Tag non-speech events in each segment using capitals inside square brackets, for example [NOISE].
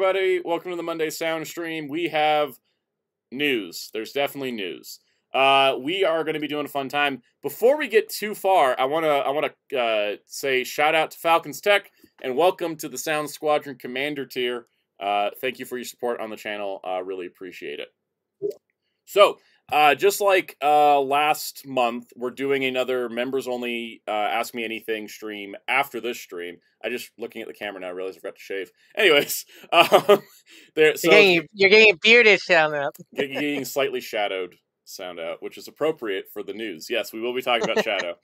Everybody. Welcome to the Monday Sound Stream. We have news. There's definitely news. Uh, we are going to be doing a fun time. Before we get too far, I want to I want to uh, say shout out to Falcons Tech and welcome to the Sound Squadron Commander tier. Uh, thank you for your support on the channel. Uh, really appreciate it. So, uh, just like uh, last month, we're doing another members only uh, Ask Me Anything stream after this stream. I just looking at the camera now, I realize I forgot to shave. [LAUGHS] Anyways, um, [LAUGHS] there. So You're getting, you're getting bearded sound up. [LAUGHS] get- getting slightly shadowed sound out, which is appropriate for the news. Yes, we will be talking about shadow.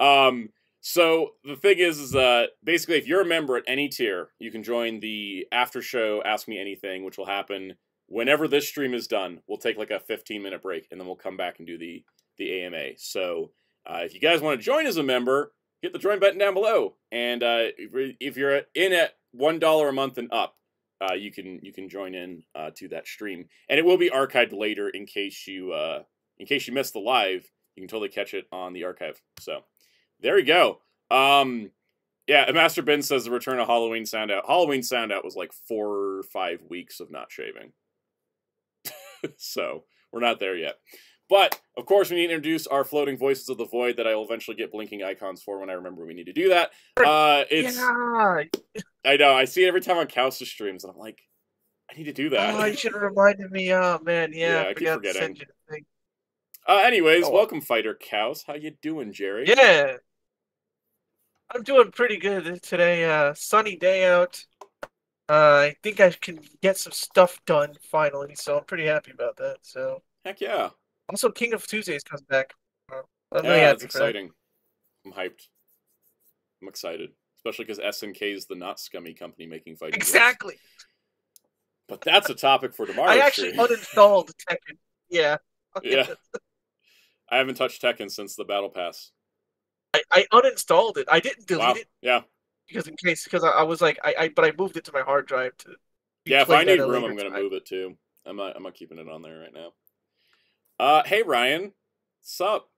Um, so the thing is, is uh, basically, if you're a member at any tier, you can join the after show Ask Me Anything, which will happen whenever this stream is done. We'll take like a 15 minute break, and then we'll come back and do the the AMA. So uh, if you guys want to join as a member, hit the join button down below. And uh, if you're- in at one dollar a month and up, uh, you can you can join in uh, to that stream, and it will be archived later in case you uh, in case you missed the live. You can totally catch it on the archive. So there you go. Um, yeah, Master Ben says the return of Halloween sound out. Halloween sound out was like four or five weeks of not shaving. [LAUGHS] so we're not there yet. But of course, we need to introduce our floating voices of the void that I will eventually get blinking icons for when I remember we need to do that. Uh, it's yeah. I know I see it every time on Couch's streams, and I'm like, I need to do that. Oh, you should have reminded me. Oh man, yeah. Yeah, I keep forgetting. send you the thing. Uh, anyways, Oh. welcome, Fighter Cows. How you doing, Jerry? Yeah. I'm doing pretty good today. Uh, sunny day out. Uh, I think I can get some stuff done finally, so I'm pretty happy about that. So Heck yeah. also, King of Tuesdays comes back. Uh, I'm yeah, really that's for that. exciting. I'm hyped. I'm excited, especially because SNK is the not scummy company making fighting games. Exactly. But that's a topic for tomorrow. I actually [LAUGHS] uninstalled Tekken. Yeah. [LAUGHS] Yeah. I haven't touched Tekken since the Battle Pass. I, I uninstalled it. I didn't delete Wow. it Yeah. Because in case because I, I was like I, I but I moved it to my hard drive to. Yeah. If I need room, I'm gonna time. move it too. I'm not. I'm not keeping it on there right now. Uh, hey Ryan, what's up?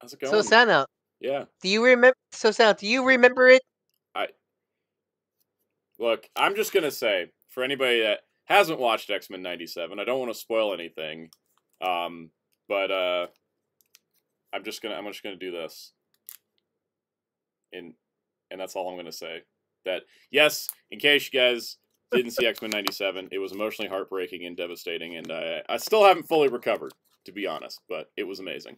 How's it going? So Santa, yeah. do you remember? So Santa, do you remember it? I Look, I'm just gonna say for anybody that hasn't watched X Men '97, I don't want to spoil anything, um, but uh, I'm just gonna I'm just gonna do this, and and that's all I'm gonna say. That yes, in case you guys didn't see X Men '97, it was emotionally heartbreaking and devastating, and I I still haven't fully recovered to be honest, but it was amazing,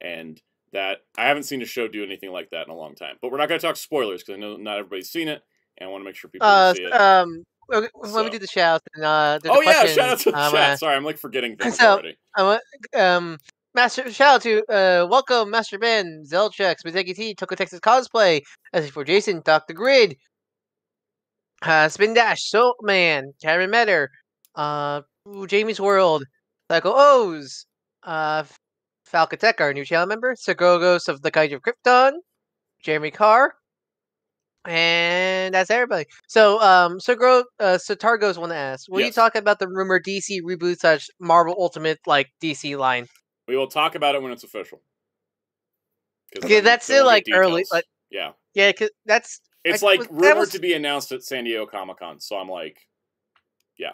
and that I haven't seen a show do anything like that in a long time. But we're not gonna talk spoilers because I know not everybody's seen it, and I want to make sure people Uh, see it. um, okay, let So- me do the shout. And, uh, Oh yeah, question, shout out to the um, chat. uh, Sorry, I'm like forgetting things so- already. Um, Master, shout out to uh, welcome Master Ben, Zelchuk, Spizeki T, Toko Texas Cosplay, SC4 Jason, Doctor Grid, uh, Spin Dash, Soul Man, Karen Metter, uh, Jamie's World, Psycho O's, uh, Falcatech, our new channel member, Sagogos of the Kaiju of Krypton, Jeremy Carr, and that's everybody. So, um, Sagro, uh, so Targos want to ask, will you Yes. talk about the rumor DC reboot slash Marvel Ultimate like DC line? We will talk about it when it's official. Okay, that's still, like, early, like- yeah, Yeah, cause that's it's like was- rumored was- to be announced at San Diego Comic Con. So I'm like, yeah,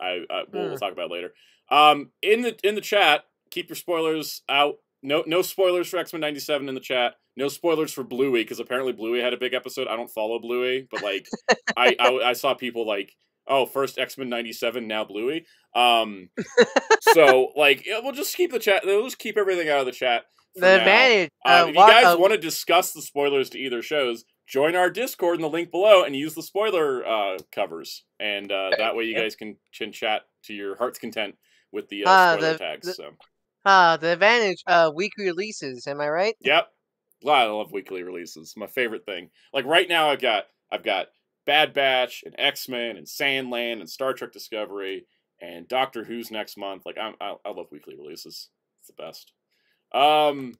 I, I we'll, we'll Hmm. talk about it later. Um, in the in the chat, keep your spoilers out. No no spoilers for X Men '97 in the chat. No spoilers for Bluey because apparently Bluey had a big episode. I don't follow Bluey, but like I, I I saw people like. Oh, first X Men '97, now Bluey. Um, [LAUGHS] so like we'll just keep the chat. We'll just keep everything out of the chat. the advantage. Um, if you guys uh, want to discuss the spoilers to either shows, join our Discord in the link below and use the spoiler uh, covers, and uh, that way you guys can, can chat to your heart's content with the uh, Ah, spoiler the- tags. the- so, uh, the advantage. Uh, weekly releases. Am I right? yep, I love weekly releases. My favorite thing. Like right now, I've got I've got Bad Batch and X Men and Sandland and Star Trek Discovery and Doctor Who's next month. Like I'm, I, I love weekly releases. It's the best. Um,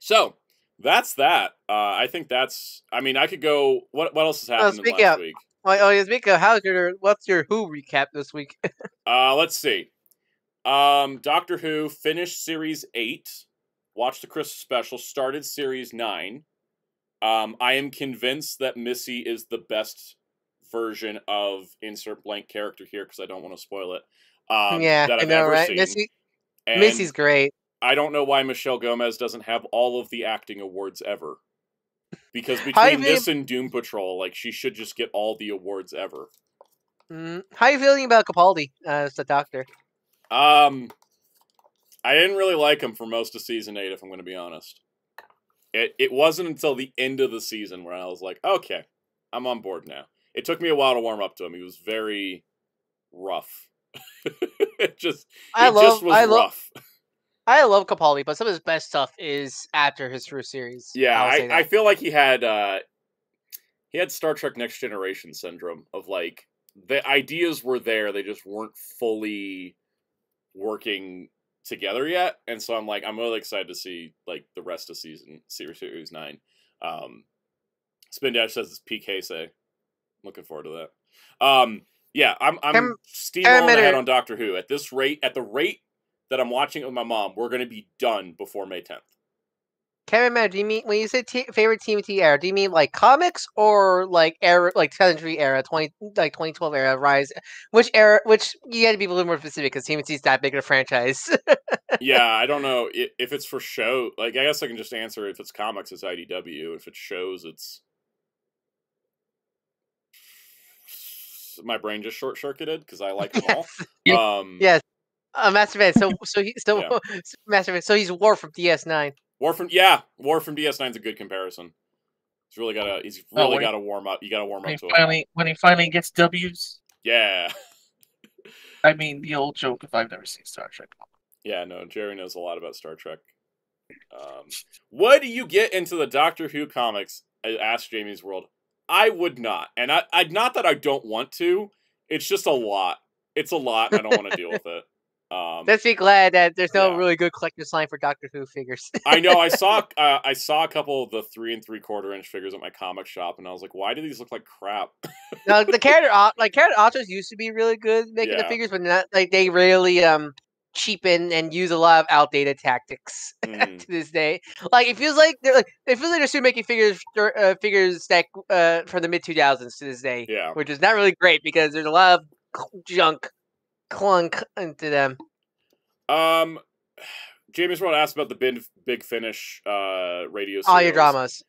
so that's that. Uh, I think that's. I mean, I could go. What what else has happened in speak last out. week? Oh, oh yeah, Mika, how's your what's your Who recap this week? [LAUGHS] Uh, let's see. Um, Doctor Who finished series eight. Watched the Christmas special. Started series nine. Um, I am convinced that Missy is the best version of insert blank character here because I don't want to spoil it. Um, yeah, that I I've know, ever right? seen. Missy, And Missy's great. I don't know why Michelle Gomez doesn't have all of the acting awards ever. Because [LAUGHS] between this and Doom Patrol, like she should just get all the awards ever. Mm. How you feeling about Capaldi uh, as the Doctor? Um, I didn't really like him for most of season eight, if I'm going to be honest. It it wasn't until the end of the season where I was like, okay, I'm on board now. It took me a while to warm up to him. He was very rough. [LAUGHS] it just I it love, just was I love, rough. I love Capaldi, but some of his best stuff is after his first series. Yeah, I'll I. I feel like he had uh he had Star Trek Next Generation syndrome of like the ideas were there, they just weren't fully working together yet. And so I'm like I'm really excited to see like the rest of season series series nine. Um Spin Dash says it's PK say. Looking forward to that. Um yeah, I'm I'm Cam- steamrolling ahead on Doctor Who. At this rate, at the rate that I'm watching it with my mom, we're gonna be done before May 10th. Can't remember. Do you mean when you say t- favorite TMT era? Do you mean like comics or like era, like Century era, twenty like twenty twelve era, Rise? Which era? Which you got to be a little more specific because TMT's that big of a franchise. yeah, [LAUGHS] I don't know if it's for show. Like, I guess I can just answer if it's comics, it's IDW. If it shows, it's my brain just short circuited because I like them [LAUGHS] Yes. all. Um, yes. Uh, Master Man. So so he so Yeah. [LAUGHS] Master Man. So he's Worf from DS Nine. Worf from yeah, Worf from DS9 is a good comparison. He's really got to he's Oh, really when- got to warm up. You got to warm up to finally when he finally gets W's. Yeah, [LAUGHS] I mean the old joke if I've never seen Star Trek. yeah. No, Jerry knows a lot about Star Trek. Um, what do you get into the Doctor Who comics? I asked Jamie's World. I would not, and I, I not that I don't want to. It's just a lot. It's a lot. I don't want to deal with it. [LAUGHS] Um, Let's be glad that there's no Yeah. really good collector's line for Doctor Who figures. [LAUGHS] I know. I saw. [LAUGHS] Uh, I saw a couple of the three and three quarter inch figures at my comic shop, and I was like, "Why do these look like crap?" no, the [LAUGHS] character like character authors used to be really good making the figures, but not like they really um cheapen and use a lot of outdated tactics Mm. to this day. Like it feels like they're like it feels like they're still making figures uh, figures that uh from the mid two thousands to this day, Yeah. which is not really great because there's a lot of junk clunk into them. Um, James World asked about the big big finish uh radio. All your dramas.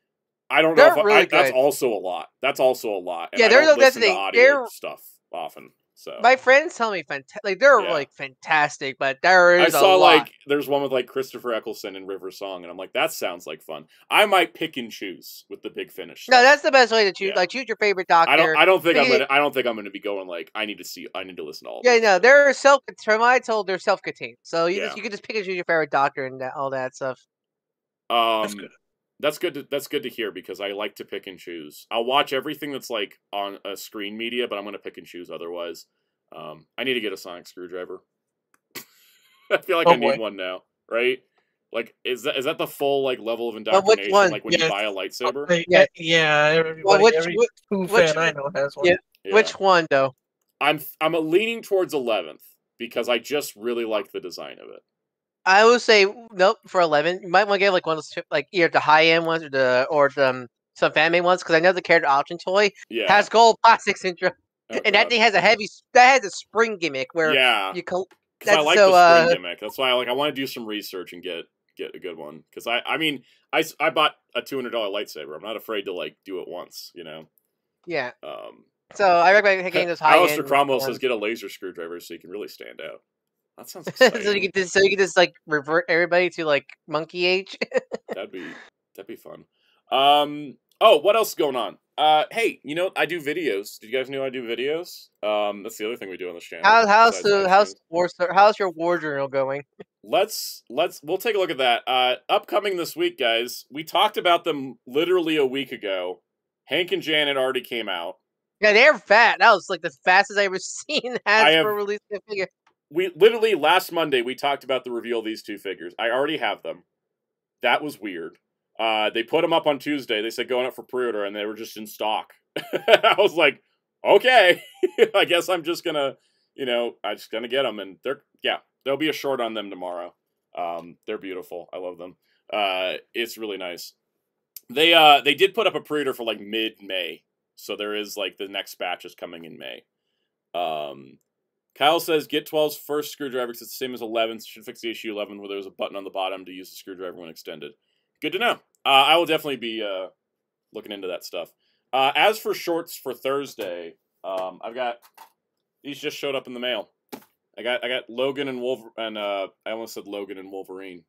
I don't know. They're If I, really I, that's also a lot. That's also a lot. And Yeah, they're don't listen the to audio they're- stuff often. So My friends tell me fanta- like they're Yeah. like fantastic, but there I is a saw like there's one with like Christopher Eccleston and River Song, and I'm like, that sounds like fun. I might pick and choose with the big finish. no, that's the best way to choose. Yeah. Like choose your favorite doctor. I don't. I don't think I'm gonna. I don't think I'm gonna be going like. I need to see. I need to listen to all. Yeah, no, they're self. From what I told, they're self-contained. So you Yeah. just you can just pick and choose your favorite doctor and that, all that stuff. Um, That's good. That's good. To, that's good to hear because I like to pick and choose. I'll watch everything that's like on a screen media, but I'm gonna pick and choose otherwise. Um, I need to get a sonic screwdriver. [LAUGHS] I feel like Oh, I need boy. one now, right? Like, is that is that the full like level of which indoctrination? one? Like when Yeah. you buy a lightsaber? Uh, yeah, yeah. Everybody, which- every which- Who which- fan I know has one. Yeah. Yeah. Which one though? I'm I'm a leaning towards eleventh because I just really like the design of it. I would say nope for eleven. You might want to get like one of those like either the high end ones or the or the um, some fan made ones because I know the character option toy Yeah, has gold plastic syndrome, Oh, [LAUGHS] and that thing has a heavy that has a spring gimmick where yeah, you col- because I like so, the spring uh, gimmick. That's why I like I want to do some research and get get a good one. Because I I mean I, I bought a two hundred dollar lightsaber. I'm not afraid to like do it once. You know. yeah. Um, So I recommend getting [LAUGHS] those high Alistair end. Cromwell ones. says get a laser screwdriver so you can really stand out. That sounds [LAUGHS] so you can just so you can just like revert everybody to like monkey age. That'd be that'd be fun. Um. Oh, what else is going on? Uh. Hey, you know I do videos. Did you guys know I do videos? Um. That's the other thing we do on this channel. How, how's the how's war, how's your war journal going? Let's let's we'll take a look at that. Uh. Upcoming this week, guys. We talked about them literally a week ago. Hank and Janet already came out. Yeah, they're fat. That was like the fastest I ever [LAUGHS] seen Hasbro have- release a figure. We literally last Monday we talked about the reveal of these two figures. I already have them. That was weird. Uh, they put them up on Tuesday. They said going up for pre-order, and they were just in stock. [LAUGHS] I was like, okay, [LAUGHS] I guess I'm just gonna, you know, I'm just gonna get them, and they're yeah, there'll be a short on them tomorrow. Um, they're beautiful. I love them. Uh, it's really nice. They uh they did put up a pre-order for like mid May, So there is like the next batch is coming in May. Um, Kyle says get 12's first screwdriver because it's the same as 11. Should fix the issue 11 where there's a button on the bottom to use the screwdriver when extended. Good to know. Uh, I will definitely be uh, looking into that stuff. Uh, as for shorts for Thursday, um, I've got these just showed up in the mail. I got I got Logan and Wolver and uh, I almost said Logan and Wolverine.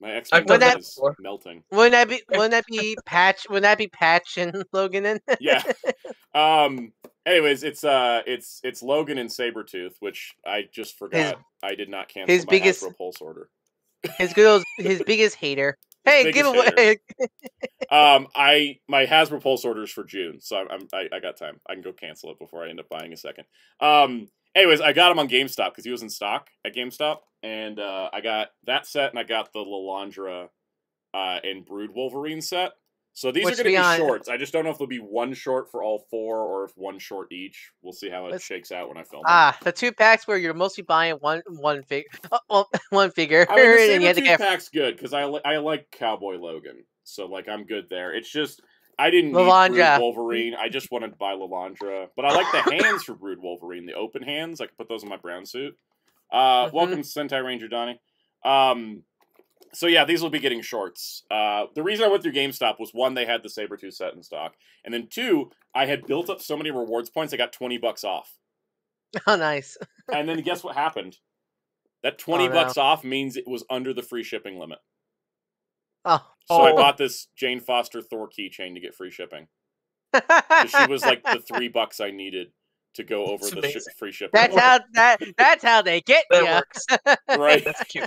My X I've done Men that is before. melting. Wouldn't that be? [LAUGHS] Wouldn't that be Patch? Wouldn't that be Patch and Logan? In Yeah. [LAUGHS] Um. Anyways, it's uh, it's it's Logan and Sabretooth, which I just forgot. I did not cancel his my biggest- Hasbro Pulse order. his good old, his biggest hater. [LAUGHS] Hey, biggest give away. Um, I my Hasbro Pulse orders for June, so I'm, I'm I, I got time. I can go cancel it before I end up buying a second. Um. Anyways, I got him on GameStop because he was in stock at GameStop, and uh, I got that set, and I got the Lilandra uh, and Brood Wolverine set. So these Which, are going to be shorts. I just don't know if there'll be one short for all four or if one short each. We'll see how it shakes out when I film. Ah, the two packs where you're mostly buying one one fig, oh, [LAUGHS] well, one figure, I mean, [LAUGHS] the and you Sabretooth get. pack's good because I, li- I like Cowboy Logan, so like I'm good there. It's just I didn't need Brood Wolverine. I just wanted to buy Lilandra, but I like the [LAUGHS] hands for Brood Wolverine, the open hands. I can put those in my brown suit. Uh, Mhm. welcome Sentai Ranger Donnie. Um, so yeah, these will be getting shorts. Uh, the reason I went through GameStop was one, they had the Sabretooth set in stock, and then two, I had built up so many rewards points, I got twenty bucks off. [LAUGHS] Oh, nice. [LAUGHS] And then guess what happened? That twenty Oh, no. bucks off means it was under the free shipping limit. Oh, So I Oh. bought this Jane Foster Thor keychain to get free shipping. [LAUGHS] she was like the three bucks I needed to go over That's the shi amazing. free shipping. That's how that. That's how they get That you. works. right. That's cute.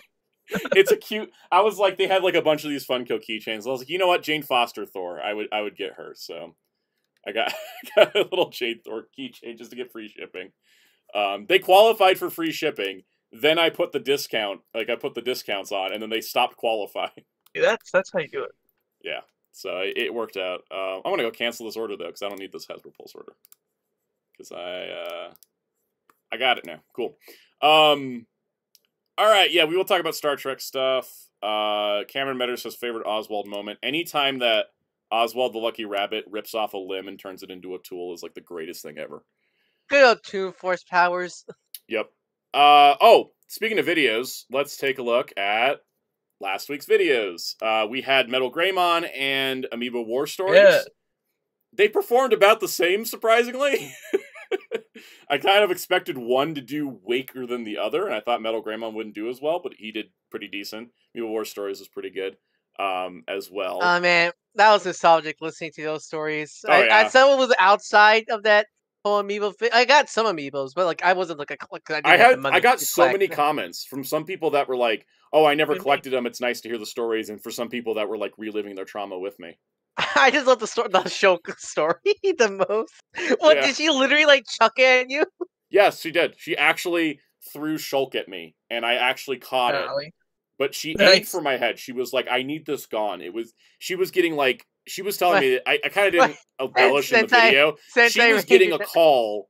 It's a cute. I was like, they had like a bunch of these Funko keychains. I was like, you know what, Jane Foster Thor, I would I would get her. So I got, [LAUGHS] got a little Jane Thor keychain just to get free shipping. Um, they qualified for free shipping. Then I put the discount, like I put the discounts on, and then they stopped qualifying. [LAUGHS] That's that's how you do it. Yeah, so it, it worked out. Uh, I'm gonna go cancel this order though, because I don't need this Hasbro Pulse order. Because I uh, I got it now. Cool. Um, all right, yeah, we will talk about Star Trek stuff. Uh, Cameron Meadows says favorite Oswald moment. Anytime that Oswald the Lucky Rabbit rips off a limb and turns it into a tool is like the greatest thing ever. Good old two force powers. [LAUGHS] Yep. Uh, oh, speaking of videos, let's take a look at last week's videos. Uh, we had Metal Greymon and Amiibo War Stories. Yeah. They performed about the same, surprisingly. [LAUGHS] I kind of expected one to do waker than the other, and I thought Metal Greymon wouldn't do as well, but he did pretty decent. Amiibo War Stories was pretty good um, as well. Oh man, that was nostalgic listening to those stories. Oh, I, I someone was outside of that whole amiibo. Fi- I got some amiibos, but like I wasn't like a. I, I had I got so many comments from some people that were like, "Oh, I never collected them. It's nice to hear the stories," and for some people that were like reliving their trauma with me. [LAUGHS] I just love the story, the Shulk [LAUGHS] story the most. What Yeah. did she literally like chuck it at you? Yes, she did. She actually threw Shulk at me, and I actually caught it. Golly. But she aimed Nice. for my head. She was like, "I need this gone." It was. She was getting like. She was telling me. [LAUGHS] I, I kind of didn't embellish in the Sentai- video. She was getting a call.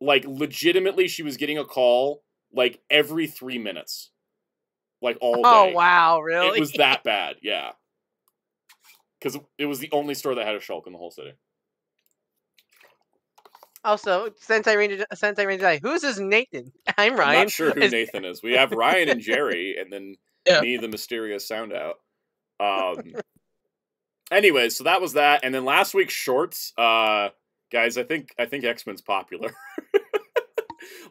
Like legitimately, she was getting a call like every three minutes, like all oh, day. Oh wow, really? It was that bad, yeah. Because it was the only store that had a Shulk in the whole city. Also, Sentai Ranger, Sentai Ranger, Dai, who's this Nathan? [LAUGHS] I'm I'm Ryan. not sure who Nathan is. We have Ryan and Jerry, [LAUGHS] and then Yeah. me, the mysterious sound out. Um. [LAUGHS] anyways, so that was that, and then last week's shorts, uh, guys. I think I think X Men's popular.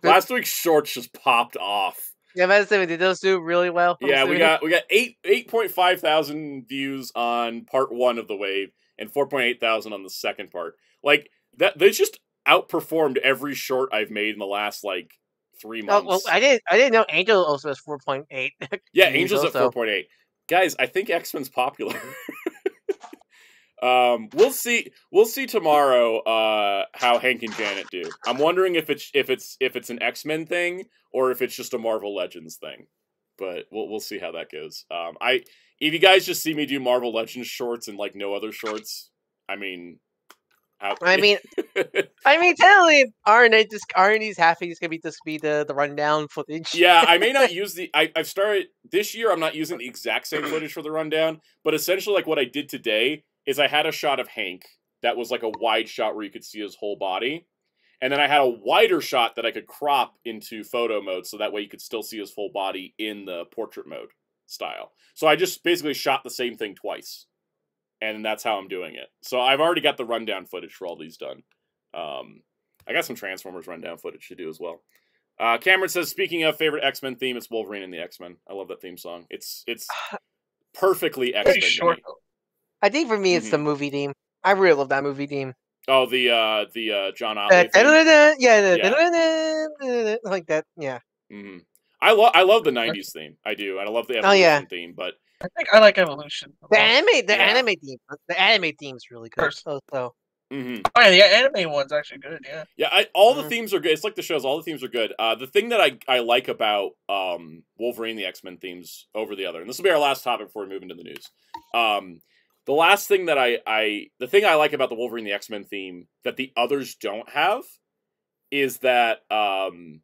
last week's shorts just popped off. Yeah, I was saying, did those do really well? I'm Yeah, we got we got eight eight point five thousand views on part one of the wave, and four point eight thousand on the second part. Like that, they just outperformed every short I've made in the last like three months. Oh, well, I didn't. I didn't know Angel also has four point eight. yeah, Angels at four point eight. Guys, I think X Men's popular. [LAUGHS] um, we'll see. We'll see tomorrow uh, how Hank and Janet do. I'm wondering if it's if it's if it's an X Men thing or if it's just a Marvel Legends thing. But we'll we'll see how that goes. Um, I if you guys just see me do Marvel Legends shorts and like no other shorts, I mean, how, I mean, [LAUGHS] I mean, technically, RNA just RNA's happy. It's gonna be this be the the rundown footage. yeah, I may not [LAUGHS] use the. I, I've started this year. I'm not using the exact same footage for the rundown, but essentially, like what I did today is I had a shot of Hank that was like a wide shot where you could see his whole body. And then I had a wider shot that I could crop into photo mode so that way you could still see his full body in the portrait mode style. So I just basically shot the same thing twice. And that's how I'm doing it. So I've already got the rundown footage for all these done. Um, I got some Transformers rundown footage to do as well. Uh, Cameron says, speaking of favorite X Men theme, it's Wolverine and the X Men. I love that theme song. It's it's [SIGHS] perfectly X Men. short. Though. I think for me, it's the Mm-hmm. movie theme. I really love that movie theme. Oh, the uh, the uh, John Ottman. theme. yeah, like that. Yeah. hmm I love I love the '90s theme. I do, I love the Oh, yeah. Evolution theme. But I think I like Evolution. The anime, the Yeah. anime theme, the anime theme's really good. First. So, so. mhm. Oh yeah, the anime one's actually good. Yeah. yeah, I, all the Mhm. themes are good. It's like the shows. All the themes are good. Uh, the thing that I I like about um, Wolverine the X Men themes over the other, and this will be our last topic before we move into the news. Um, the last thing that I I the thing I like about the Wolverine the X Men theme that the others don't have is that um,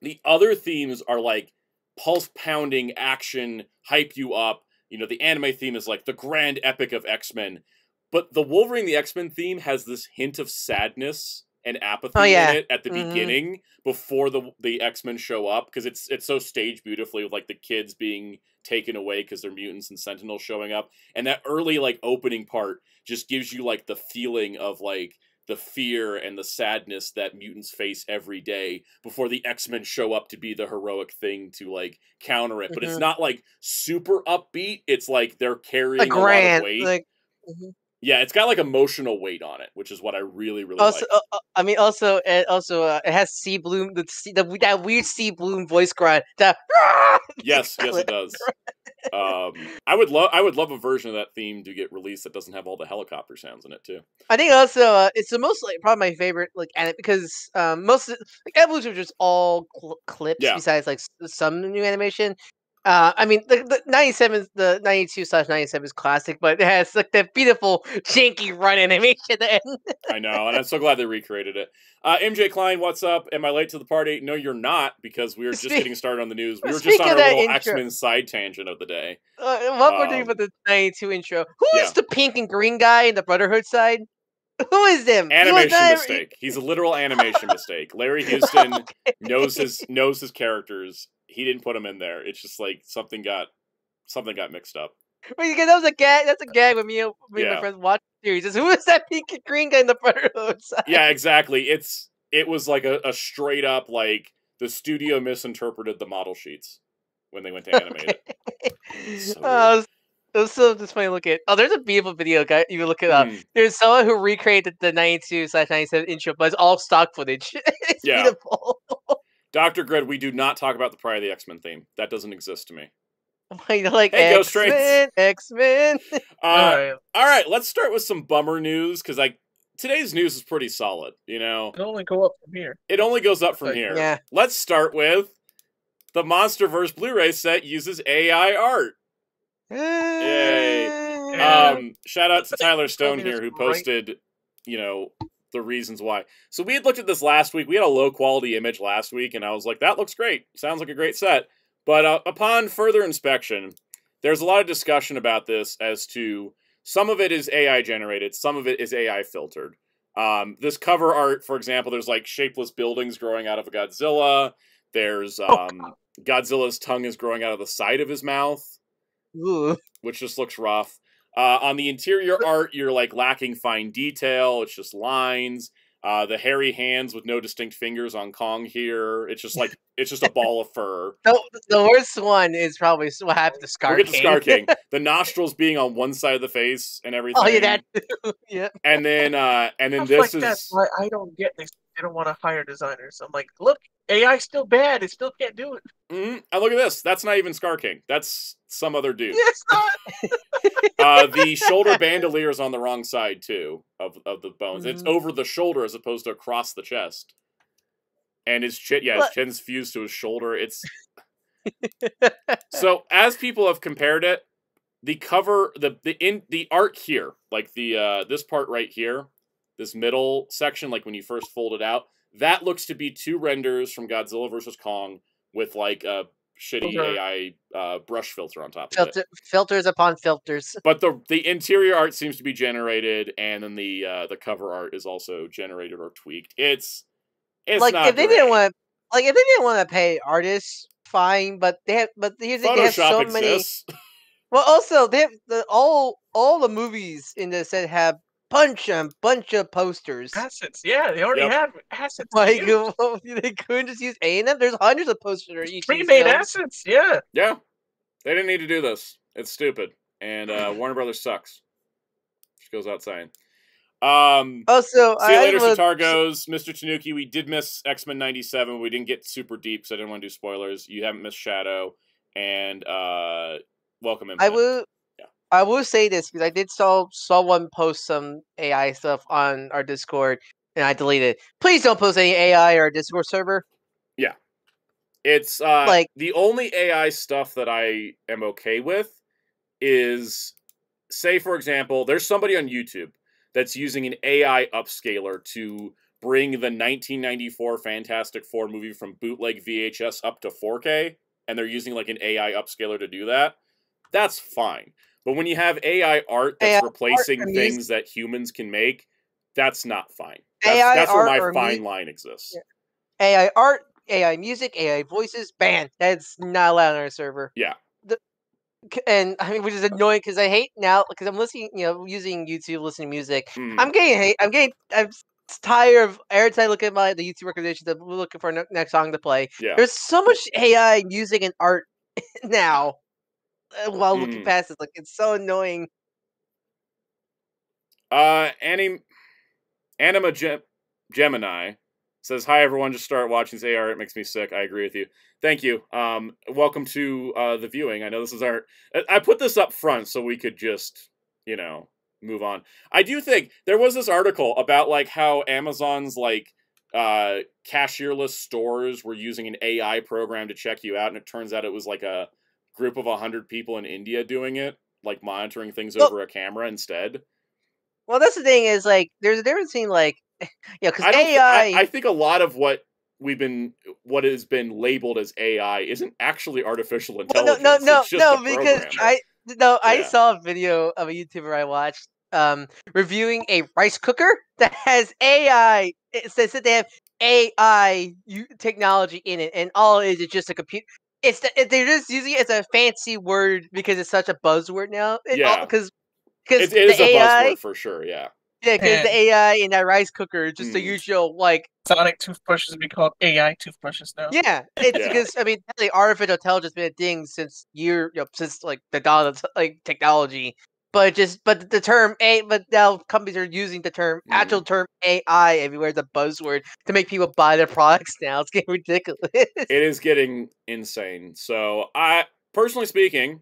the other themes are like pulse pounding action, hype you up. You know, the anime theme is like the grand epic of X Men, but the Wolverine the X Men theme has this hint of sadness and apathy Oh, yeah. in it at the Mhm. beginning before the the X Men show up because it's it's so staged beautifully with like the kids being taken away because they're mutants and Sentinels showing up, and that early like opening part just gives you like the feeling of like the fear and the sadness that mutants face every day before the X-Men show up to be the heroic thing to like counter it. But it's Mhm. not like super upbeat. It's like they're carrying A lot of weight. like. mhm. Yeah, it's got like emotional weight on it, which is what I really, really Also, like. uh, uh, I mean, also, it also, uh, it has C Bloom, the, C- the that weird C Bloom voice cry. That [LAUGHS] Yes, yes, it does. Um, I would love, I would love a version of that theme to get released that doesn't have all the helicopter sounds in it too. I think also uh, it's the most like probably my favorite like anim- because um most of, like evolution are just all cl- clips Yeah. besides like s- some new animation. Uh, I mean the, the ninety seven the ninety two slash ninety seven is classic, but it has like that beautiful janky run animation at the end. I know, and I'm so glad they recreated it. Uh, MJ Klein, what's up? Am I late to the party? No, you're not, because we were just Speak- getting started on the news. We were just on our little X Men side tangent of the day. Uh, what we're doing Um, with the ninety two intro. Who is yeah. the pink and green guy in the Brotherhood side? Who is him? Animation not- mistake. He's a literal animation mistake. Larry [LAUGHS] Houston knows his knows his characters. He didn't put them in there. It's just like something got something got mixed up. Because that was a gag. That's a gag when me, and- me and my friends watched the series. Is who is that pink green guy in the Brotherhood [LAUGHS] side? Yeah, exactly. It's it was like a, a straight up like the studio misinterpreted the model sheets when they went to animate it. So oh, it was, so just funny to look at. Oh, there's a beautiful video, guy. You look it up. Mm, There's someone who recreated the 92 slash 97 intro, but it's all stock footage. [LAUGHS] it's Yeah. beautiful. Dr. Grid, we do not talk about the Pride of the X-Men theme. That doesn't exist to me. [LAUGHS] like, like Hey, X Men, X Men. Uh, All right. all right, let's start with some bummer news because I today's news is pretty solid. You know, It only go up from here. it only goes up from Like, here. Yeah. Let's start with the MonsterVerse Blu-ray set uses AI art. Yay. Yeah. Um, shout out to Tyler Stone here who posted, you know, the reasons why. So we had looked at this last week. We had a low quality image last week, and I was like, that looks great. Sounds like a great set. But uh, upon further inspection, there's a lot of discussion about this as to some of it is AI generated, some of it is AI filtered. Um, this cover art, for example, there's like shapeless buildings growing out of a Godzilla. There's Oh, um, Godzilla's tongue is growing out of the side of his mouth Ooh. which just looks rough. Uh, on the interior art, you're like lacking fine detail. It's just lines. Uh, the hairy hands with no distinct fingers on Kong here. It's just like it's just a [LAUGHS] ball of fur. The, the worst one is probably what happened to Skar [LAUGHS] We'll get to Skar King. The nostrils being on one side of the face and [LAUGHS] everything. oh yeah, that. yeah. And then uh, and then Stuff this like is that's why I don't get this. They don't want to hire designers. I'm like, look, AI's still bad. It still can't do it. Mhm. and look at this. That's not even Skar King. That's some other dude. It's not. [LAUGHS] Uh, the shoulder bandolier is on the wrong side too of of the bones. It's Mhm. over the shoulder as opposed to across the chest. And his chin, yeah, his What? chin's fused to his shoulder. It's [LAUGHS] so as people have compared it, the cover, the the in the art here, like the uh this part right here, this middle section, like when you first fold it out, that looks to be two renders from Godzilla versus Kong with like a shitty Filter. AI uh, brush filter on top of it. Filter, filters upon filters. [LAUGHS] But the the interior art seems to be generated, and then the uh, the cover art is also generated or tweaked. It's it's like not if they great. didn't want, like if they didn't want to pay artists, fine. But they have, but here's the thing, they have Photoshop so many. [LAUGHS] Well, also they have the all all the movies in this set have bunch and bunch of posters. Assets. Yeah, they already Yep. have assets. Like [LAUGHS] use. they couldn't just use A and M. There's hundreds of posters for each. of these Pre-made films. assets. Yeah. Yeah, they didn't need to do this. It's stupid, and uh, Warner Brothers sucks. Just goes out saying. Um, Also, see you I later, was- Sitar goes. Mr. Tanuki, we did miss X Men '97. We didn't get super deep, so I didn't want to do spoilers. You haven't missed Shadow, and uh, welcome I will. I will say this because I did saw someone post some AI stuff on our Discord and I deleted. it. Please don't post any AI or Discord server. Yeah, it's uh Like- the only AI stuff that I am okay with is say for example, there's somebody on YouTube that's using an AI upscaler to bring the 1994 Fantastic Four movie from bootleg VHS up to 4K and they're using like an AI upscaler to do that. That's fine. But when you have AI art that's AI replacing mus- things that humans can make, that's not fine. That's, AI that's where my fine line exists. AI art, AI music, AI voices, banned. That's not allowed on our server. Yeah. The, and I mean, which is annoying because I hate now because I'm listening, you know, using YouTube, listening to music. Hmm. I'm getting hate. I'm getting. I'm tired of every time I look at my the YouTube recommendations. I'm looking for a next song to play. yeah. There's so much AI music and art [LAUGHS] now. Uh, While looking Mm. past it, like it's so annoying. Uh, Anim- Anima Gem- Gemini says, "Hi everyone, just start watching this AR. It makes me sick. I agree with you. Thank you. Um, welcome to uh the viewing. I know this is our. I- I put this up front so we could just, you know, move on. I do think there was this article about like how Amazon's like." uh cashierless stores were using an AI program to check you out and it turns out it was like a group of 100 people in India doing it like monitoring things Well- over a camera instead Well, that's the thing is like there's a difference between like, [LAUGHS] you know, because I. AI. I, I think a lot of what we've been, what has been labeled as AI, isn't actually artificial Well, intelligence. no, no, no, just no, because. I no, I Yeah. saw a video of a YouTuber I watched um reviewing a rice cooker [LAUGHS] that has AI. It says that they have AI technology in it, and all it is is just a computer. It's the, it- they're just using it as a fancy word because it's such a buzzword now. Yeah. because because it, it is the a AI, buzzword for sure. Yeah, yeah, because the AI in that rice cooker is just the Mm. usual like Sonic toothbrushes be called AI toothbrushes now. Yeah, it's Yeah. because I mean, the artificial intelligence has been a thing since year, you know, since like the dawn of like technology. But just, but the term A, but now companies are using the term Mm. actual term AI everywhere as a buzzword to make people buy their [LAUGHS] products now. It's getting ridiculous. it is getting insane. So I, personally speaking,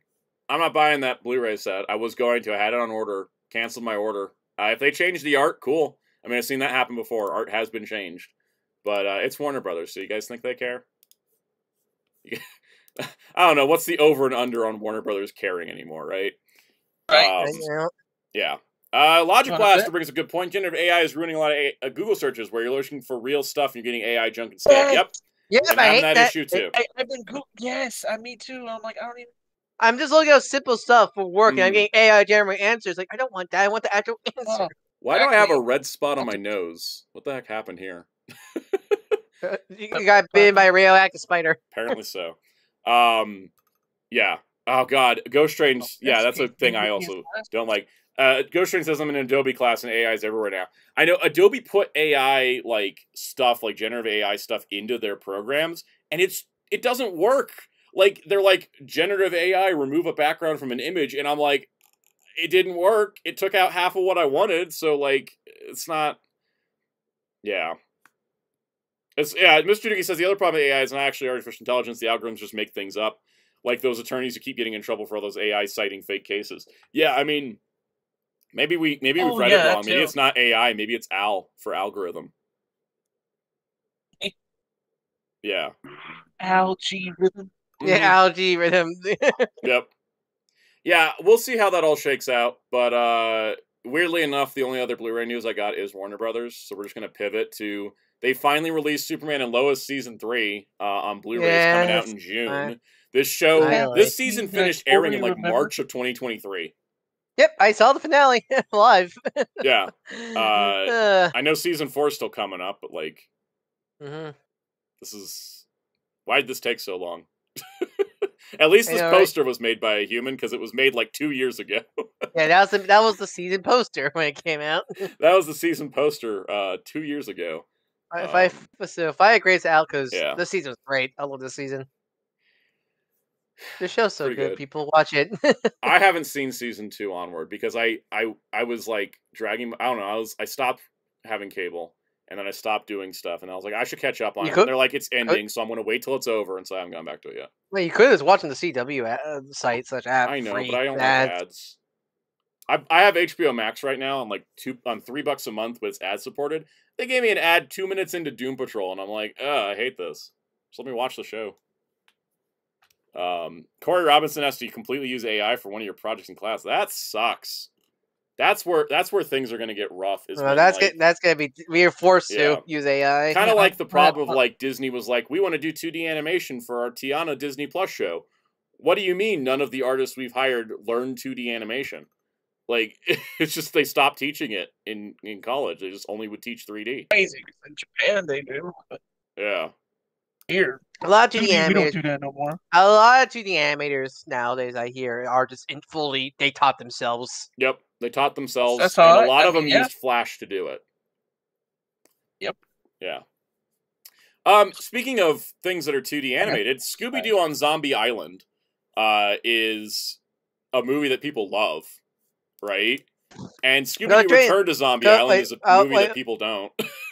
I'm not buying that Blu-ray set. I was going to. I had it on order. Canceled my order. Uh, if they change the art, cool. I mean, I've seen that happen before. Art has been changed, but uh, it's Warner Brothers. So you guys think they care? [LAUGHS] I don't know. What's the over and under on Warner Brothers caring anymore, right? Right. Um, Yeah. Uh, Logic Wanna Blaster brings a good point. Generative AI is ruining a lot of a- uh, Google searches where you're looking for real stuff and you're getting AI junk instead. Yes. Yep. Yeah, I'm I having hate that, that. issue too. I, I've been go- yes, I me too. I'm like I don't even. I'm just looking at simple stuff for work, and I'm Mm. getting AI generated answers. Like, I don't want that. I want the actual [LAUGHS] answer. Oh, Why do I have a red spot on my nose? What the heck happened here? [LAUGHS] you you [LAUGHS] got bitten by a radioactive spider. Apparently so. Um, yeah. Oh God, Ghost Train. Yeah, that's a thing I also don't like. Uh, Ghost Train says I'm in an Adobe class and AI is everywhere now. I know Adobe put AI like stuff, like generative AI stuff, into their programs, and it's it doesn't work. Like they're like generative AI, remove a background from an image, and I'm like, it didn't work. It took out half of what I wanted, so like it's not. Yeah. It's, yeah, Mr. Doogie says the other problem with AI is not actually artificial intelligence. The algorithms just make things up, like those attorneys who keep getting in trouble for all those AI citing fake cases. Yeah, I mean, maybe we maybe we've Oh, read yeah, it wrong. Maybe too. it's not AI. Maybe it's Al for algorithm. Yeah. algae rhythm. Mhm. Yeah, algae rhythm. [LAUGHS] Yep. Yeah, we'll see how that all shakes out. But uh weirdly enough, the only other Blu-ray news I got is Warner Brothers. So we're just gonna pivot to they finally released Superman and Lois season three uh, on Bluray. It's coming out in June. Uh, This show, Finally. this season Like, finished what airing in like remember? March of 2023. Yep, I saw the finale [LAUGHS] live. Yeah, [LAUGHS] Uh, I know season four is still coming up, but like, mhm. this is why did this take so long? [LAUGHS] At least I this know, right? poster was made by a human because it was made like two years ago. Yeah, that was the that was the season poster when it came out. that was the season poster uh two years ago. if I Um, so if I agree to out because yeah. this season was great. I love this season. The show's so good. good. People watch it. I [LAUGHS] haven't seen season two onward because I I I was like dragging. I don't know. I was I stopped having cable and then I stopped doing stuff and I was like I should catch up on You it. could- And they're like it's ending, so I'm gonna wait till it's over, and so I haven't gone back to it yet. well, you could just watching the CW uh, site such app. I know, but I don't ads. like ads. I I have HBO Max right now. I'm like two on three bucks a month, but it's ad supported. They gave me an ad two minutes into Doom Patrol, and I'm like, I hate this. Just let me watch the show. Um, Corey Robinson has to completely use AI for one of your projects in class. That sucks. That's where that's where things are gonna get rough. Is Well, that's like, get, that's gonna be we are forced Yeah. to use AI. kind of like the [LAUGHS] problem of like Disney was like, we want to do 2D animation for our Tiana Disney Plus show. What do you mean none of the artists we've hired learn 2D animation? Like [LAUGHS] it's just they stopped teaching it in in college. They just only would teach 3D. Amazing In Japan, they do. But Yeah. here, a lot of we 2D don't animators, do that no more. a lot of 2D animators nowadays I hear are just in fully they taught themselves. Yep. They taught themselves That's and a lot I of them yeah. used Flash to do it. Yep. Yeah. Um, speaking of things that are 2D animated, Scooby Doo on Zombie Island uh, is a movie that people love, right? And Scooby Doo Train- Return to Zombie go- Island wait, is a uh, movie wait. that people don't. [LAUGHS]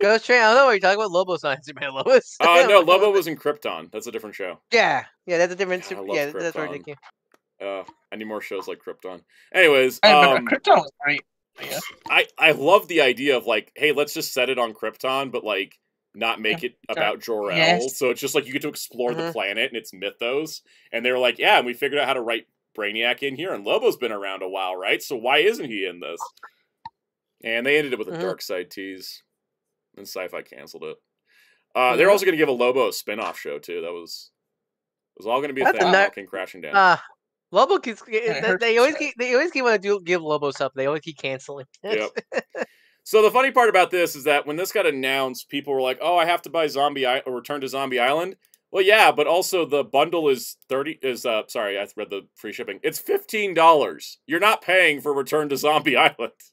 Ghost Train, I don't know what you're talking about. Lobo's not [LAUGHS] in Superman Lois. uh, no, [LAUGHS] Lobo was in Krypton. That's a different show. Yeah, yeah, that's a different. God, I Super, love yeah, that's Krypton. ridiculous. Uh, I need more shows like Krypton. Anyways, I um, Krypton was great. Yeah. I I love the idea of like, hey, let's just set it on Krypton, but like not make it about Jor El. Yes. So it's just like you get to explore the Mhm. planet and its mythos. And they were like, yeah, and we figured out how to write Brainiac in here, and Lobo's been around a while, right? So why isn't he in this? And they ended it with a Mhm. Darkseid tease, and Syfy canceled it. Uh, They're also going to give a Lobo a spin-off show too. That was it was all going to be a That's thing. a that came crashing down. Uh Lobo keeps. They, they always that. keep. They always keep want to do give Lobo stuff. They always keep canceling. Yep. [LAUGHS] So the funny part about this is that when this got announced, people were like, "Oh, I have to buy Zombie I- or Return to Zombie Island." Well, yeah, but also the bundle is thirty. Is uh, sorry, I read the free shipping. It's fifteen dollars. You're not paying for Return to Zombie [LAUGHS] Island. It's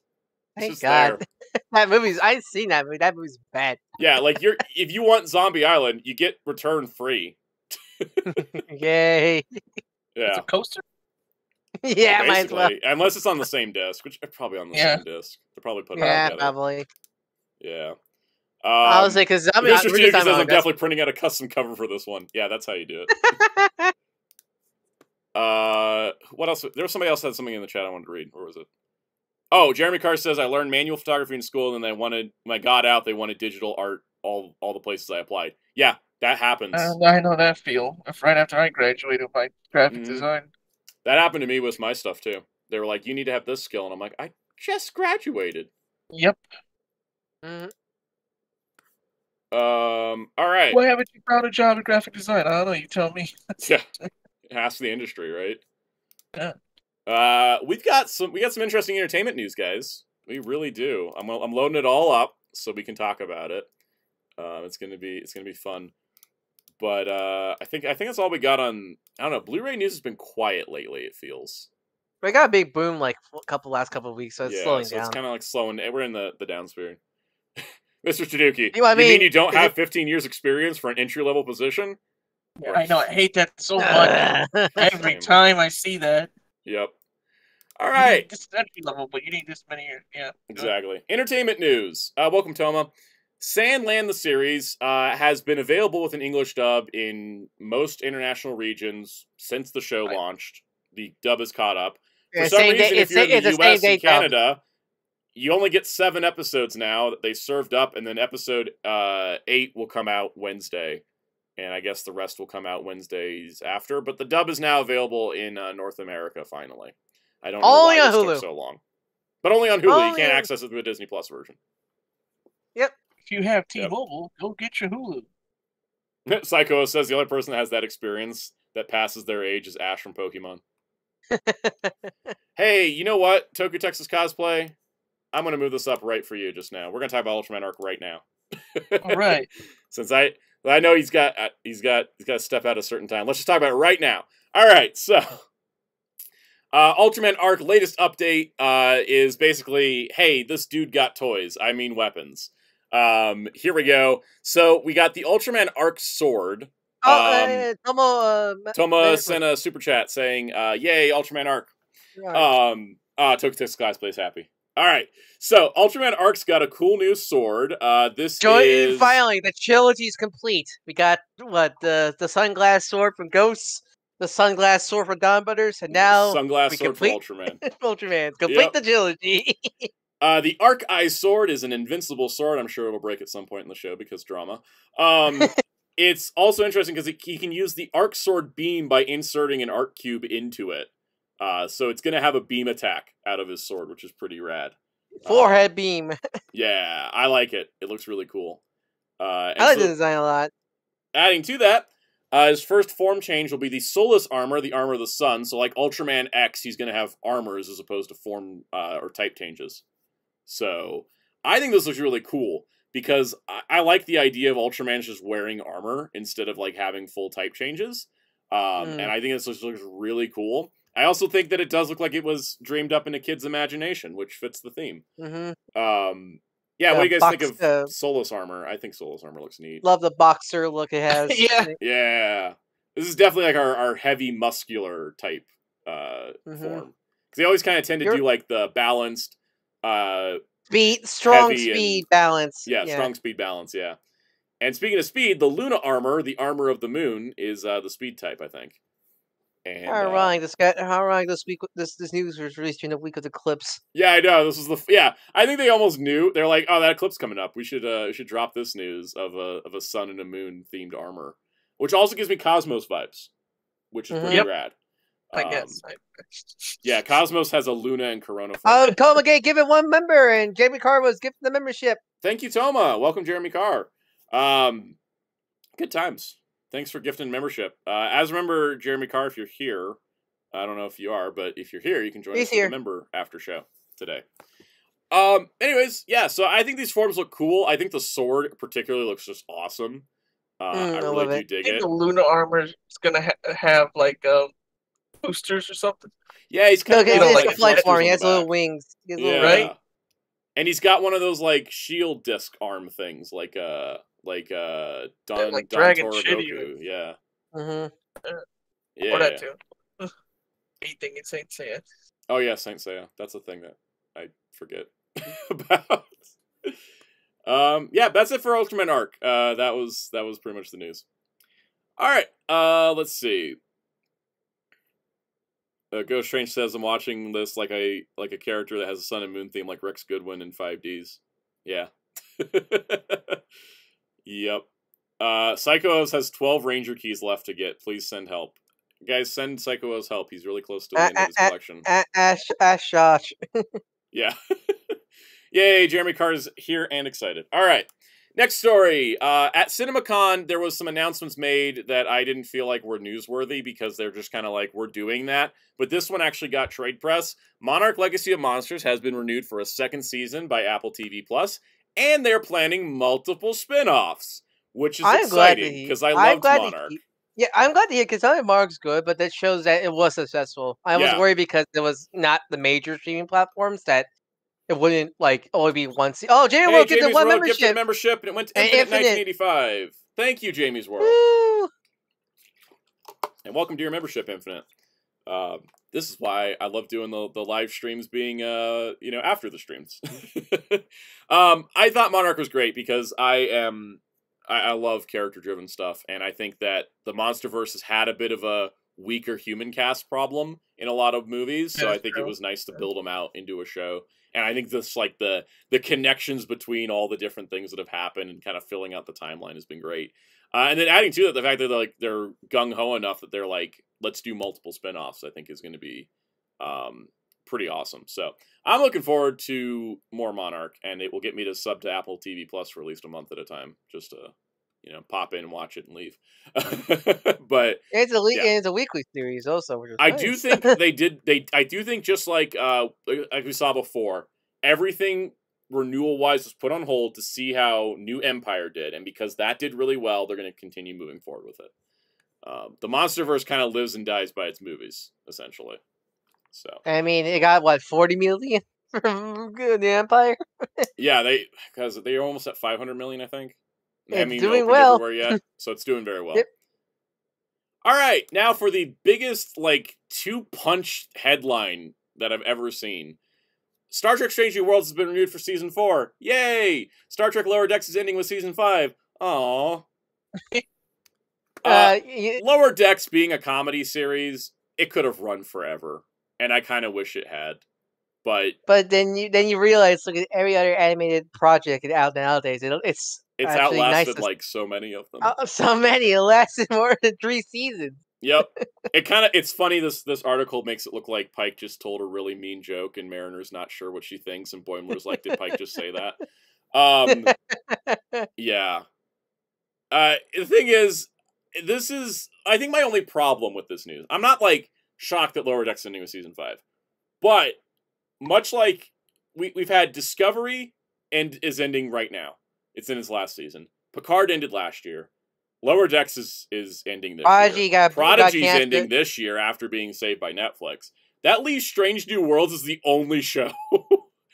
Thank just God. There. [LAUGHS] that movie's. I've seen that movie. That movie's bad. Yeah, like you're if you want Zombie Island, you get Return free. [LAUGHS] Yay! It's Yeah, a coaster. [LAUGHS] yeah, might as well. unless it's on the same disc, which probably on the Yeah. same disc. They're probably putting it Yeah, together. probably. Yeah. I Um, was like, because I mean, Mr. we're Studio just says talking I'm definitely printing out a custom cover for this one. Yeah, that's how you do it. Uh, what else? There was somebody else had something in the chat I wanted to read. Where was it? Oh, Jeremy Carr says I learned manual photography in school, and then they wanted when I got out, they wanted digital art all all the places I applied. Yeah, that happens. And I know that feel. Right after I graduated my graphic Mhm. design. that happened to me with my stuff too. They were like, "You need to have this skill," and I'm like, "I just graduated." Yep. Mhm. Um. All right. Why haven't you found a job in graphic design? I don't know. You tell me. Yeah. Ask the industry, right? [LAUGHS] Yeah. Uh, we've got some we got some interesting entertainment news, guys. We really do. I'm I'm loading it all up so we can talk about it. Uh, it's gonna be it's gonna be fun. But uh, I think I think that's all we got on. I don't know. Blu-ray news has been quiet lately. It feels. We got a big boom like a couple last couple of weeks, so it's yeah, slowing so down. it's kind of like slowing. We're in the the down period. Mr. Tanuki, You know what I you mean mean? you don't have 15 years experience for an entry level position? I know. I hate that so much. [LAUGHS] Every time I see that. Yep. All You right. entry level, but you need this many. Yeah. Exactly. Entertainment news. Uh, welcome, Toma. Sandland, the series, uh, has been available with an English dub in most international regions since the show Right. launched. The dub is caught up. For Yeah, some reason, day- if you're in the it's a same US day and dub. Canada, you only get seven episodes now that they served up, and then episode uh, eight will come out Wednesday. And I guess the rest will come out Wednesdays after. But the dub is now available in uh, North America finally. I don't know Only why on this Hulu. took so long. But only on Hulu. you can't on- access it through the Disney Plus version. Yep. If you have T-Mobile, go get your Hulu. [LAUGHS] Psycho says the only person that has that experience that passes their age is Ash from Pokemon. [LAUGHS] hey, you know what? Tokyo Texas cosplay. I'm gonna move this up right for you just now. We're gonna talk about Ultraman Arc right now. All right. [LAUGHS] Since I I know he's got uh, he's got he's got to step out a certain time. Let's just talk about it right now. All right, so uh, Ultraman Arc latest update uh, is basically, hey, this dude got toys. I mean weapons. Um, here we go. So we got the Ultraman Arc sword. Oh, Um, uh, Tomo. Uh, Ma- sent a super chat saying, uh, "Yay, Ultraman Arc." right. Um, uh, Tokyo Texas Cosplay's happy. All right, so Ultraman Arc's got a cool new sword. Uh, this Joy, is finally, the trilogy is complete. We got what the the sunglass sword from Ghosts, the sunglass sword for Dawn Brothers, and now sunglass we sword for complete- Ultraman. [LAUGHS] Ultraman. Complete Yep. the trilogy. [LAUGHS] Uh, the Arc Eye sword is an invincible sword. I'm sure it'll break at some point in the show because drama. Um, [LAUGHS] it's also interesting because he can use the Arc sword beam by inserting an Arc cube into it. Uh, so it's gonna have a beam attack out of his sword, which is pretty rad. Uh, Forehead beam. Yeah, I like it. It looks really cool. Uh, I like so- the design a lot. adding to that, uh, his first form change will be the Solis armor, the armor of the sun. So, like Ultraman X, he's going to have armors as opposed to form uh, or type changes. So, I think this looks really cool because I, I like the idea of Ultraman just wearing armor instead of like having full type changes. Um, Mm. And I think this looks, looks really cool. I also think that it does look like it was dreamed up in a kid's imagination, which fits the theme. hmm Um, yeah, what do you guys box- think of uh, Solis armor? I think Solis armor looks neat. Love the boxer look it [LAUGHS] has. Yeah. Yeah, this is definitely like our, our heavy muscular type uh, Mhm. form because they always kind of tend to You're- do like the balanced, uh, Speed, strong Heavy and- speed balance. yeah, strong speed balance. Yeah, and speaking of speed, the Luna armor, the armor of the moon, is uh, the speed type, I think. And How uh, ironic this guy. How ironic this week. This this news was released during the week of the Eclipse. yeah, I know this was the yeah. I think they almost knew. They're like, oh, that eclipse coming up. We should uh, we should drop this news of a of a sun and a moon themed armor, which also gives me Cosmos vibes, which is Mhm. pretty Yep. rad. I Um, guess. Yeah, Cosmos has a Luna and Corona. form. Oh, Toma Gate, give it one member, and Jamie Carr was gifted the membership. Thank you, Toma. Welcome, Jeremy Carr. Um, good times. Thanks for gifting membership. Uh, as a member, Jeremy Carr, if you're here, I don't know if you are, but if you're here, you can join He's us for here. the member after show today. Um. Anyways, yeah. So I think these forms look cool. I think the sword particularly looks just awesome. Uh, Mm, I I really love do it. I dig think it. the Luna armor is gonna ha- have like um, boosters or something. Yeah, he's kind Look, of it's, got, it's like, a flight thrusters form. He the has little wings. He has Yeah. little Right? And he's got one of those like shield disc arm things, like uh, like uh, Don like Don Dragon Toro Goku. Yeah, hmm yeah. Or that too. Anything in Saint Seiya. Oh yeah, Saint Seiya. That's a thing that I forget [LAUGHS] about. um, yeah, that's it for Ultraman Arc. Uh, that was that was pretty much the news. All right. Uh, let's see. Uh, Ghost Strange says I'm watching this like a like a character that has a Sun and Moon theme, like Rex Goodwin in Five Ds. Yeah. [LAUGHS] yep. Uh, Psychos has 12 Ranger keys left to get. Please send help. Guys, send Psychos help. He's really close to the end of his collection. Ash, Ash, Josh. [LAUGHS] Yeah. [LAUGHS] Yay, Jeremy Carter's here and excited. All right. Next story. Uh, at CinemaCon, there was some announcements made that I didn't feel like were newsworthy because they're just kind of like, we're doing that. But this one actually got trade press. Monarch Legacy of Monsters has been renewed for a second season by Apple TV Plus, and they're planning multiple spin-offs, which is I'm exciting because I I'm loved glad Monarch. Yeah, I'm glad to hear because of Mark's good, but that shows that it was successful. I was worried because it was not the major streaming platforms that it wouldn't like only be one. Se- oh, Jamie Hey, get the one World membership. membership, and it went to Infinite, Infinite. 1985. Thank you, Jamie's World. Woo! and welcome to your membership infinite um, this is why i love doing the, the live streams being uh you know after the streams. [LAUGHS] [LAUGHS] Um i thought monarch was great because i am i, I love character driven stuff and i think that the monsterverse has had a bit of a weaker human cast problem in a lot of movies so i think it was nice to build them out into a show. And i think this like the the connections between all the different things that have happened and kind of filling out the timeline has been great uh, and then adding to that, the fact that they're like they're gung ho enough that they're like, let's do multiple spin-offs, I think is going to be um, pretty awesome. So I'm looking forward to more Monarch, and it will get me to sub to Apple TV Plus for at least a month at a time, just to you know pop in, and watch it, and leave. [LAUGHS] but It's a Yeah. it's a weekly series also. I do [LAUGHS] think they did. They I do think just like uh like we saw before, everything renewal wise was put on hold to see how New Empire did, and because that did really well, they're going to continue moving forward with it. Um, the MonsterVerse kind of lives and dies by its movies, essentially. So I mean, it got what forty million [LAUGHS] from the Empire. [LAUGHS] yeah, they because they are almost at five hundred million, I think. It's haven't even doing well. yet, [LAUGHS] so it's doing very well. Yep. All right, now for the biggest like two punch headline that I've ever seen. Star Trek Strange New Worlds has been renewed for season four. Yay! Star Trek Lower Decks is ending with season five. Aww. [LAUGHS] Uh, Uh, Lower Decks being a comedy series, it could have run forever, and I kind of wish it had. But but then you then you realize look at every other animated project out nowadays. It, it's it's actually nice outlasted like so many of them. uh, [LAUGHS] so many. It [LAUGHS] lasted more than three seasons. Yep. [LAUGHS] It kind of it's funny this this article makes it look like Pike just told a really mean joke and Mariner's not sure what she thinks and Boimler's like did Pike just say that? Um [LAUGHS] yeah. Uh the thing is this is I think my only problem with this news. I'm not like shocked that Lower Decks ending with season 5. But much like we we've had Discovery and is ending right now. It's in its last season. Picard ended last year. Lower Decks is is ending this year. Prodigy got got Prodigy's ending this year after being saved by Netflix. That leaves Strange New Worlds as the only [LAUGHS] show.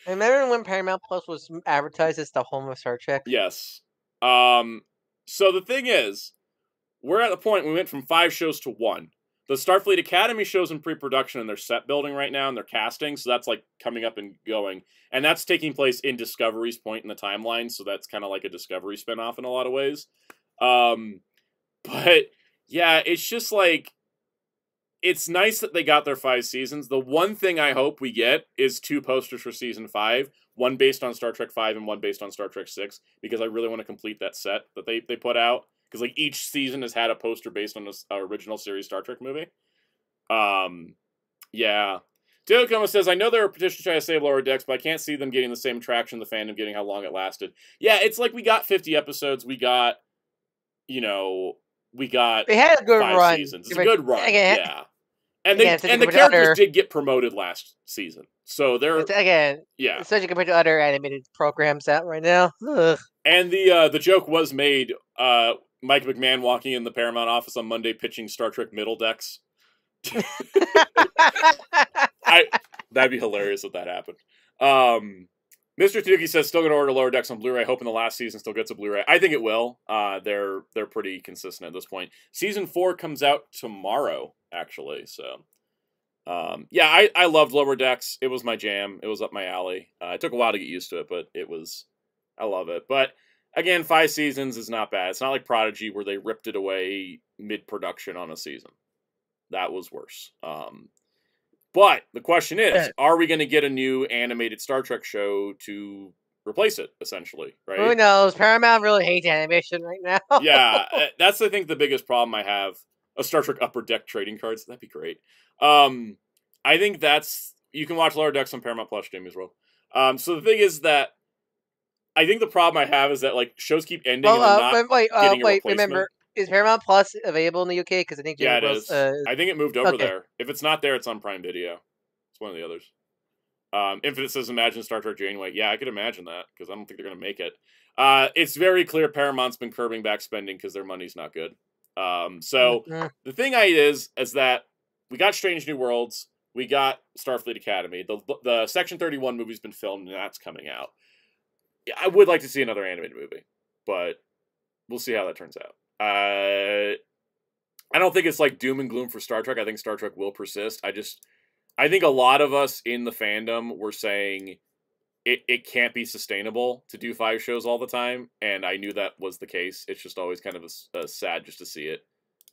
Remember when Paramount Plus was advertised as the home of Star Trek? yes. Um. So the thing is, we're at the point we went from five shows to one. The Starfleet Academy shows in pre-production and they're set building right now and they're casting, so that's like coming up and going, and that's taking place in Discovery's point in the timeline. So that's kind of like a Discovery spinoff in a lot of ways. Um, but yeah, it's just like it's nice that they got their five seasons. The one thing I hope we get is two posters for season five, one based on Star Trek five and one based on Star Trek six, because I really want to complete that set that they they put out. Because like each season has had a poster based on the original series Star Trek movie. Um, yeah. Dilkoma says, I know there are petitions trying to save Lower Decks, but I can't see them getting the same traction the fandom getting how long it lasted. Yeah, it's like we got 50 episodes. We got, you know, we got They had a good five run. seasons. It's a good run. Again, yeah. And they again, and the characters other- did get promoted last season. So they're again, yeah. especially compared to other animated programs out right now. Ugh. And the uh the joke was made uh Mike McMahan walking in the Paramount office on Monday pitching Star Trek Middle Decks. [LAUGHS] [LAUGHS] I that'd be hilarious if that happened. Um, Mr. Tanuki says still gonna order Lower Decks on Blu-ray, hoping the last season still gets a Blu-ray. I think it will. Uh, they're they're pretty consistent at this point. Season four comes out tomorrow, actually. So, um, yeah, I I loved Lower Decks. It was my jam. It was up my alley. Uh, it took a while to get used to it, but it was. I love it. But again, five seasons is not bad. It's not like Prodigy where they ripped it away mid-production on a season. That was worse. Um, but the question is, are we going to get a new animated Star Trek show to replace it? Essentially, right Who knows? Paramount really hates animation right now. [LAUGHS] yeah, uh, that's I think the biggest problem I have. A Star Trek Upper Deck trading cards. That'd be great. Um, I think that's you can watch Lower Decks on Paramount Plus, Jamie as well. Um, so the thing is that I think the problem I have is that like shows keep ending Well, uh, not wait, wait, uh, wait remember, is Paramount Plus available in the UK? Because I think Yeah, it is. Uh, I think it moved over okay. there. If it's not there, it's on Prime Video. It's one of the others. Um, Infinite says, "Imagine Star Trek Janeway." Yeah, I could imagine that because I don't think they're going to make it. Uh, it's very clear Paramount's been curbing back spending because their money's not good. Um, so mm, the thing I is is that we got Strange New Worlds, we got Starfleet Academy. The the Section Thirty One movie's been filmed and that's coming out. I would like to see another animated movie, but we'll see how that turns out. Uh, I don't think it's like doom and gloom for Star Trek. I think Star Trek will persist. I just, I think a lot of us in the fandom were saying it, it can't be sustainable to do five shows all the time, and I knew that was the case. It's just always kind of a uh, sad just to see it.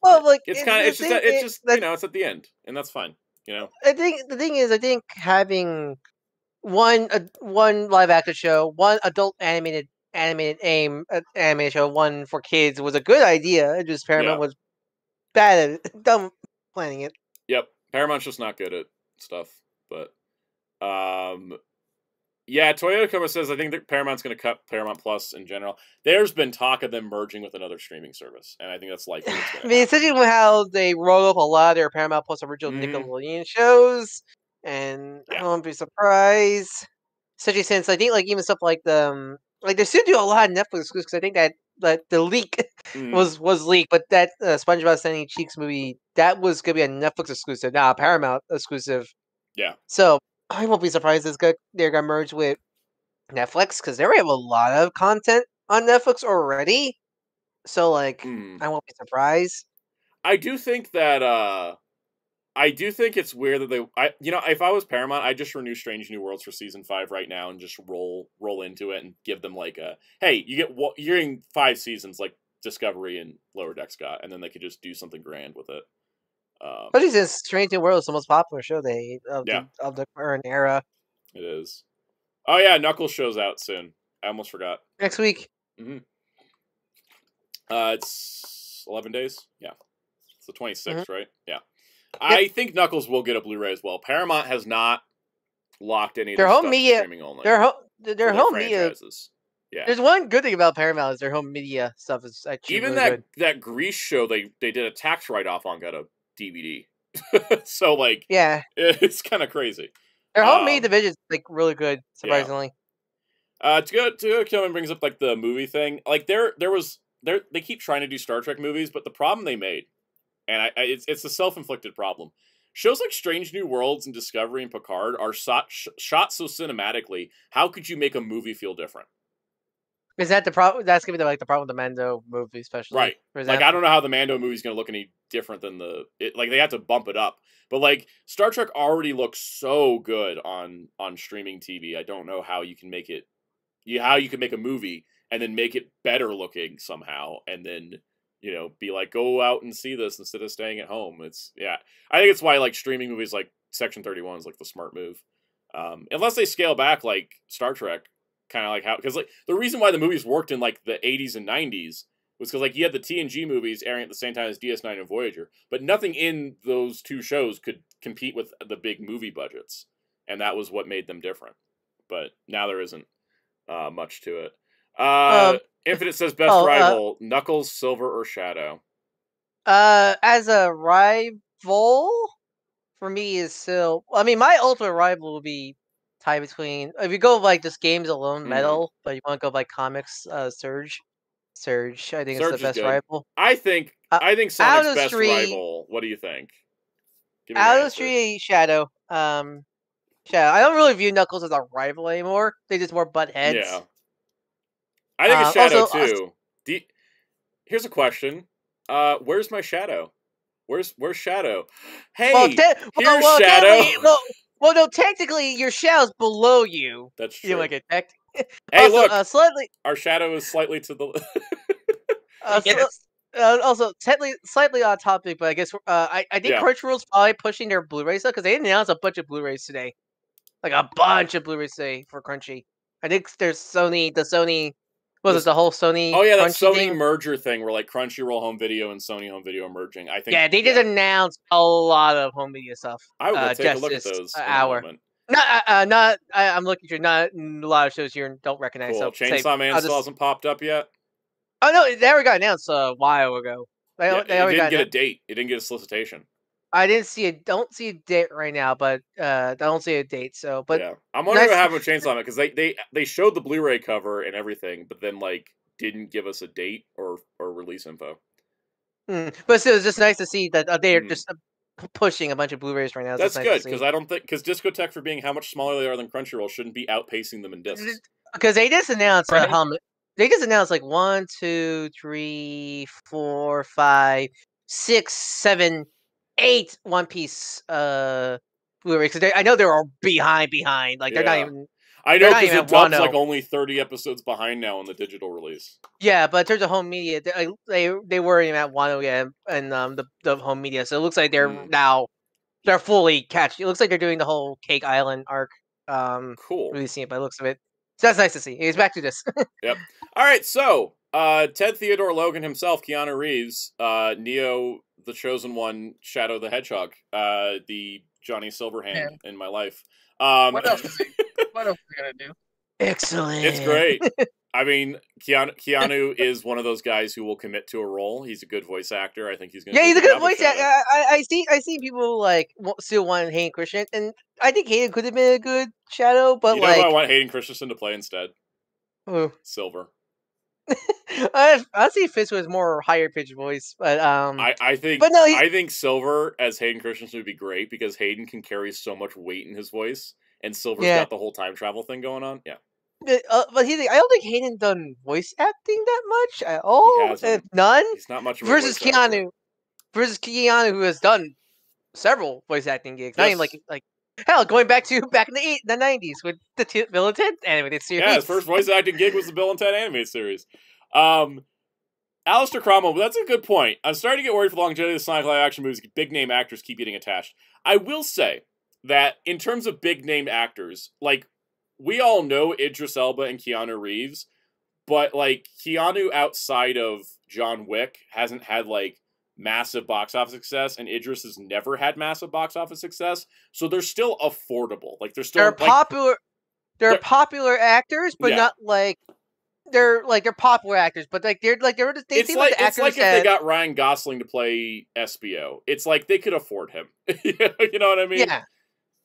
well, like It's kind of it's just that- it's just that- you know it's at the end, and that's fine. You know, I think the thing is, I think having one uh, one live action show, one adult animated animated aim uh, animated show, one for kids was a good idea. It just Paramount Yeah. was bad at it, [LAUGHS] dumb planning it. Yep, Paramount's just not good at stuff. But, um, Yeah, Toyota Koma says I think that Paramount's going to cut Paramount Plus in general. There's been talk of them merging with another streaming service, and I think that's [LAUGHS] likely. I mean, especially how they roll up a lot of their Paramount Plus original Mhm. Nickelodeon shows, and Yeah. I won't be surprised. Especially since I think like even stuff like the um, like they still do a lot of Netflix exclusives. 'cause I think that that the leak [LAUGHS] Mm. was was leaked, but that uh, SpongeBob Sandy Cheeks movie that was gonna be a Netflix exclusive, not a Paramount exclusive. Yeah. So I won't be surprised it's good. They're gonna merge with Netflix because they already have a lot of content on Netflix already. So like, Mm. I won't be surprised. I do think that uh I do think it's weird that they I you know, if I was Paramount, I'd just renew Strange New Worlds for season 5 right now and just roll roll into it and give them like a hey, you get what you're getting 5 seasons like Discovery and Lower Decks got and then they could just do something grand with it. Um Especially since Strange New Worlds is the most popular show they of Yeah. the of the current era. it is. Oh yeah, Knuckles shows out soon. I almost forgot. Next week, Uh it's 11 days. Yeah. It's the 26th, Mm-hmm. right? Yeah. I think Knuckles will get a Blu-ray as well. Paramount has not locked any of Their their home stuff media- streaming only. their home for their home media. Yeah. There's one good thing about Paramount is their home media stuff is actually Even really that good. that Grease show they they did a tax write off on got a DVD. [LAUGHS] so like Yeah, [LAUGHS] it's kind of crazy. their home Um, media division is like really good. yeah. Surprisingly, Uh, to go to go, Kilman brings up like the movie thing. Like there there was there they keep trying to do Star Trek movies, but the problem they made, and I, I it's it's a self inflicted problem. Shows like Strange New Worlds and Discovery and Picard are shot sh- shot so cinematically. How could you make a movie feel different? is that the problem? That's gonna be the, like the problem with the Mando movie, especially. Right. Like I don't know how the Mando movie is gonna look any different than the it, like they have to bump it up. But like Star Trek already looks so good on on streaming TV. I don't know how you can make it you how you can make a movie and then make it better looking somehow and then you know be like go out and see this instead of staying at home. It's yeah. I think it's why like streaming movies like Section 31 is like the smart move. Um unless they scale back like Star Trek kind of like how because like the reason why the movies worked in like the 80s and 90s was because like you had the TNG movies airing at the same time as DS9 and Voyager, but nothing in those two shows could compete with the big movie budgets, and that was what made them different. But now there isn't uh, much to it. Uh, Um, Infinite says best oh, uh, rival: Knuckles, Silver, or Shadow. Uh, as a rival, for me is still. I mean, my ultimate rival will be tie between. If you go like just games alone, Mhm. metal, but you want to go by comics, uh, Surge. Surge, I think Surge it's the best good. rival. I think Uh, I think Sonic's best rival. What do you think? Give me your Out of street, Shadow. Um, Shadow. I don't really view Knuckles as a rival anymore. They just more butt heads. Yeah. I think it's Uh, Shadow also, uh, too. Do you- Here's a question. Uh, where's my Shadow? Where's where's Shadow? Hey, Well, te- here's well, Shadow. technically- Well, well, no, technically, your Shadow's below you. [LAUGHS] that's true. You know, like a tech. [LAUGHS] hey, also, look, uh, slightly. our Shadow is slightly to the. [LAUGHS] Uh, so- Yes. uh, also, slightly, slightly off topic, but I guess uh, I, I think Yeah. Crunchyroll's probably pushing their Blu-ray stuff because they announced a bunch of Blu-rays today, like a bunch of Blu-rays today for Crunchy. I think there's Sony, the Sony, was This- it the whole Sony? oh yeah, that Crunchy Sony thing? merger thing where like Crunchyroll Home Video and Sony Home Video are merging. I think. Yeah, they did announce a lot of home video stuff. I would uh, take a look at those. uh, hour. moment. Not, uh, uh, not. I, I'm looking through not a lot of shows here don't recognize. Cool. So say- Chainsaw Man I'll still just- hasn't popped up yet. Oh no, they already got announced a while ago. They, Yeah, they it already didn't got get a date. It didn't get a solicitation. I didn't see a don't see a date right now, but uh, I don't see a date. So, but yeah, I'm wondering nice- what happened with Chainsaw Man because they they they showed the Blu-ray cover and everything, but then like didn't give us a date or or release info. mm, but still, it's just nice to see that uh, they are Mm. just uh, pushing a bunch of Blu-rays right now. That's just good because I don't think because Discotek for being how much smaller they are than Crunchyroll shouldn't be outpacing them in discs. because they just announced uh, Right. how they just announced like one, two, three, four, five, six, seven, eight One Piece uh Blu-rays. Because I know they're all behind, behind. Like they're Yeah. not even. I know because the dub's like only 30 episodes behind now on the digital release. Yeah, but in terms of home media, they they, they were even at one yeah, and um the the home media. So it looks like they're Mm. now they're fully catching. It looks like they're doing the whole Cake Island arc. Um, Cool. releasing it by the looks of it. So that's nice to see. He's back to this. Yep. [LAUGHS] All right, so uh, Ted Theodore Logan himself, Keanu Reeves, uh, Neo the chosen one, Shadow the Hedgehog, uh, the Johnny Silverhand in my life. Um, What else? [LAUGHS] Is he, what else are we gonna do? Excellent. it's great. [LAUGHS] I mean, Keanu, Keanu is one of those guys who will commit to a role. He's a good voice actor. I think he's gonna. Yeah, he's a good voice actor. I, I, I see. I see people like wa- still wanting Hayden Christian, and I think Hayden could have been a good Shadow, but you know who I want Hayden Christensen to play instead? ooh. Silver. [LAUGHS] I I see Fisk was more higher pitched voice, but um, I, I think But no, he- I think Silver as Hayden Christensen would be great because Hayden can carry so much weight in his voice, and Silver's Yeah. got the whole time travel thing going on. Yeah, but, uh, but he's I don't think Hayden done voice acting that much at all. If none, he's not much versus voice actor. Keanu, versus Keanu, who has done several voice acting gigs. Not even like like hell, going back to back in the eight, the nineties with the t- Bill and Ted animated series. Yeah, his first voice acting gig was the Bill and Ted animated series. Um, Alistair Cromwell, that's a good point. I'm starting to get worried for the longevity of the Sonic live action movies. Big name actors keep getting attached. I will say that in terms of big name actors, like we all know Idris Elba and Keanu Reeves, but like Keanu outside of John Wick hasn't had like massive box office success, and Idris has never had massive box office success. So they're still affordable. Like they're still they're like, popular. They're, they're- popular actors, but Yeah. not like they're like they're popular actors, but like they're like they're they it's seem like like the it's like if they got Ryan Gosling to play Espio. It's like they could afford him. [LAUGHS] you know what I mean? yeah.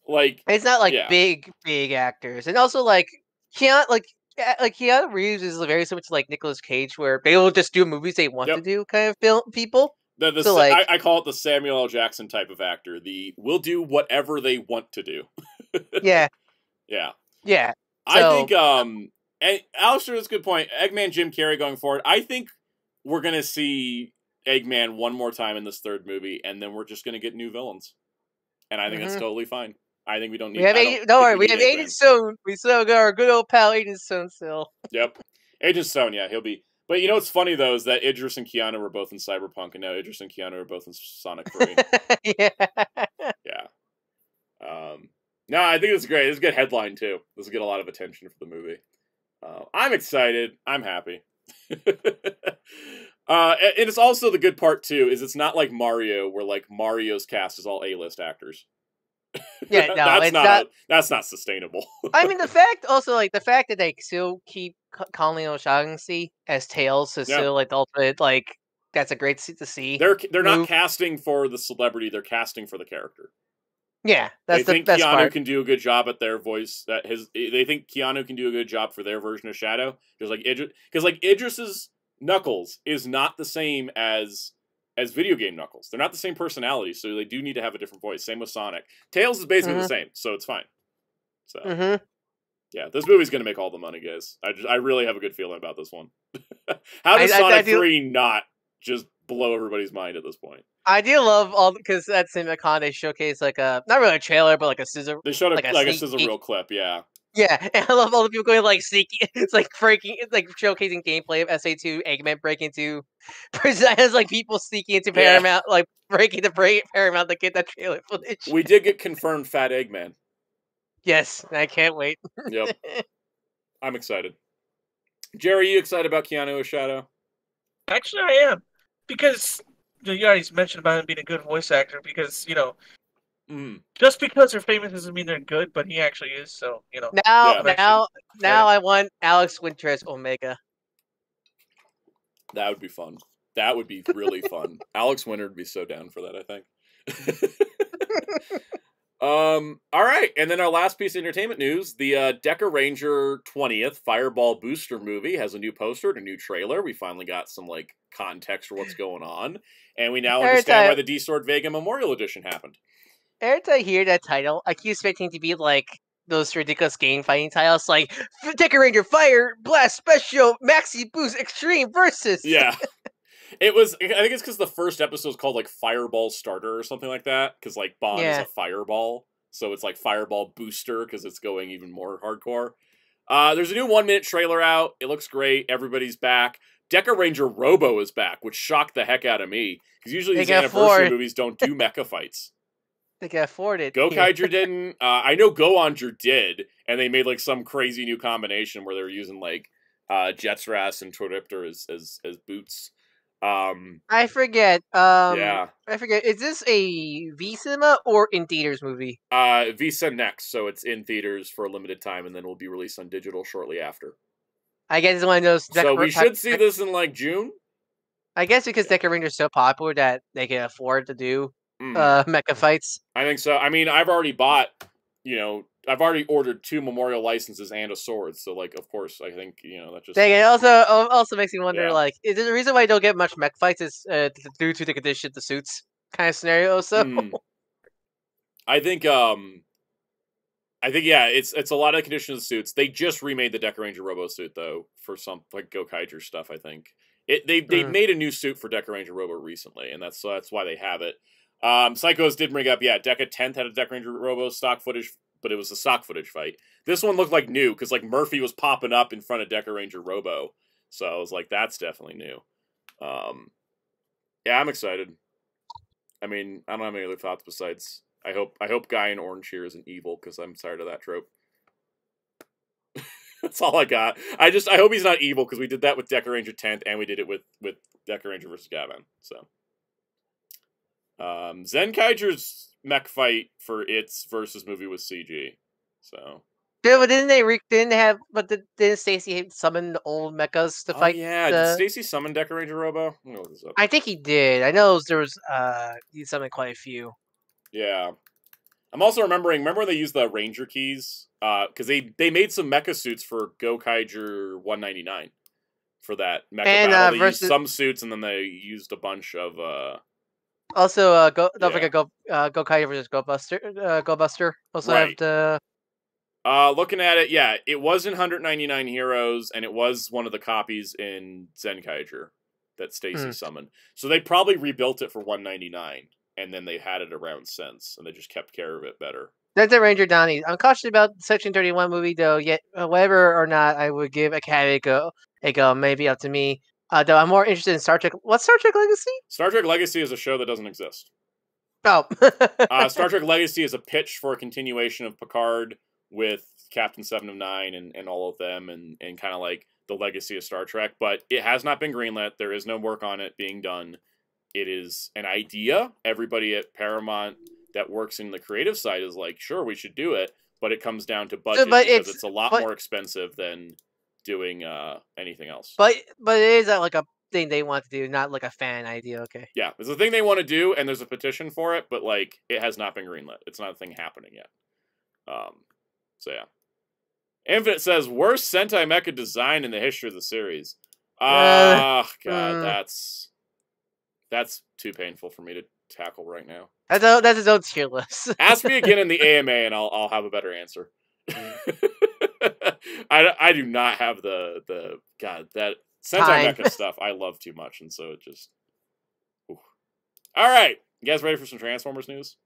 Like It's not like Yeah. big big actors, and also like Keanu like. yeah, Like Keanu Reeves is very similar to like Nicolas Cage, where they will just do movies they want Yep. to do kind of film people. The, the So, like- I, I call it the Samuel L. Jackson type of actor. The will do whatever they want to do. [LAUGHS] Yeah, Yeah. yeah. I So- think um and Alistair has a good point. Eggman Jim Carrey going forward. I think we're gonna see Eggman one more time in this third movie, and then we're just gonna get new villains. And I think that's Mhm. totally fine. I think we don't need We have don't worry, think we have. Agent Stone. We still got our good old pal Agent Stone still. Yep. Agent Stone, yeah, he'll be. But you know what's funny though is that Idris and Keanu were both in Cyberpunk, and now Idris and Keanu are both in Sonic Three. [LAUGHS] yeah. yeah. Um. No, I think it's great. It's a good headline too. This will get a lot of attention for the movie. Uh, I'm excited. I'm happy. [LAUGHS] uh, and and it's also the good part too is it's not like Mario where like Mario's cast is all A-list actors. [LAUGHS] Yeah, no, that's it's not, not- that's not sustainable. [LAUGHS] I mean, the fact also like the fact that they still keep C- Colleen O'Shaughnessy as Tails is Yeah. still like the ultimate like that's a great se- to see. they're they're not casting for the celebrity. They're casting for the character. yeah, that's they the think best Keanu part. can do a good job at their voice. That his eh, they think Keanu can do a good job for their version of Shadow. Just like Idris, because like Idris's Knuckles is not the same as as video game Knuckles. They're not the same personality, so they do need to have a different voice. Same with Sonic. Tails is basically the Mhm. same, so it's fine. So hmm yeah, this movie's gonna make all the money, guys. I just I really have a good feeling about this one. [LAUGHS] How does I- I- I Sonic do- Three not just blow everybody's mind at this point? I do love all because at CinemaCon they showcase like a not really a trailer but like a scissor. They showed a, Like like a a, sizzle peek. reel clip, yeah. Yeah, [LAUGHS] and I love all the people going like sneaky. [LAUGHS] It's like breaking. It's like showcasing gameplay of SA two Eggman breaking into. [LAUGHS] As like people sneaking into Yeah. Paramount, like breaking the break Paramount to get that trailer footage. We did get confirmed Fat Eggman. yes, I can't wait. Yep. I'm excited. Jerry, you excited about Keanu as Shadow? Actually, I am because you already mentioned about him being a good voice actor. Because you know, Mm. just because they're famous doesn't mean they're good, but he actually is. So you know, Now, Yeah. now, now, I want Alex Winter as Omega. That would be fun. That would be really fun. Alex Winter would be so down for that, I think. [LAUGHS] um, all right, and then our last piece of entertainment news: the uh, Deca Ranger 20th Fireball Booster movie has a new poster and a new trailer. We finally got some like context for what's going on, and we now Every understand why the D Sword Vega Memorial Edition happened. Every time I hear that title, I keep expecting to be like those ridiculous game fighting titles, like Deca Ranger Fire Blast Special Maxi Boost Extreme versus. Yeah. [LAUGHS] It was. I think it's because the first episode is called like Fireball Starter or something like that. Because like Bond Yeah. is a fireball, so it's like Fireball Booster because it's going even more hardcore. Uh, there's a new one minute trailer out. It looks great. Everybody's back. Deca Ranger Robo is back, which shocked the heck out of me because usually these anniversary afford- movies don't do mecha fights. They can afford it. Go [LAUGHS] Kaiser didn't. Uh, I know Go Onger did, and they made like some crazy new combination where they were using like uh, Jetras and Toripter as as as boots. Um, I forget. Um, yeah, I forget. Is this a V cinema or in theaters movie? uh, V-Cinext, so it's in theaters for a limited time, and then will be released on digital shortly after. I guess it's one of those. So we should see this in like June. I guess because Deca Ranger's so popular that they can afford to do Mm, uh mecha fights. I think so. I mean, I've already bought, you know, I've already ordered two memorial licenses and a sword. So, like, of course, I think you know that just Dang, it also also makes me wonder, Yeah. like, is there the reason why I don't get much mech fights is uh, due to the condition of the suits kind of scenario. So Mm. I think um I think yeah, it's it's a lot of condition of the suits. They just remade the Deca Ranger Robo suit though for some like Gokaiger stuff. I think it they they Mm. made a new suit for Deca Ranger Robo recently, and that's so that's why they have it. Um, Psychos did bring up yeah, Deca Tenth had a Deca Ranger Robo stock footage, but it was a stock footage fight. This one looked like new because like Murphy was popping up in front of Deca Ranger Robo, so I was like that's definitely new. Um, yeah, I'm excited. I mean, I don't have any other thoughts besides I hope I hope Guy in Orange here isn't evil because I'm tired of that trope. [LAUGHS] That's all I got. I just I hope he's not evil because we did that with Deca Ranger 10th and we did it with with Deca Ranger versus Gavan. So, um, Zenkaiger's mech fight for its versus movie was CG. So yeah, but didn't they re- didn't they have? But did, didn't Stacy summon old mechas to Oh, fight? yeah, the- did Stacy summon Deca Ranger Robo? Let me look this up. I think he did. I know there was uh he summoned quite a few. Yeah. I'm also remembering. Remember when they used the Ranger keys? Because they they made some mecha suits for Go Gokaiger 199 for that mecha And, battle. uh, they versus- used some suits, and then they used a bunch of. uh Also, uh, go don't Yeah. forget go uh, Go Kai versus Go Buster. Uh, Go Buster. Also Right. have the Uh, looking at it, yeah, it was in 199 Heroes, and it was one of the copies in Zenkaiger that Stacy Hmm. summoned. So they probably rebuilt it for 199, and then they had it around since, and they just kept care of it better. That's a Ranger Donnie. I'm cautious about Section 31 movie though. Yet, uh, whether or not I would give Academy a go, a go, maybe up to me. Uh, though I'm more interested in Star Trek. What's Star Trek Legacy? Star Trek Legacy is a show that doesn't exist. Oh, [LAUGHS] uh, Star Trek Legacy is a pitch for a continuation of Picard with Captain Seven of Nine and, and all of them, and, and kind of like the legacy of Star Trek. But it has not been greenlit. There is no work on it being done. It is an idea. Everybody at Paramount that works in the creative side is like, sure, we should do it, but it comes down to budget but because it's- it's, a lot more expensive than doing uh, anything else. but but it is uh, like a thing they want to do, not like a fan idea. Okay. Yeah, it's a thing they want to do, and there's a petition for it, but like it has not been greenlit. It's not a thing happening yet. Um, so yeah. Infinite says worst Sentai mecha design in the history of the series. Ah, god, mm. that's that's too painful for me to tackle right now. That's a, that's his own tier list. Ask me again in the [LAUGHS] AMA, and I'll I'll have a better answer. [LAUGHS] [LAUGHS] I, I do not have the the god that Sentai mecha stuff. I love too much, and so it just. Oof. All right, you guys ready for some Transformers news?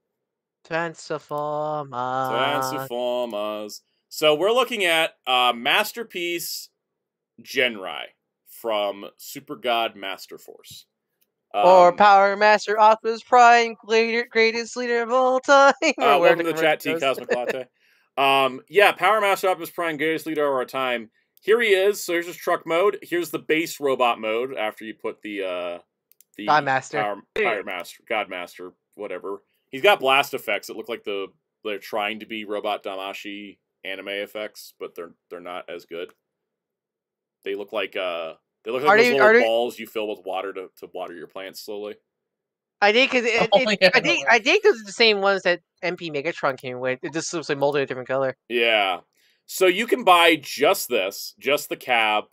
Transformers. Transformers. So we're looking at uh, Masterpiece Jinrai from Super God Master Force. or Um, Power Master Optimus Prime, greater, greatest leader of all time. or Uh, welcome to the chat, T. Cosmic Latte. [LAUGHS] Um, yeah, Power Master Optimus Prime, greatest leader of our time. Here he is. So here's his truck mode. Here's the base robot mode after you put the uh, the God Master. Power, Power Master, God Master, whatever. He's got blast effects that look like the they're trying to be Robot Damashii anime effects, but they're they're not as good. They look like uh they look like Are those little balls you fill with water to, to water your plants slowly. I think 'cause it, [LAUGHS] Oh, yeah, I think. I think those are the same ones that MP Megatron came with. It just looks like molded a different color. Yeah. So you can buy just this, just the cab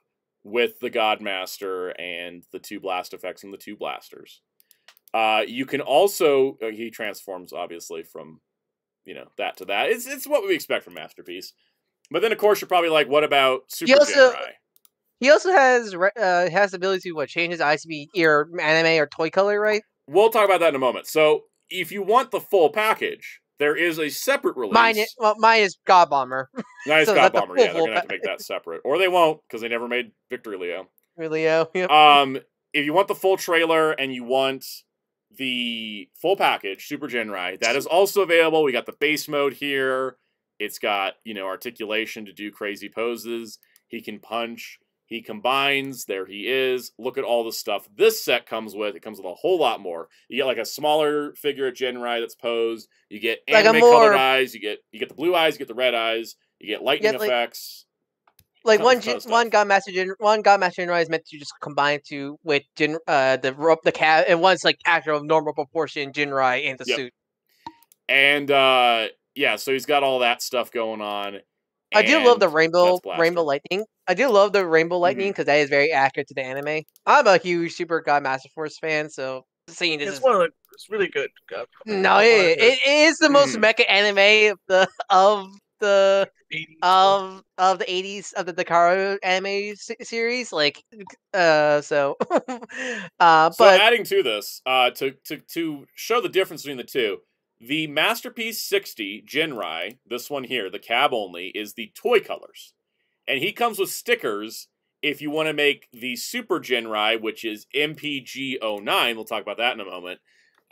with the Godmaster and the two blast effects and the two blasters. Uh, you can also uh, he transforms obviously from you know that to that. It's it's what we expect from Masterpiece. But then of course you're probably like, what about Super also- Jinrai? He also has uh has the ability to what change his eyes to be either anime or toy color, right? We'll talk about that in a moment. So if you want the full package, there is a separate release. Mine, i- well, mine is God Bomber. nice [LAUGHS] so God that's the Bomber. Yeah, they're gonna have to make that separate, or they won't because they never made Victory Leo. Oh, um, if you want the full trailer and you want the full package, Super Jinrai, that is also available. We got the base mode here. It's got you know articulation to do crazy poses. He can punch. He combines. There he is. Look at all the stuff this set comes with. It comes with a whole lot more. You get like a smaller figure of Jinrai that's posed. You get Like anime more- colored eyes. You get you get the blue eyes. You get the red eyes. You get lightning get, like- effects. like Tons one of fun Jin, stuff. one Godmaster Jin, one Godmaster Jinrai is meant to just combine to with Jin, uh, the rope, the cat, and one's like actual normal proportion Jinrai in the Yep. suit. And uh yeah, so he's got all that stuff going on. I do love the rainbow rainbow lightning. I do love the rainbow lightning because that is very accurate to the anime. I'm a huge Super God Master Force fan, so seeing this It's is one of the. It's really good. God, no, it, it, it is the most Mhm. mecha anime of the [LAUGHS] of the 80s. of of the 80s of the Dakaro anime se- series like uh so [LAUGHS] uh So but adding to this, uh, to to to show the difference between the two, the masterpiece sixty Jinrai, this one here, the cab only, is the toy colors, and he comes with stickers. If you want to make the Super Jinrai, which is MPG09, we'll talk about that in a moment.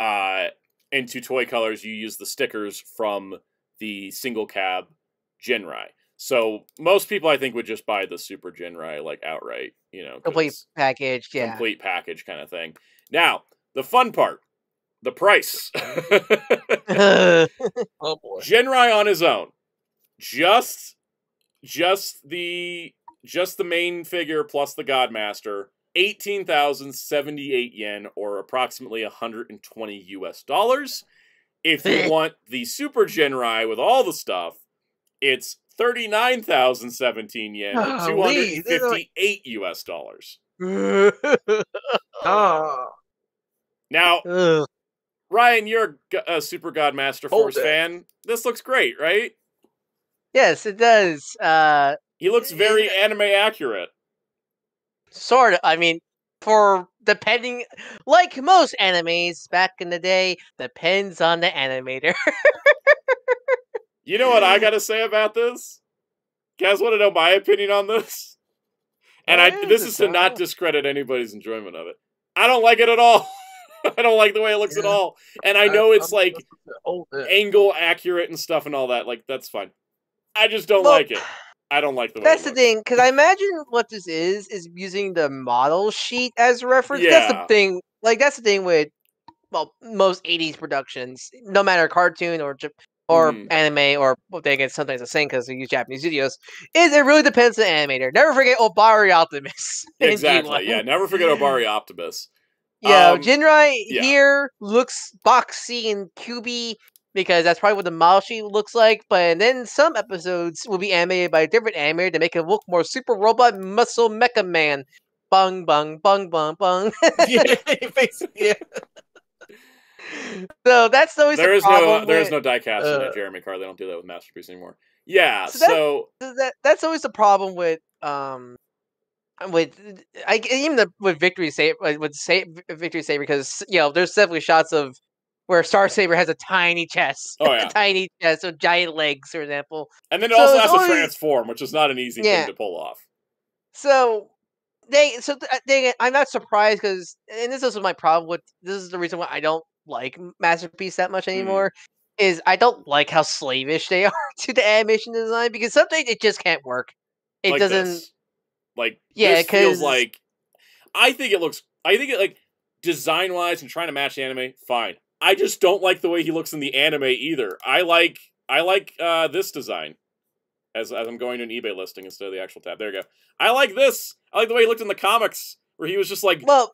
Uh, into toy colors, you use the stickers from the single cab Jinrai. So most people, I think, would just buy the Super Jinrai like outright. You know, complete package yeah complete package kind of thing. Now, the fun part, the price. [LAUGHS] [LAUGHS] [LAUGHS] oh boy. Jinrai on his own, just just the just the main figure plus the Godmaster, eighteen thousand seventy eight yen or approximately one hundred and twenty U.S. dollars. If you [LAUGHS] want the Super Jinrai with all the stuff, it's thirty nine thousand seventeen yen, or two hundred Golly, and they're like- fifty eight U.S. dollars. [LAUGHS] Ah, Now, Ugh. Ryan, you're a Super Godmaster Hold Force fan. This looks great, right? Yes it does uh He looks very Yeah. anime accurate. sort of i mean for depending like most animes back in the day depends on the animator You know what I [LAUGHS] got to say about this? You guys want to know my opinion on this? And I this is to not discredit anybody's enjoyment of it. I don't like it at all. [LAUGHS] I don't like the way it looks at all. And I know it's like supposed to hold it. angle accurate and stuff and all that. Like that's fine. I just don't Well, like it. I don't like the way That's the thing, because I imagine what this is is using the model sheet as a reference. That's the thing. Like that's the thing with well most '80s productions, no matter cartoon or or Mhm. anime or well, they get sometimes the same because they use Japanese studios. Is it really depends on the animator? Never forget Obari Optimus. [LAUGHS] Exactly. Yeah. Never forget Obari Optimus. Yeah, Um, Jinrai yeah. here looks boxy and cubey because that's probably what the model sheet looks like. But then some episodes will be animated by a different animator to make it look more super robot muscle mecha man. Bung bung bung bung bung. [LAUGHS] yeah, [LAUGHS] [LAUGHS] basically, yeah. so that's always There the is no problem. there is no die casting uh, at Jeremy Carr. They don't do that with Masterpiece anymore. Yeah. So that- So that that's always the problem with um with I even the, with Victory Saber with sa- Victory Saber because you know there's definitely shots of where Star Saber has a tiny chest, Oh, [LAUGHS] yeah. a tiny chest, with giant legs, for example. and then it So also has to transform, which is not an easy Yeah. thing to pull off. So they so they I'm not surprised because and this is my problem with this is the reason why I don't like Masterpiece that much Mhm. anymore. Is I don't like how slavish they [LAUGHS] are to the animation design because sometimes it just can't work. It like doesn't. this. Like Yeah, this feels like I think it looks I think it like design wise and trying to match the anime, fine. I just don't like the way he looks in the anime either. I like I like uh this design. As as I'm going to an eBay listing instead of the actual tab. There you go. I like this. I like the way he looked in the comics where he was just like Well,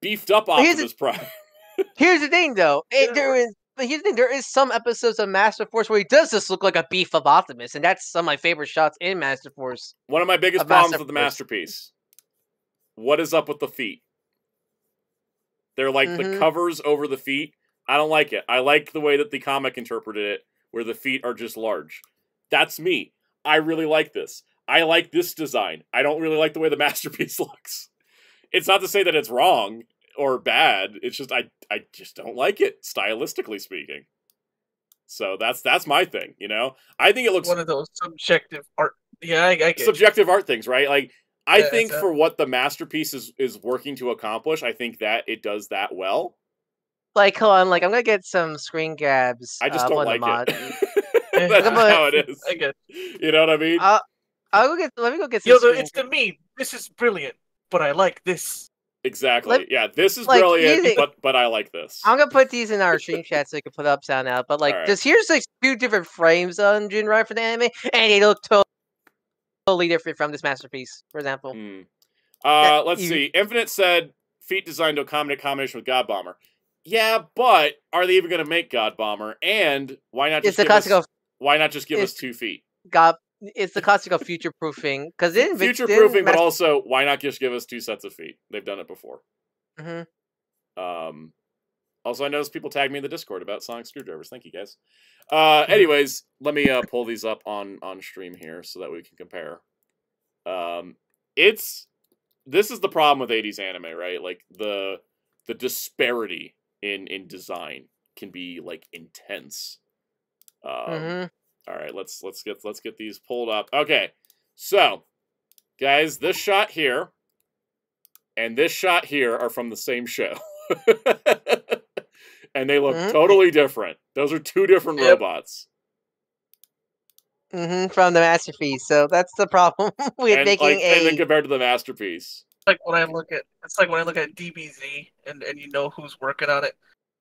beefed up here's Optimus Prime. [LAUGHS] here's the thing though. [LAUGHS] It, Yeah, there is. But here's the thing: there is some episodes of Master Force where he does just look like a beef of Optimus, and that's some of my favorite shots in Master Force. One of my biggest A problems with the masterpiece. masterpiece. What is up with the feet? They're like the Mhm. covers over the feet. I don't like it. I like the way that the comic interpreted it, where the feet are just large. That's me. I really like this. I like this design. I don't really like the way the [LAUGHS] masterpiece looks. It's not to say that it's wrong or bad. It's just I I just don't like it stylistically speaking. So that's that's my thing, you know. I think it looks One of those subjective art. Yeah, I, I get. you. subjective art things, right? Like I Yeah, think for what the masterpiece is is working to accomplish, I think that it does that well. Like, hold on, like I'm gonna get some screen grabs. I just uh, don't on the like mod. it. [LAUGHS] That's I'm just how it is. I get. You know what I mean? Uh, I'll go get. Let me go get some. Yo, the, screen it's the meme. this is brilliant, but I like this. Exactly. Let- yeah, this is like, brilliant, easy- but but I like this. I'm gonna put [LAUGHS] these in our stream chat so we can put up sound out. But like, Alright. just here's like two different frames on Jinrai for the anime, and they look to- totally different from this masterpiece. For example, Hmm. Uh, let's you- see. Infinite said feet designed to accommodate combination with God Bomber. Yeah, but are they even going to make God Bomber? And why not it's just the give classic us, of why not just give us two feet? God. It's the classic of future proofing because Future proofing, but also why not just give us two sets of feet? They've done it before. Mhm. Um, also, I noticed people tagged me in the Discord about sonic screwdrivers. Thank you guys. Uh, anyways, let me uh, pull these up on on stream here so that we can compare. Um, it's this is the problem with 80s anime, right? Like the the disparity in in design can be like intense. Um, Mhm. all right, let's let's get let's get these pulled up. Okay, so guys, this shot here and this shot here are from the same show, [LAUGHS] and they look Mhm. totally different. Those are two different Yep. robots. hmm from the masterpiece. So that's the problem [LAUGHS] with and, making like, and then a. compared to the masterpiece. Like when I look at it's like when I look at DBZ and and you know who's working on it.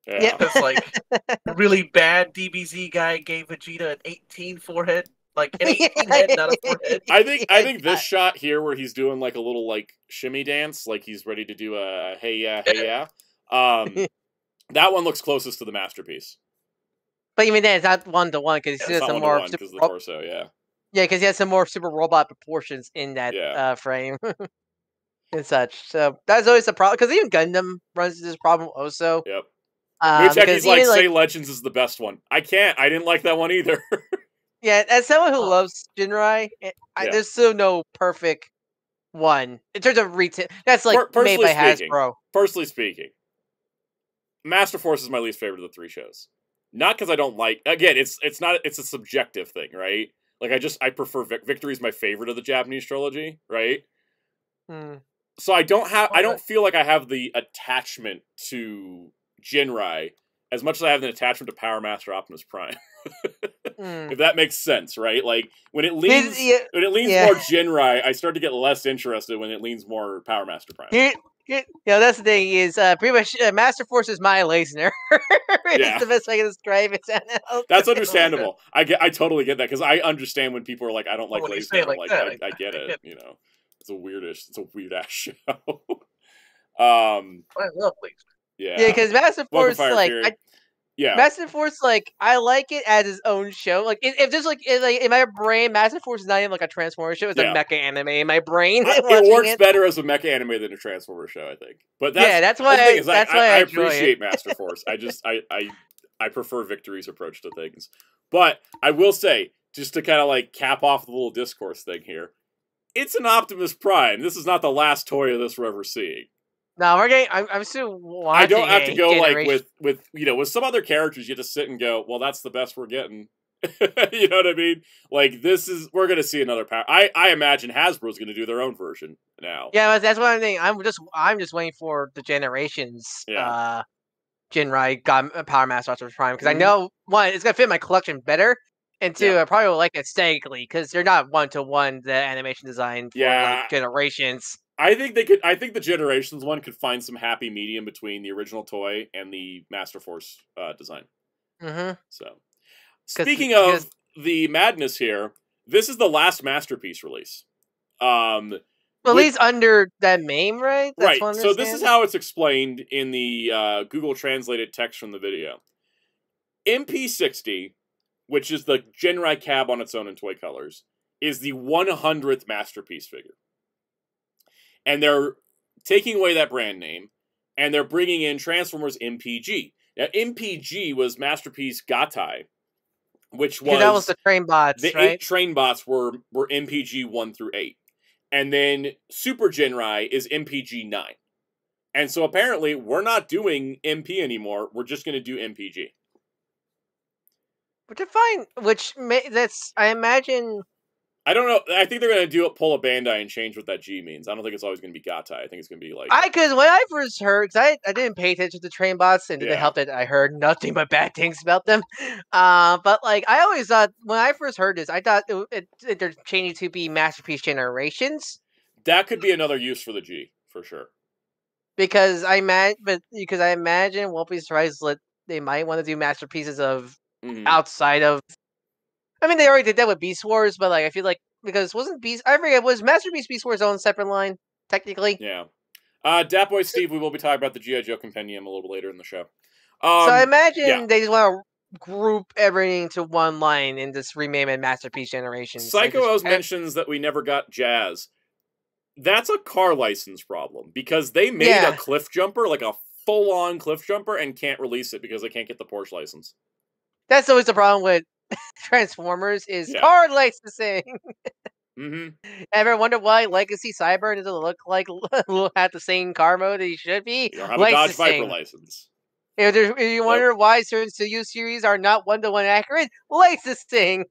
Yeah. Yeah. It's like [LAUGHS] a really bad DBZ guy gave Vegeta an 18 forehead, like an 18 [LAUGHS] head, not a forehead. [LAUGHS] I think I think this shot here where he's doing like a little like shimmy dance, like he's ready to do a hey yeah hey yeah. Um, that one looks closest to the masterpiece. But even then, it's not one to one because Yeah, he it's has not some one to more. one because the torso. Yeah. yeah, because he has some more super robot proportions in that Yeah. uh, frame and such. So that's always a problem because even Gundam runs into this problem also. Yep. Uh, Muteki's because like, even say Legends is the best one. I can't. I didn't like that one either. [LAUGHS] Yeah, as someone who Oh. loves Jinrai, it, I, Yeah. there's still no perfect one in terms of retail. That's like Per- made by personally speaking, Hasbro. Personally speaking, Master Force is my least favorite of the three shows. Not because I don't like. Again, it's it's not. It's a subjective thing, right? Like I just I prefer Vic- Victory is my favorite of the Japanese trilogy, right? Hmm. So I don't have. I don't feel like I have the attachment to Jinrai as much as I have an attachment to Power Master Optimus Prime. [LAUGHS] Hmm. if that makes sense, right? Like when it leans yeah, when it leans yeah. more Jinrai, I start to get less interested when it leans more Power Master Prime. here, here, you know, that's the thing is uh, pretty much uh, Master Force is my Lazener. [LAUGHS] Yeah. the best way to describe it. [LAUGHS] That's understandable. I get. I totally get that because I understand when people are like, "I don't like when you lazy." say it I'm like like, that, I, I- I get I it. You know, it's a weirdish. It's a weird ass [LAUGHS] show. um. I love Laser. Yeah. Yeah, because Master Force, like, I, yeah. Master Force, like, I like it as his own show. Like, if, if there's like, if, like, in my brain, Master Force is not even like a Transformer show; it's Yeah. a mecha anime in my brain. I- [LAUGHS] it works it. better as a mecha anime than a Transformer show, I think. But that's, yeah, that's why. that's I, is, that's I, why I, appreciate it. Master Force. I just I, I I prefer Victory's approach to things. But I will say, just to kind of like cap off the little discourse thing here, it's an Optimus Prime. This is not the last toy of this we're ever seeing. No, we're getting. I'm, I'm still watching. I don't have to go like with with you know with some other characters. You just sit and go, well, that's the best we're getting. [LAUGHS] you know what I mean? Like this is we're gonna see another power. I I imagine Hasbro's gonna do their own version now. Yeah, that's what I'm thinking. I'm just, I'm just waiting for the generations. Yeah. Uh, Jinrai got Power Master Optimus Prime because Mhm. I know one, it's gonna fit my collection better, and two, Yeah. I probably like it aesthetically because they're not one to one the animation design for Yeah. like, generations. I think they could. I think the Generations one could find some happy medium between the original toy and the Master Force uh, design. Mm-hmm. So, speaking of the madness here, this is the last masterpiece release. Um, Well, at With- least under that name, right? That's right. So this is how it's explained in the uh, Google translated text from the video. MP60, which is the Jinrai cab on its own in toy colors, is the 100th masterpiece figure. And they're taking away that brand name and they're bringing in Transformers MPG. Now, MPG was Masterpiece Gattai, which was, that was the train bots, the right? eight train bots were were MPG one through eight, and then Super Jinrai is MPG nine, and so apparently we're not doing MP anymore. We're just going to do MPG. Which I find, which may, that's I imagine. I don't know. I think they're going to do it, pull a Bandai, and change what that G means. I don't think it's always going to be Gattai. I think it's going to be like I because when I first heard, cause I I didn't pay attention to train bots, and it Yeah. helped that I heard nothing but bad things about them. Uh, but like I always thought when I first heard this, I thought it, it, it- they're changing to be masterpiece generations. that could be another use for the G for sure. because I imagine, but because I imagine won't be surprised that they might want to do masterpieces of Mhm. outside of. I mean, they already did that with Beast Wars, but like I feel like because wasn't Beast? I forget was Masterpiece Beast Wars own separate line technically. Yeah. Uh, Dat Boy Steve, we will be talking about the GI Joe Compendium a little later in the show. Um, so I imagine yeah. they just want to group everything to one line in this remake and masterpiece generation. Psycho just- eh, mentions that we never got Jazz. That's a car license problem because they made Yeah. a cliff jumper, like a full on cliff jumper, and can't release it because they can't get the Porsche license. That's always the problem with [LAUGHS] Transformers is Yeah. card licensing. hmm [LAUGHS] Ever wonder why Legacy Cyber doesn't look like [LAUGHS] have the same car mode he should be? You don't have a Dodge Viper license. If, there- if you wonder why certain studio series are not one to one accurate, licensing.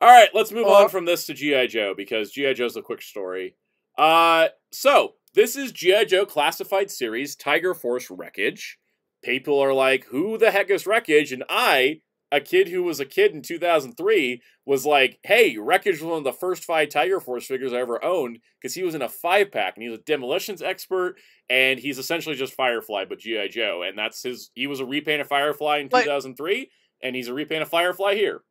All right, let's move on from this to GI Joe because GI Joe's a quick story. Uh, so this is GI Joe classified series Tiger Force Wreckage. People are like, "Who the heck is Wreckage?" And I, a kid who was a kid in 2003, was like, "Hey, Wreckage was one of the first five Tiger Force figures I ever owned because he was in a five pack and he's a demolitions expert and he's essentially just Firefly but GI Joe and that's his. He was a repaint of Firefly in But- 2003 and he's a repaint of Firefly here.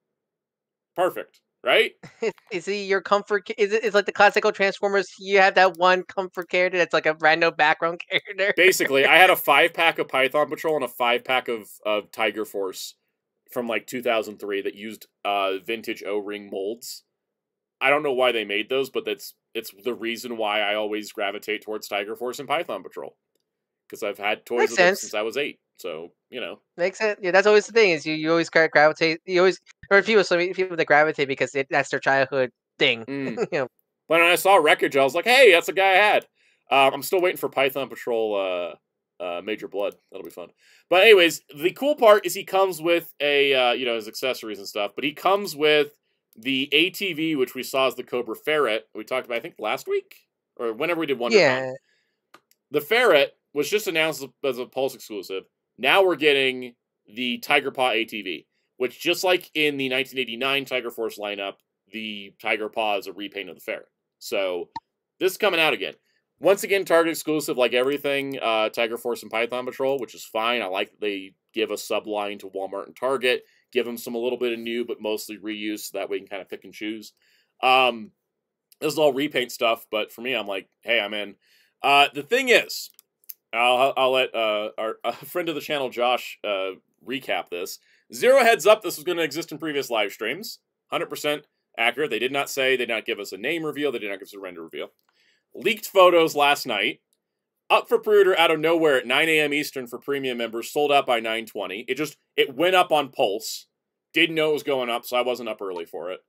Perfect, right? [LAUGHS] is he your comfort? Is it? It's like the classical Transformers. You have that one comfort character that's like a random [LAUGHS] background character. Basically, I had a [LAUGHS] five pack of Python Patrol and a five pack of, of Tiger Force from like 2003 that used uh, vintage O ring molds. I don't know why they made those, but that's it's the reason why I always gravitate towards Tiger Force and Python Patrol because I've had toys Makes of them since I was eight. So you know, Makes sense. Yeah, that's always the thing. Is you, you always gravitate. You always or people so many people that gravitate because it, that's their childhood thing. Mm. [LAUGHS] you know, When I saw Wreckage, I was like, "Hey, that's a guy I had." Um, I'm still waiting for Python Patrol uh, uh, Major Blood. That'll be fun. But anyways, the cool part is he comes with a uh, you know his accessories and stuff, but he comes with the ATV, which we saw as the Cobra Ferret. We talked about I think last week or whenever we did WonderCon. yeah. The Ferret was just announced as a Pulse exclusive. Now we're getting the Tiger Paw ATV, which just like in the 1989 Tiger Force lineup, the Tiger Paw is a repaint of the Ferret. So this is coming out again. Once again, Target exclusive, like everything, uh, Tiger Force and Python Patrol, which is fine. I like that they give a subline to Walmart and Target, give them some a little bit of new, but mostly reuse, so that way you can kind of pick and choose. Um, this is all repaint stuff, but for me, I'm like, hey, I'm in. Uh, the thing is, I'll I'll let uh, our a friend of the channel, Josh, uh, recap this. Zero heads up. This was going to exist in previous live streams. Hundred percent accurate. They did not say. They did not give us a name reveal. They did not give us a render reveal. Leaked photos last night. Up for pre-order out of nowhere at 9 a.m. Eastern for premium members. Sold out by 9:20. It just it went up on Pulse. Didn't know it was going up, so I wasn't up early for it.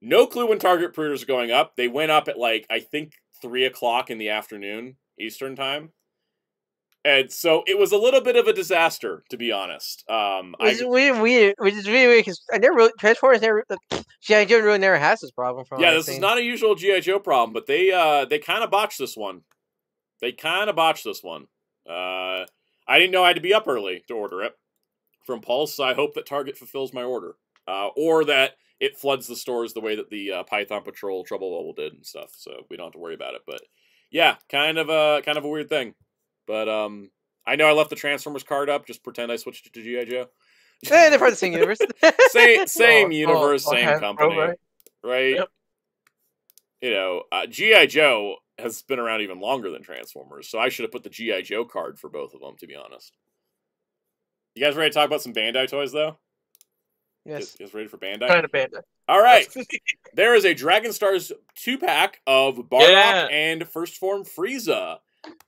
No clue when Target pre-orders are going up. They went up at like I think three o'clock in the afternoon Eastern time. And so it was a little bit of a disaster, to be honest. Um, is I, weird, weird, which is really weird because I never really Transformers never. GI Joe really never has this problem. From yeah, this is not a usual GI Joe problem, but they uh they kind of botched this one. They kind of botched this one. Uh, I didn't know I had to be up early to order it from Pulse. I hope that Target fulfills my order, uh, or that it floods the stores the way that the uh, Python Patrol Trouble Bubble did and stuff. So we don't have to worry about it. But yeah, kind of a kind of a weird thing. But um, I know I left the Transformers card up. Just pretend I switched it to GI Joe. Eh, they're part of the same universe. [LAUGHS] same [LAUGHS] same Oh, universe, oh, same okay, company, alright. right? Yep. You know, uh, GI Joe has been around even longer than Transformers, so I should have put the GI Joe card for both of them. To be honest, you guys ready to talk about some Bandai toys, though? You yes. guys ready for Bandai? kind of bandit. All right, there is a Dragon Stars two pack of Bardock Yeah. and First Form Frieza.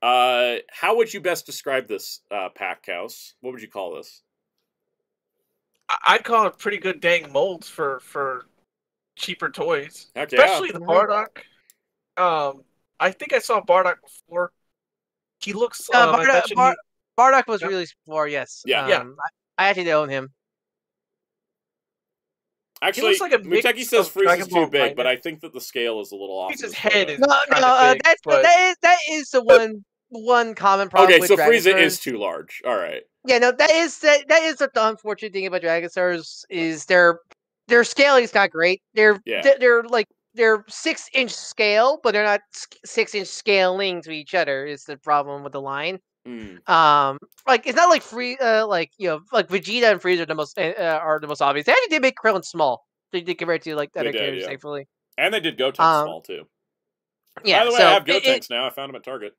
Uh, how would you best describe this uh, pack, house? What would you call this? I- I'd call it pretty good dang molds for for cheaper toys, Heck yeah. especially the Mhm. Bardock. Um, I think I saw Bardock before. He looks. Uh, Um, Bardock, mentioned Bar- Bardock was Yep. released before, yes. Yeah. Yeah. Um, I, I actually own him. Actually, looks like a Muteki mix says of Frieza's Dragon too Ball big, but I think that the scale is a little off. Frieza's in head is- No, no, uh, big, that's but- that is that is the one one common problem. Okay, with so Dragon Frieza is too large. All right. Yeah, no, that is that, that is the unfortunate thing about Dragon Stars is their their scaling is not great. They're Yeah. they're, they're like they're six inch scale, but they're not six inch scaling to each other. Is the problem with the line? Mm. Um, like it's not like free, uh, like you know, like Vegeta and Frieza are the most uh, uh, are the most obvious. They actually did make Krillin small. They did compared to like other characters, yeah. thankfully. And they did Gotenks Um, small too. Yeah. By the way, so I have it- Gotenks now. I found them at Target.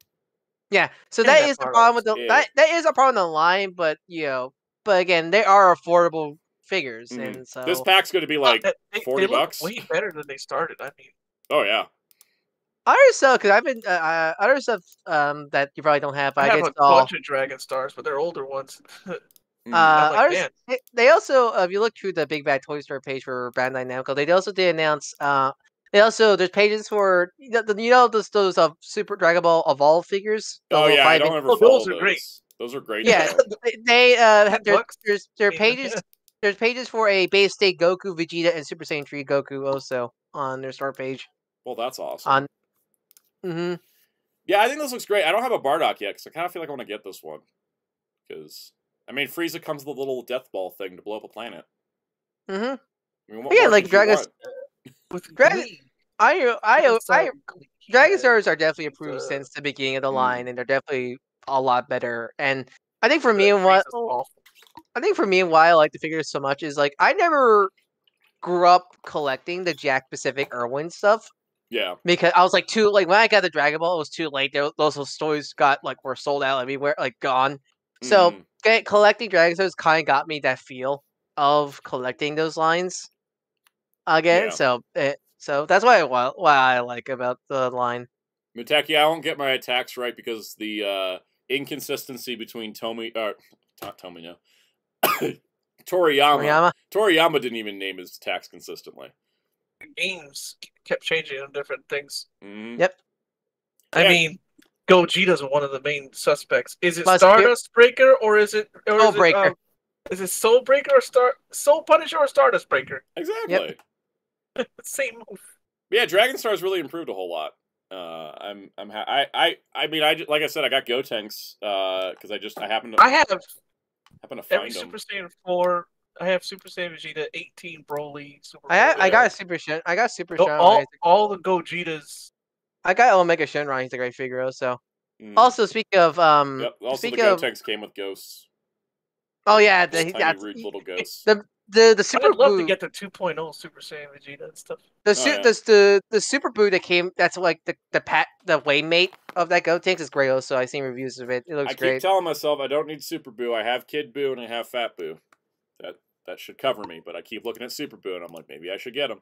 Yeah, so And that is the problem with the that that is a problem on the line, but you know, but again, they are affordable figures, Mhm. and so This pack's going to be like, they, 40 they bucks? way better than they started. I mean, oh yeah, other stuff because I've been uh, uh, other stuff um that you probably don't have. I I, have a all. bunch of Dragon Stars, but they're older ones. [LAUGHS] Mm. Uh, like, others- they, they also, uh, if you look through the Big Bad Toy Store page for Bandai Namco, they also did announce. Uh, they also there's pages for you know, the- you know those those uh, Super Dragon Ball Evolve figures. oh yeah, I don't inch- ever Oh, those those. are great. Those are great. Yeah, [LAUGHS] they- they uh have Ten there's bucks? there's there [LAUGHS] pages there's pages for a base state Goku, Vegeta, and Super Saiyan 3 Goku also on their store page. Well, that's awesome. On- Mm-hmm. Yeah, I think this looks great. I don't have a Bardock yet because I kind of feel like I want to get this one. Because I mean, Frieza comes with a little death ball thing to blow up a planet. Mm-hmm. I mean, Yeah, like could you Dragon- [LAUGHS] With Dragon- Glee. I I I Dragon Stars are definitely improved uh, since the beginning of the Mm. line, and they're definitely a lot better. And I think for me The and what Frieza's. I think for me and why I like the figures so much is like I never grew up collecting the Jakks Pacific Irwin stuff Yeah, because I was like too like when I got the Dragon Ball, it was too late. There, those those stories got like were sold out everywhere, like gone. So Mhm. get, collecting Dragon Stars kind of got me that feel of collecting those lines again. Yeah. So it, so that's why I, why why I like about the line. Muteki, I won't get my attacks right because the uh, inconsistency between Tomi, uh, not Tomi, no, [COUGHS] Toriyama. Toriyama. Toriyama didn't even name his attacks consistently. Games kept changing on different things. Mhm. Yep. I Yeah. mean, Gogeta's one of the main suspects. Is it Plus, here- Stardust Breaker or is it or Soul is Breaker. It, um, is it Soul Breaker or Star Soul Punisher or Stardust Breaker? Exactly. [LAUGHS] Same move. Yeah, Dragon Star Star's really improved a whole lot. Uh, I'm, I'm, ha- I, I, I mean, I like I said, I got Gotenks because I just I happen to I have happen to every find them. Super Saiyan four. I have Super Saiyan Vegeta, eighteen Broly, Super. I ha- I got a super Shin. I got super No, Shin. all all the Gogetas. I got Omega Shenron. He's a great figure also. Mm. Also, speak of um, yep. Also, the speak of Gotenks came with ghosts. oh yeah, the, Just tiny, that's, rude little [LAUGHS] ghosts. the the the super I'd love boo, to get the 2.0 Super Saiyan Vegeta and stuff. the, su- yeah. the the the super boo that came. That's like the the pat the waymate of that Gotenks is great. Also, I've seen reviews of it. It looks I keep telling myself I don't need Super Boo. I have Kid Boo and I have Fat Boo. That that should cover me. But I keep looking at Super Boo and I'm like, maybe I should get him.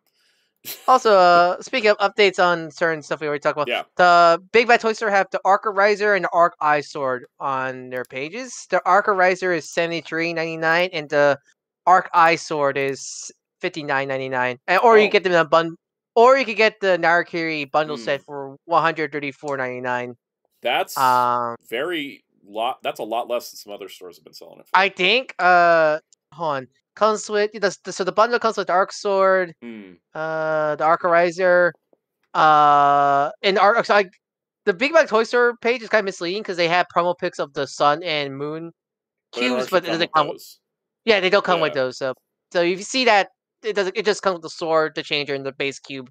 [LAUGHS] Also, uh, speaking of updates on certain stuff we already talked about, Yeah. the Big Bad Toy Store have the Arc Riser and the Arc Eye Sword on their pages. The Arc Riser is seventy three ninety nine, and the Arc Eye Sword is fifty nine ninety nine. Or you Oh. get them in a bun, or you could get the Narikiri bundle Hmm. set for one hundred thirty four ninety nine. That's Um, very lot. That's a lot less than some other stores have been selling it for. I think. Uh, hold on. Comes with the, the so the bundle comes with Arc Sword, Hmm. uh the Arcarizer, uh and the Arc so I, the Big Bad Toy Store page is kind of misleading because they have promo pics of the sun and moon But it don't cubes, but it doesn't come. those. Yeah, they don't come with those. So so if you see that, it doesn't. It just comes with the sword, the changer, and the base cube.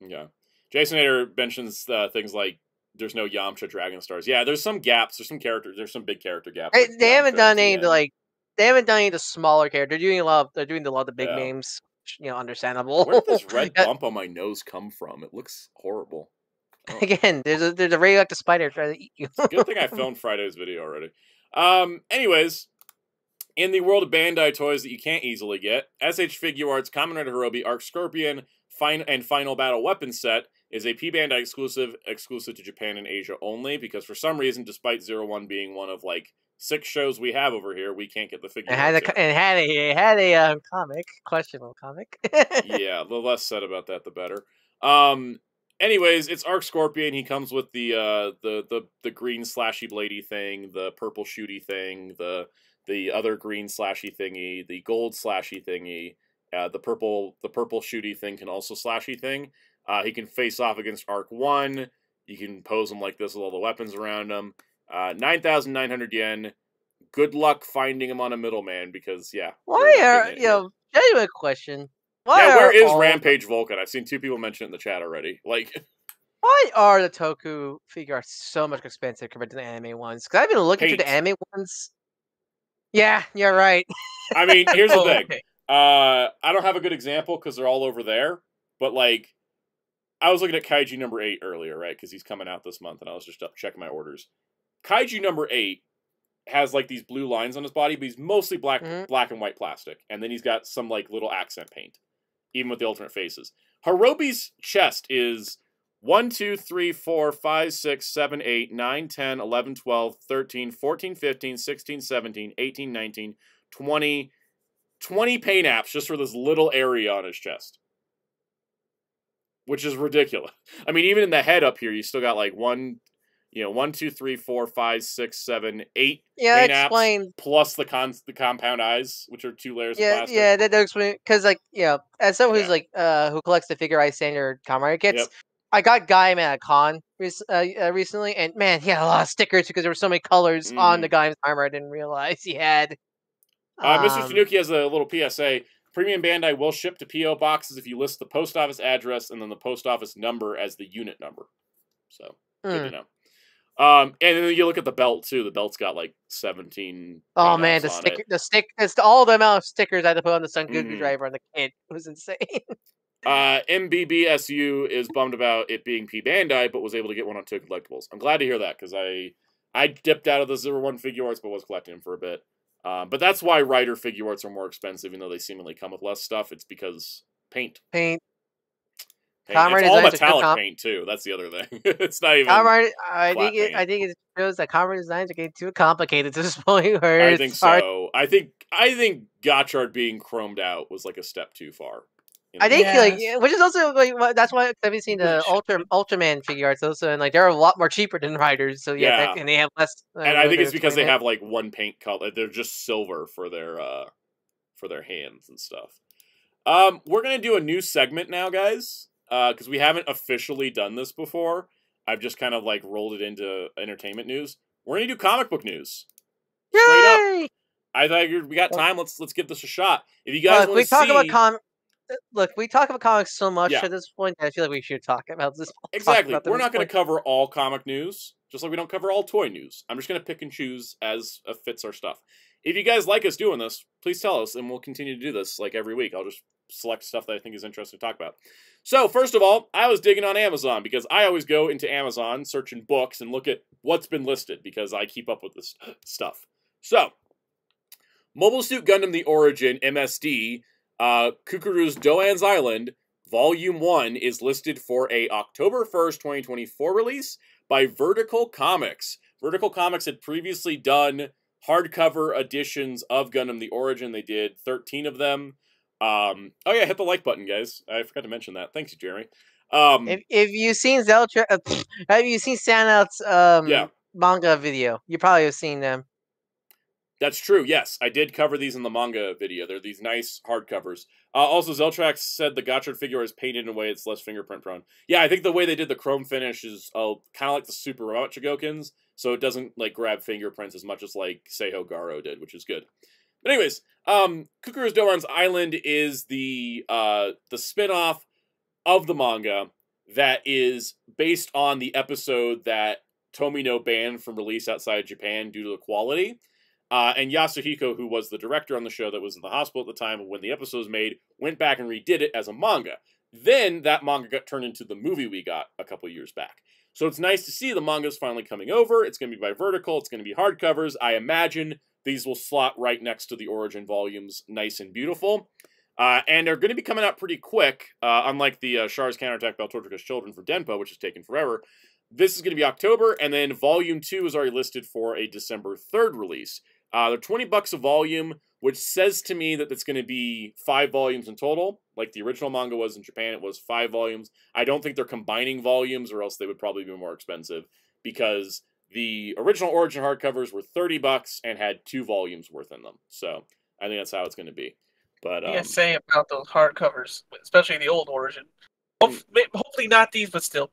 Yeah. Jason Ader mentions uh, things like there's no Yamcha Dragon Stars. Yeah, there's some gaps. There's some characters. There's some big character gaps. They, with they haven't done any the like. They haven't done any of the smaller characters. They're doing a lot. Of, they're doing a lot of the big Yeah. names. You know, understandable. Where did this red [LAUGHS] bump on my nose come from? It looks horrible. Oh. Again, there's a there's a radioactive spider trying to eat you. Good thing I [LAUGHS] filmed Friday's video already. Um, anyways, in the world of Bandai toys that you can't easily get, SH Figuarts Kamen Rider Horobi Arc Scorpion fin- and Final Battle Weapon Set is a P Bandai exclusive, exclusive to Japan and Asia only. Because for some reason, despite Zero One being one of like six shows we have over here, we can't get the figure. It had a it had a it had a um, comic questionable comic. yeah, the less said about that, the better. Um, anyways, it's Arc Scorpion. He comes with the uh, the the the green slashy bladey thing, the purple shooty thing, the the other green slashy thingy, the gold slashy thingy. Uh, the purple the purple shooty thing can also slashy thing. Uh, he can face off against Arc One. You can pose him like this with all the weapons around him. Uh, Nine thousand nine hundred yen. Good luck finding him on a middleman because yeah. Why are you know? Genuine question. Why yeah, where is Rampage Vulcan? I've seen two people mention it in the chat already. [LAUGHS] Like, Why are the Toku Figuarts so much expensive compared to the anime ones? Because I've been looking through the anime ones. Yeah, you're right. I mean, [LAUGHS] here's the Oh, thing. okay. Uh, I don't have a good example because they're all over there. But like, I was looking at Kaiju number eight earlier, right? Because he's coming out this month, and I was just up checking my orders. Kaiju number eight has like these blue lines on his body, but he's mostly black, Mhm. black and white plastic, and then he's got some like little accent paint, even with the alternate faces. Horobi's chest is 1, 2, 3, 4, 5, 6, 7, 8, 9, 10, 11, 12, 13, 14, 15, 16, 17, 18, 19, 20, 20 paint apps just for this little area on his chest. Which is ridiculous. I mean, even in the head up here, you still got like one, you know, one, two, three, four, five, six, seven, eight, Yeah, apps. explains. plus the con the compound eyes, which are two layers of Yeah, plastic. yeah, that, that explains. Because like, you know, as someone who's Yeah. like, uh, who collects the Figure-rise Standard Kamen kits, Yep. I got Gaim at a con uh, uh, recently, and man, he had a lot of stickers because there were so many colors on the Gaim's armor. I didn't realize he had. Uh, Mr. Um, Tanuki has a little PSA. Premium Bandai will ship to PO boxes if you list the post office address and then the post office number as the unit number. So good to mm. know. Um, and then you look at the belt too. The belt's got like seventeen. Oh man, the sticker, the stick, all the amount of stickers I had to put on the Sengoku Mhm. driver on the kid [LAUGHS] was insane. Uh, MBBSU is bummed about it being P Bandai, but was able to get one on two collectibles. I'm glad to hear that because I I dipped out of the zero one Figuarts, but was collecting them for a bit. Um, but that's why Rider Figuarts are more expensive, even though they seemingly come with less stuff. It's because paint. Paint. Paint. Comrade It's all designs metallic comp- paint too. That's the other thing. [LAUGHS] it's not even. Comrade, I think it, I think it shows that Comrade designs are getting too complicated to this [LAUGHS] point. Where I it's think hard- so. I think I think Gotchard being chromed out was like a step too far. you I know? think like Yes. yeah, which is also like that's why I've been seeing the Ultra Ultraman Figuarts also, and like they're a lot more cheaper than Riders. So yeah, that- and they have less. uh, and I think it's because they 20 have like one paint color. They're just silver for their uh for their hands and stuff. Um, we're gonna do a new segment now, guys, because we haven't officially done this before. I've just kind of like rolled it into entertainment news. We're gonna do comic book news. Straight up, Yay! I figured we got time. Let's let's give this a shot. If you guys want we to talk see, about com. uh, Look, we talk about comics so much Yeah. at this point. that I feel like we should talk about this. [LAUGHS] exactly, about we're not going to cover all comic news, just like we don't cover all toy news. I'm just going to pick and choose as uh, fits our stuff. If you guys like us doing this, please tell us, and we'll continue to do this like every week. I'll just select stuff that I think is interesting to talk about. So, first of all, I was digging on Amazon because I always go into Amazon searching books and look at what's been listed because I keep up with this [GASPS] stuff. So, Mobile Suit Gundam The Origin MSD, uh, Cucuruz Doan's Island, Volume 1 is listed for a October 1st, 2024 release by Vertical Comics. Vertical Comics had previously done hardcover editions of Gundam The Origin. They did 13 of them. Um, oh yeah, hit the like button, guys. I forgot to mention that. Thanks, Jeremy. Um, If if you've seen Zeltra, uh, [LAUGHS] have you seen Soundout's um Yeah. manga video? You probably have seen them. That's true. Yes, I did cover these in the manga video. They're these nice hardcovers. Uh, also, Zeltrax said the Gotchard figure is painted in a way it's less fingerprint prone. Yeah, I think the way they did the chrome finish is uh, kind of like the Super Robot Chogokins, so it doesn't like grab fingerprints as much as like Seiho Garo did, which is good. But anyways, um, Cucuruz Doan's Island is the uh, the spin-off of the manga that is based on the episode that Tomino banned from release outside Japan due to the quality. Uh, and Yasuhiko, who was the director on the show that was in the hospital at the time when the episode was made, went back and redid it as a manga. Then that manga got turned into the movie we got a couple years back. So it's nice to see the manga's finally coming over. It's going to be by Vertical. It's going to be hardcovers. I imagine these will slot right next to the Origin volumes, nice and beautiful. Uh, and they're going to be coming out pretty quick, uh, unlike the uh, Char's Counterattack Beltorchika's Children for Denpa, which has taken forever. This is going to be October, and then Volume 2 is already listed for a December 3rd release. Uh, they're 20 bucks a volume, which says to me that it's going to be five volumes in total. Like the original manga was in Japan, it was five volumes. I don't think they're combining volumes, or else they would probably be more expensive because the original Origin hardcovers were 30 bucks and had two volumes worth in them. So I think that's how it's going to be. But What um, do you say about those hardcovers, especially the old origin? Mm. Hof- may- Hopefully not these, but still,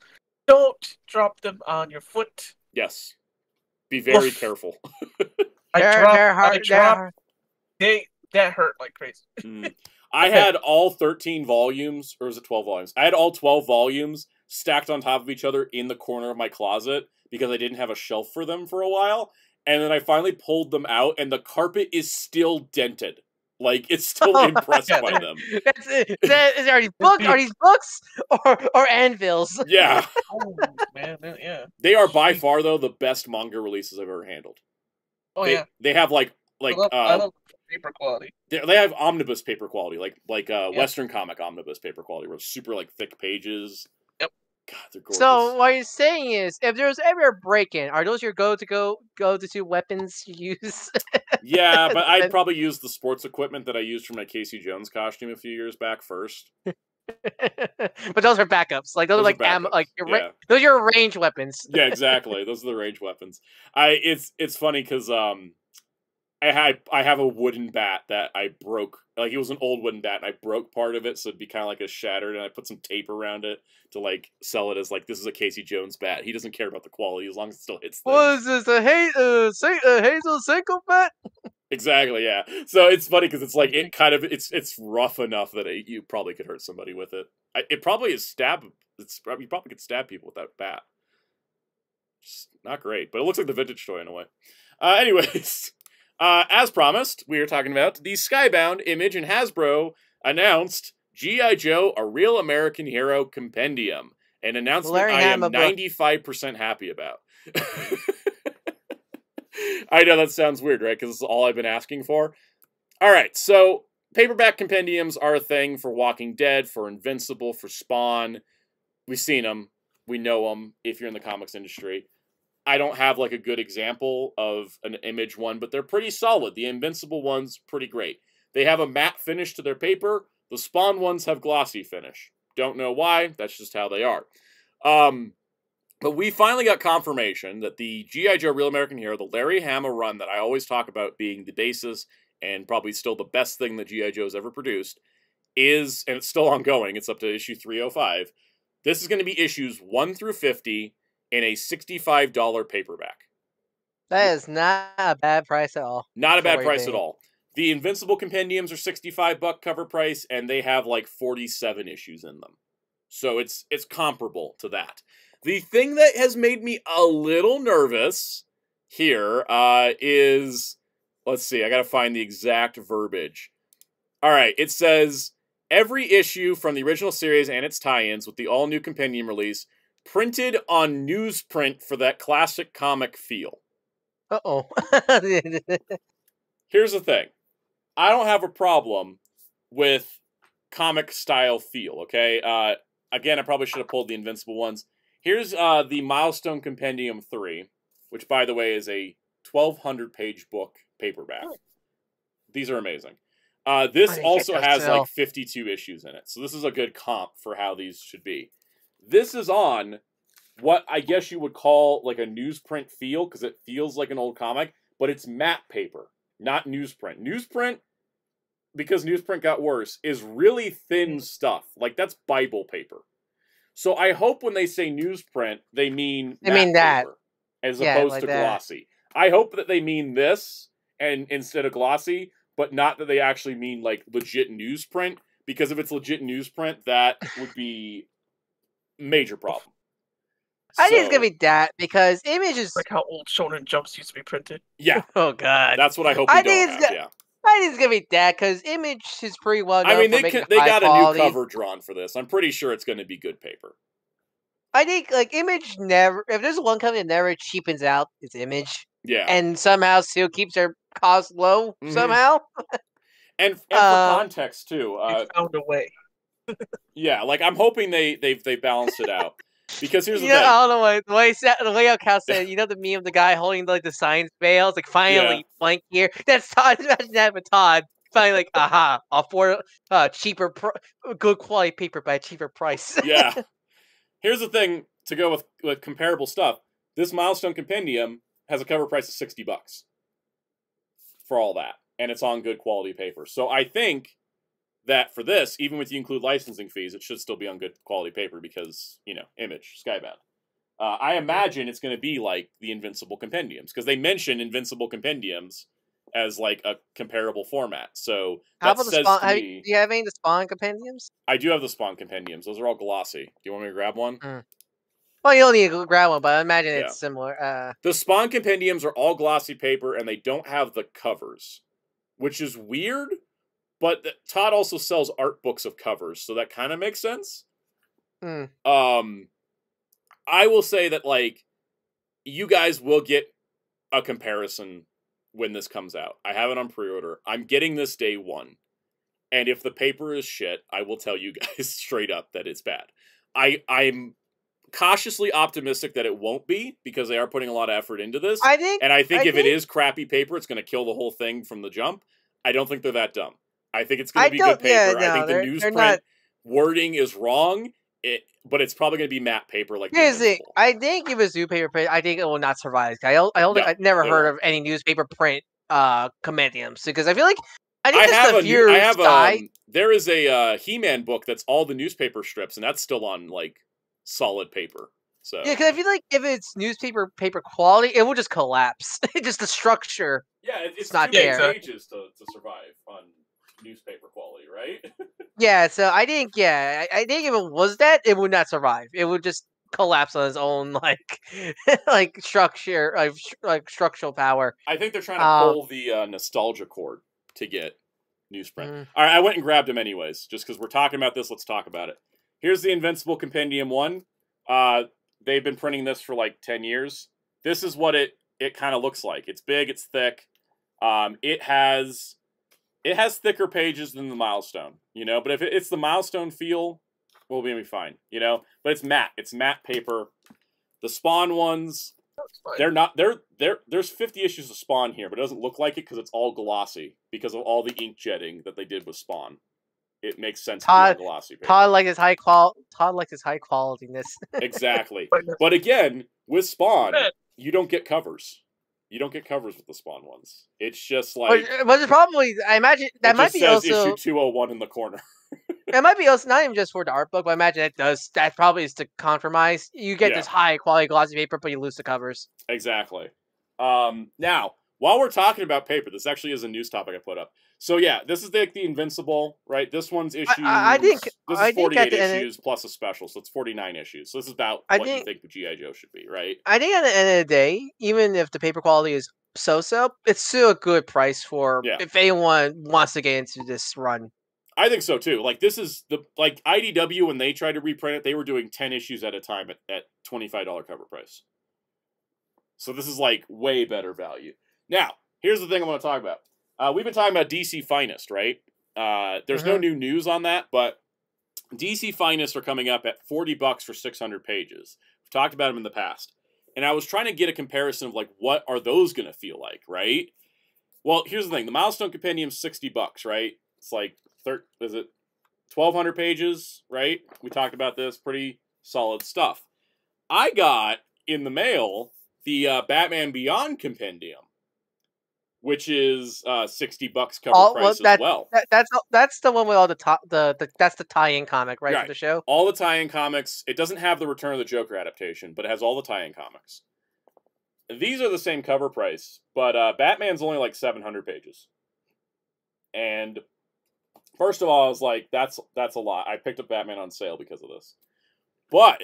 don't drop them on your foot. yes, be very Oof. careful. [LAUGHS] I They're- dropped, they're I hard- they're dropped, hard. they that hurt like crazy. Mm. [LAUGHS] I had all 13 volumes, or was it 12 volumes? I had all 12 volumes stacked on top of each other in the corner of my closet because I didn't have a shelf for them for a while. And then I finally pulled them out, and the carpet is still dented. Like it's [LAUGHS] still Oh, impressed by them. That's it. [LAUGHS] Is, that, is there any books? Are these books or or anvils? [LAUGHS] Yeah, Oh man, yeah, yeah. they are by far though the best manga releases I've ever handled. Oh they, yeah. they have like like I love, I uh, love paper quality. they, they have omnibus paper quality, like like uh, Yeah. Western comic omnibus paper quality, where it's super like thick pages. God, they're gorgeous. So what you're saying is, if there's ever a break-in, are those your go to go go to two weapons [LAUGHS] you use? yeah, but I'd probably use the sports equipment that I used for my Casey Jones costume a few years back first. [LAUGHS] but those are backups. Like those, Those are like ammo, backups, like yeah. those are your range weapons. yeah, exactly. Those are the range weapons. I it's it's funny because um, I had I have a wooden bat that I broke. Like it was an old wooden bat, and I broke part of it, so it'd be kind of like a shattered. And I put some tape around it to like sell it as like this is a Casey Jones bat. He doesn't care about the quality as long as it still hits. Things. What is this? A, ha- uh, Sa- a Hazel Cinco bat? [LAUGHS] Exactly, yeah. So it's funny because it's like it kind of it's it's rough enough that it, you probably could hurt somebody with it. I, it probably is stab. It's you probably could stab people with that bat. Just not great, but it looks like the vintage toy in a way. Uh, [LAUGHS] anyways, uh, as promised, we are talking about the Skybound Image and Hasbro announced GI Joe: A Real American Hero Compendium, an announcement Larry I am Hama ninety five percent happy about. [LAUGHS] I know that sounds weird, right? Because it's all I've been asking for. All right, so paperback compendiums are a thing for Walking Dead, for Invincible, for Spawn. We've seen them, we know them. If you're in the comics industry, I don't have like a good example of an image one, but they're pretty solid. The Invincible ones pretty great. They have a matte finish to their paper. The Spawn ones have glossy finish. Don't know why. That's just how they are. Um, but we finally got confirmation that the G.I. Joe Real American Hero, the Larry Hama run that I always talk about being the basis and probably still the best thing that G.I. Joe's ever produced, is, and it's still ongoing, it's up to issue 305. This is going to be issues 1 through 50 in a $65 paperback. That is not a bad price at all. Not a bad price at all. The Invincible compendiums are 65 buck cover price and they have like 47 issues in them. So it's it's comparable to that. The thing that has made me a little nervous here uh, is let's see, I got to find the exact verbiage. All right, it says every issue from the original series and its tie-ins with the all-new compendium release printed on newsprint for that classic comic feel. Uh oh. [LAUGHS] here's the thing. I don't have a problem with comic style feel okay? Uh again i probably should have pulled the invincible ones. Here's uh the milestone compendium 3 which by the way is a 1200 page book paperback. These are amazing. Uh this also has sell. like 52 issues in it. So this is a good comp for how these should be this is on what i guess you would call like a newsprint feel because it feels like an old comic but it's matte paper not newsprint. Newsprint, because newsprint got worse, is really thin stuff. Like that's Bible paper. So I hope when they say newsprint, they mean They mean matte that. paper, as Yeah, opposed like to that. glossy. I hope that they mean this and instead of glossy, but not that they actually mean like legit newsprint. Because if it's legit newsprint, that would be major problem. I think it's gonna be that because Image is. Like how old Shonen Jumps used to be printed. yeah. [LAUGHS] Oh god. That's what I hope. We I don't think it's have, go- yeah. I think it's gonna be that because Image is pretty well known I mean, they making can, they high got a new cover drawn for this. I'm pretty sure it's going to be good paper. I think like Image never. If there's one company that never cheapens out, it's Image, Yeah, and somehow still keeps their costs low Mhm. somehow. and, [LAUGHS] and uh, for context too, uh, found a way. Yeah, like I'm hoping they they've they balanced it out because here's the know, thing. I don't know why the way the way Cal said. You know the meme of the guy holding like the science bales, like finally blank here. That's Todd. Imagine that with Todd. Finally, like, aha, afford uh cheaper, good quality paper by a cheaper price. [LAUGHS] yeah, here's the thing to go with with comparable stuff. This milestone compendium has a cover price of sixty bucks for all that, and it's on good quality paper. So I think that for this, even if you include licensing fees, it should still be on good quality paper because you know, image skybound. Uh, I imagine it's going to be like the Invincible compendiums because they mention Invincible compendiums as like a comparable format. So How about the spawn? Have me, do you have any of the spawn compendiums? I do have the spawn compendiums. Those are all glossy. Do you want me to grab one? Well, you don't need to grab one, but I imagine Yeah. it's similar. Uh, The spawn compendiums are all glossy paper and they don't have the covers, which is weird. But Todd also sells art books of covers, so that kind of makes sense. mm. Um, I will say that like you guys will get a comparison when this comes out. I have it on pre-order. I'm getting this day one, and if the paper is shit, I will tell you [LAUGHS] guys straight up that it's bad. I I'm cautiously optimistic that it won't be because they are putting a lot of effort into this. I think And I think I if it think- is crappy paper, it's going to kill the whole thing from the jump. I don't think they're that dumb. I think it's going to be good yeah, paper. I think the newsprint not- wording is wrong. It, but it's probably going to be matte paper like. Here's the thing. I think if it's newspaper print, I think it will not survive. I I don't think No, I've never heard won't. of any newspaper print uh compendiums because I feel like I think I have the a. I have um, There is a uh, He-Man book that's all the newspaper strips, and that's still on like solid paper. So Yeah, because I feel like if it's newspaper paper quality, it will just collapse. [LAUGHS] just the structure. yeah, it, it's, not there. pages to, to survive on newspaper quality, right? [LAUGHS] Yeah, so I think yeah, I, I think if it was that, it would not survive. It would just collapse on its own [LAUGHS] like like structure, like, like structural power. I think they're trying to Um, pull the uh, nostalgia cord to get newsprint. Mm. All right, I went and grabbed them anyways, just because we're talking about this. Let's talk about it. Here's the Invincible Compendium one. Uh, they've been printing this for like ten years. This is what it it kind of looks like. It's big. It's thick. Um, it has it has thicker pages than the milestone, you know. But if it's the milestone feel, we'll be fine, you know. But it's matte. It's matte paper. The Spawn ones, they're not. They're they're there's 50 issues of Spawn here, but it doesn't look like it because it's all glossy because of all the ink jetting that they did with Spawn. It makes sense to Todd- be glossy paper. Todd like his high qual. Todd likes his high qualityness. [LAUGHS] exactly. But But again, with Spawn, you don't get covers. You don't get covers with the Spawn ones. It's just like but it's probably I imagine that might be says also issue 201 in the corner. [LAUGHS] It might be also not even just for the art book, but I imagine that does. That probably is to compromise. You get Yeah. this high quality glossy paper, but you lose the covers. Exactly. Um, now, while we're talking about paper, this actually is a news topic I put up. So yeah, this is like the Invincible, right? This one's issue. I- I think- this I is think at forty-eight the end of- issues plus a special, so it's forty-nine issues. So this is about I what think- you think the GI Joe should be, right? I think at the end of the day, even if the paper quality is so-so, it's still a good price for Yeah. if anyone wants to get into this run. I think so too. Like this is the like IDW when they tried to reprint it, they were doing ten issues at a time at, at twenty-five dollar cover price. So this is like way better value. Now, here's the thing I want to talk about. Uh, we've been talking about DC Finest, right? Uh, there's no Mhm. new news on that, but DC Finest are coming up at forty bucks for six hundred pages. We've talked about them in the past, and I was trying to get a comparison of like what are those going to feel like, right? Well, here's the thing: the Milestone Compendium's sixty bucks, right? It's like thir- is it twelve hundred pages, right? We talked about this, pretty solid stuff. I got in the mail the uh, Batman Beyond Compendium, which is uh, sixty bucks cover All- well, price as well. That, that's that's the one with all the top the, the that's the tie-in comic, right, Right. for the show. all the tie-in comics. It doesn't have the Return of the Joker adaptation, but it has all the tie-in comics. These are the same cover price, but uh, Batman's only like seven hundred pages. And first of all, I was like, "That's that's a lot." I picked up Batman on sale because of this. But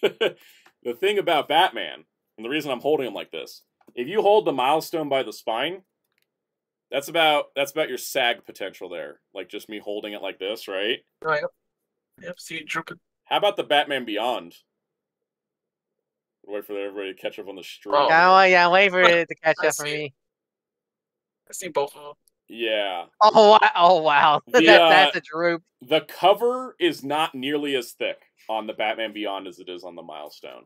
[LAUGHS] the thing about Batman, and the reason I'm holding him like this, if you hold the milestone by the spine, that's about that's about your sag potential there. Like just me holding it like this, right? Right. Yep. See it drooping. How about the Batman Beyond? Wait for everybody to catch up on the stream. Oh. Yeah, yeah, wait for [LAUGHS] it to catch I up for see it. me. I see both of them. Yeah. Oh wow! Oh wow! [LAUGHS] The, that, uh, that's a droop. The cover is not nearly as thick on the Batman Beyond as it is on the Milestone.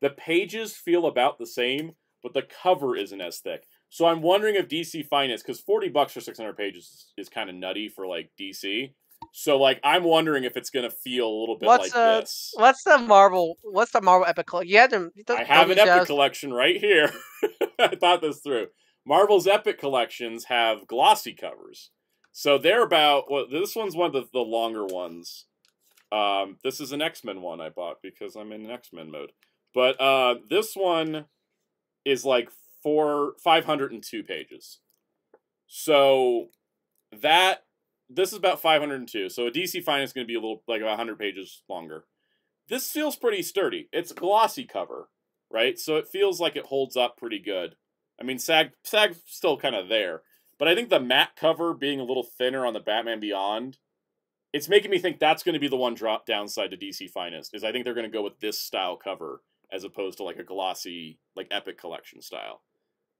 The pages feel about the same, but the cover isn't as thick. So I'm wondering if DC Finest, because 40 bucks for 600 pages is, is kind of nutty for like DC. So like I'm wondering if it's gonna feel a little bit What's, like uh, this. What's the Marvel? What's the Marvel Epic? Collection? You had them. I have an Epic collection right here. [LAUGHS] I thought this through. Marvel's Epic collections have glossy covers. So they're about well, this one's one of the, the longer ones. Um, this is an X-Men one I bought because I'm in X-Men mode. But uh, this one is like and two pages. So that this is about 502. So a DC Finest is going to be a little like about 100 pages longer. This feels pretty sturdy. It's a glossy cover, right? So it feels like it holds up pretty good. I mean, SAG SAG's still kind of there, but I think the matte cover being a little thinner on the Batman Beyond, it's making me think that's going to be the one drop downside to DC Finest. Is I think they're going to go with this style cover as opposed to like a glossy like Epic Collection style.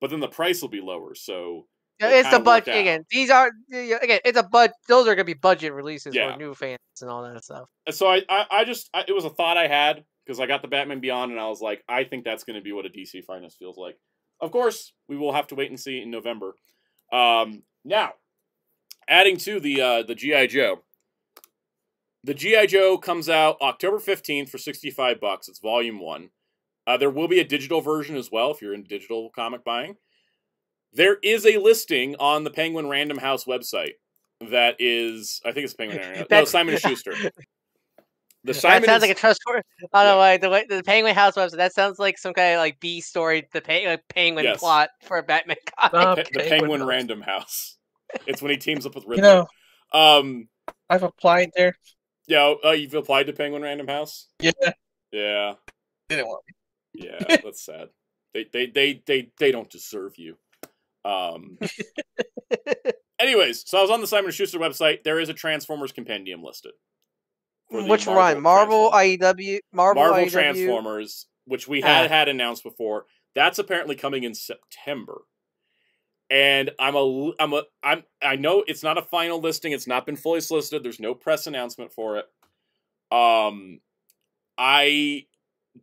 But then the price will be lower, so Yeah, it's a budget again. These are again. It's a bud. Those are gonna be budget releases Yeah. for new fans and all that stuff. So I, I, I just, I, it was a thought I had because I got the Batman Beyond, and I was like, I think that's going to be what a DC Finest feels like. Of course, we will have to wait and see in November. Um, now, adding to the uh, the GI Joe, the GI Joe comes out October fifteenth for sixty five bucks. It's Volume One. Uh, there will be a digital version as well if you're in digital comic buying. There is a listing on the Penguin Random House website that is, I think it's Penguin Random. House. No, Simon [LAUGHS] Schuster. The that Simon sounds is- like a trustworthy. I don't know why the way the Penguin House website. That sounds like some kind of like B story, the pe- like Penguin Yes. plot for a Batman [LAUGHS] comic. Pe- the Penguin Penguin Random House. [LAUGHS] It's when he teams up with You Riddler. know, um, I've applied there. yeah, uh, you've applied to Penguin Random House. Yeah, Yeah, didn't want me. Yeah, that's sad. They, they, they, they, they don't deserve you. Um. [LAUGHS] anyways, so I was on the Simon Schuster website. There is a Transformers compendium listed. Which one? Marvel, IEW, Marvel, Marvel IEW. Transformers, which we had Ah. had announced before. That's apparently coming in September. And I'm a I'm a I'm I know it's not a final listing. It's not been fully solicited. There's no press announcement for it. Um I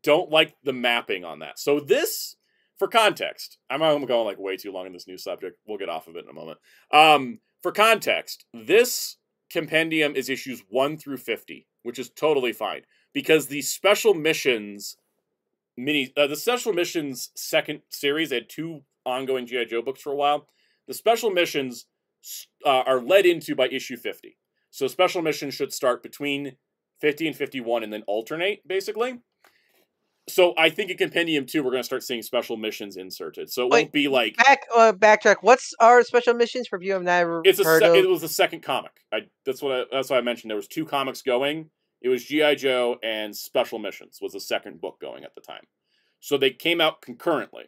don't like the mapping on that. So this for context, I'm, going like way too long in this new subject. We'll get off of it in a moment. Um for context, this compendium is issues 1 through 50, which is totally fine because the special missions mini uh, the special missions second series had two ongoing gi joe books for a while the special missions uh, are led into by issue 50 so special missions should start between 50 and 51 and then alternate basically so i think in compendium 2 we're going to start seeing special missions inserted so it Wait, won't be like Back, uh, backtrack. What's our special missions for you? I've never it's a heard of. it was the second comic. I that's what I, that's why I mentioned there was two comics going. It was GI Joe and Special Missions was the second book going at the time. So they came out concurrently,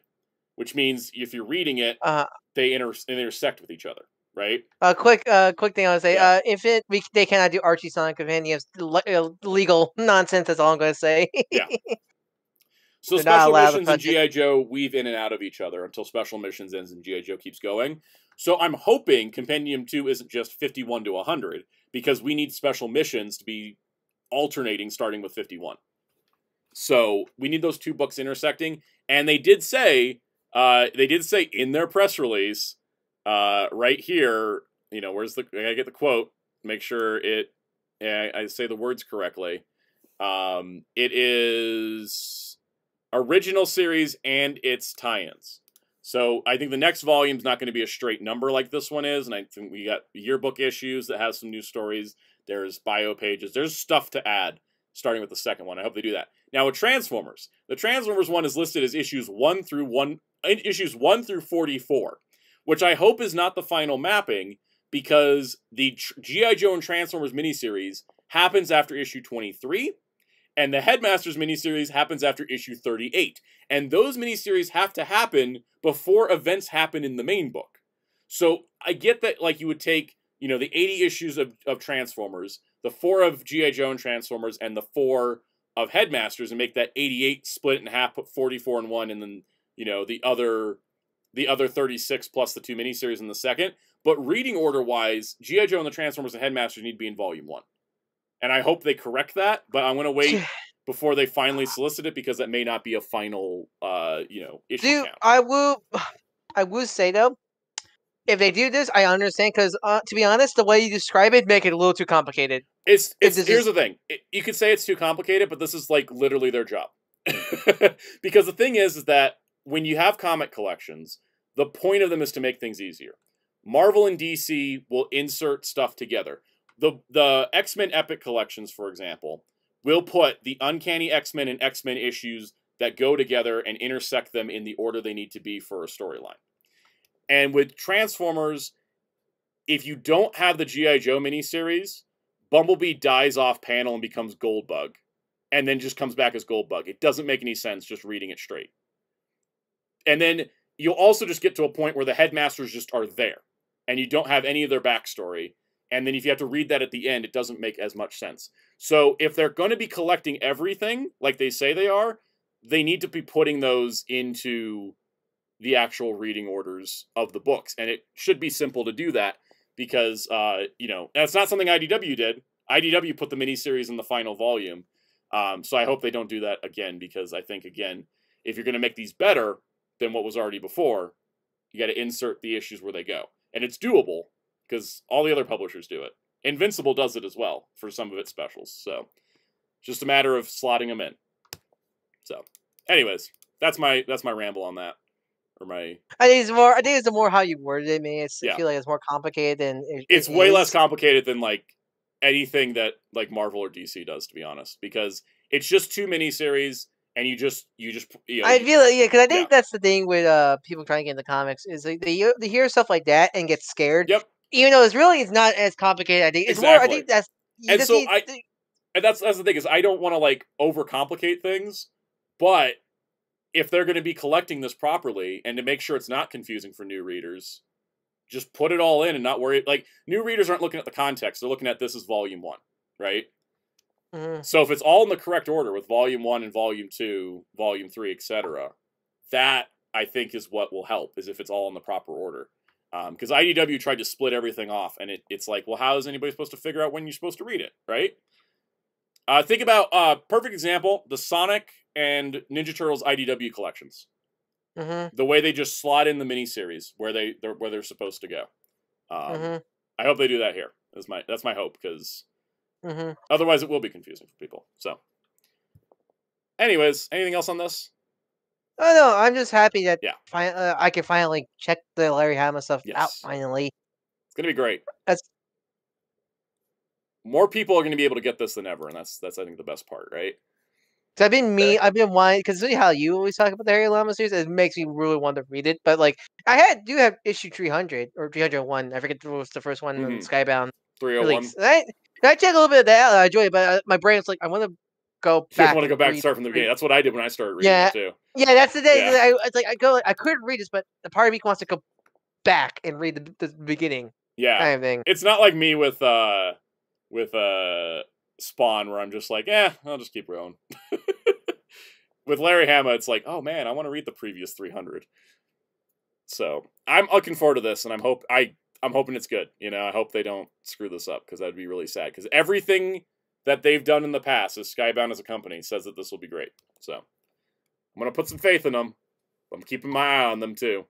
which means if you're reading it, Uh, they inter- intersect with each other, right? a quick, uh, quick thing I want to say. Yeah. Uh, if it, we, they cannot do Archie Sonic compendiums, le- uh, legal [LAUGHS] nonsense. That's all I'm going to say. Yeah. [LAUGHS] So They're Special Missions and. GI Joe weave in and out of each other until Special Missions ends and GI Joe keeps going. So I'm hoping Compendium 2 isn't just 51 to 100 because we need Special Missions to be alternating starting with 51. So we need those two books intersecting and they did say uh they did say in their press release uh right here, you know, where's the I got to get the quote, make sure it I say the words correctly. Um it is original series and its tie-ins. So I think the next volume is not going to be a straight number like this one is, and I think we got yearbook issues that has some new stories. There's bio pages. There's stuff to add, starting with the second one. I hope they do that. Now with Transformers, the Transformers one is listed as issues one through one, uh, issues one through forty-four, which I hope is not the final mapping because the GI Joe and Transformers miniseries happens after issue twenty-three and the Headmasters miniseries happens after issue 38. And those miniseries have to happen before events happen in the main book. So I get that, like, you would take, you know, the 80 issues of, of Transformers, the four of G.I. Joe and Transformers, and the four of Headmasters, and make that 88 split in half, put 44 in one, and then, you know, the other the other 36 plus the two miniseries in the second. But reading order wise, G.I. Joe and the Transformers and Headmasters need to be in volume one. And I hope they correct that, but I'm gonna wait [SIGHS] before they finally solicit it because that may not be a final uh you know issue do count. I will, [SIGHS] I will say though, if they do this, I understand because uh, to be honest, the way you describe it make it a little too complicated. It's it's here's is- the thing. It, you could say it's too complicated, but this is like literally their job. [LAUGHS] because the thing is is that when you have comic collections, the point of them is to make things easier. Marvel and DC will insert stuff together. The the X-Men Epic collections, for example, will put the Uncanny X-Men and X-Men issues that go together and intersect them in the order they need to be for a storyline. And with Transformers if you don't have the GI Joe miniseries, Bumblebee dies off panel and becomes Goldbug, and then just comes back as Goldbug. It doesn't make any sense just reading it straight. And then you'll also just get to a point where the headmasters just are there, and you don't have any of their backstory. And then if you have to read that at the end, it doesn't make as much sense. So if they're going to be collecting everything like they say they are, they need to be putting those into the actual reading orders of the books. And it should be simple to do that because, uh, you know, that's not something IDW did. IDW put the miniseries in the final volume. Um, so I hope they don't do that again because I think, again, if you're going to make these better than what was already before, you got to insert the issues where they go. And it's doable because all the other publishers do it. Invincible does it as well for some of its specials. So just a matter of slotting them in. So, anyways, that's my that's my ramble on that, or my. I think it's more. I think it's more how you worded it. Maybe it's, I feel like it's more complicated than it, It's it way is. less complicated than like anything that like Marvel or DC does, to be honest, because it's just two miniseries, and you just you just you know, I feel like yeah, because I think Yeah. that's the thing with uh people trying to get into comics is like they they hear stuff like that and get scared. Yep. Even though it's really it's not as complicated. I think it's more. I think that's. you And so need I- to- and that's that's the thing is I don't want to like overcomplicate things, but if they're going to be collecting this properly and to make sure it's not confusing for new readers, just put it all in and not worry. Like new readers aren't looking at the context; they're looking at this as volume one, right? Mhm. So if it's all in the correct order with volume one and volume two, volume three, etc., that I think is what will help. Is if it's all in the proper order. Because IDW tried to split everything off, and it, it's like, well, how is anybody supposed to figure out when you're supposed to read it, right? Uh, think about uh, perfect example: the Sonic and Ninja Turtles IDW collections. Mhm. The way they just slot in the miniseries where they they're, where they're supposed to go. Um, Mhm. I hope they do that here. That's my that's my hope because Mhm. Otherwise, it will be confusing for people. So, anyways, anything else on this? Oh no, I'm just happy that Yeah. uh, I can finally check the Larry Hama stuff out. Finally, It's gonna be great. That's- More people are gonna be able to get this than ever, and that's that's I think the best part, right? Cause I've been me, I've been wanting because see how you always talk about the Harry Lama series, it makes me really want to read it. But like, I had do have issue 300 or 301. I forget what was the first one, Mhm. mm Skybound Three hundred one. release. And I, I check a little bit of that. I enjoy it, but uh, my brain's like, I want to go back. want to go back and start from the beginning. That's what I did when I started reading Yeah. it too. Yeah, that's the thing. Yeah. I, it's like I go, I couldn't read this, but the part of me wants to go back and read the, the beginning Yeah, kind of thing. it's not like me with uh with uh Spawn, where I'm just like, eh, I'll just keep going. [LAUGHS] with Larry Hama, it's like, oh man, I want to read the previous 300. So I'm looking forward to this, and I'm hope I I'm hoping it's good. You know, I hope they don't screw this up because that'd be really sad. Because everything that they've done in the past as Skybound as a company says that this will be great. So I'm gonna put some faith in them. I'm keeping my eye on them too.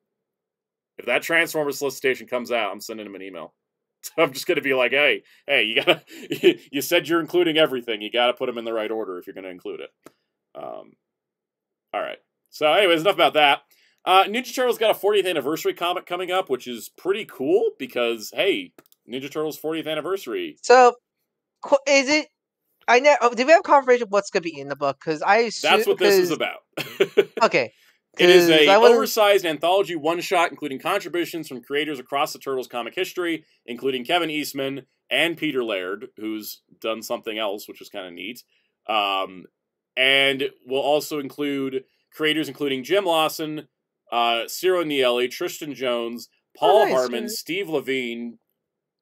If that Transformers solicitation comes out, I'm sending them an email. [LAUGHS] I'm just gonna be like, hey, hey, you gotta, [LAUGHS] you said you're including everything. You gotta put them in the right order if you're gonna include it. Um, all right. So, anyways, enough about that. Uh, Ninja Turtles got a 40th anniversary comic coming up, which is pretty cool because hey, Ninja Turtles 40th anniversary. So, is it? I know. oh, Did we have confirmation of what's gonna be in the book? Because I assume, That's what this is about. [LAUGHS] Okay. It is a oversized anthology one shot, including contributions from creators across the Turtles comic history, including Kevin Eastman and Peter Laird, who's done something else, which is kind of neat. Um, and will also include creators including Jim Lawson, uh, Ciro Nieli, Tristan Jones, Paul nice, Harmon, yeah. Steve Lavigne,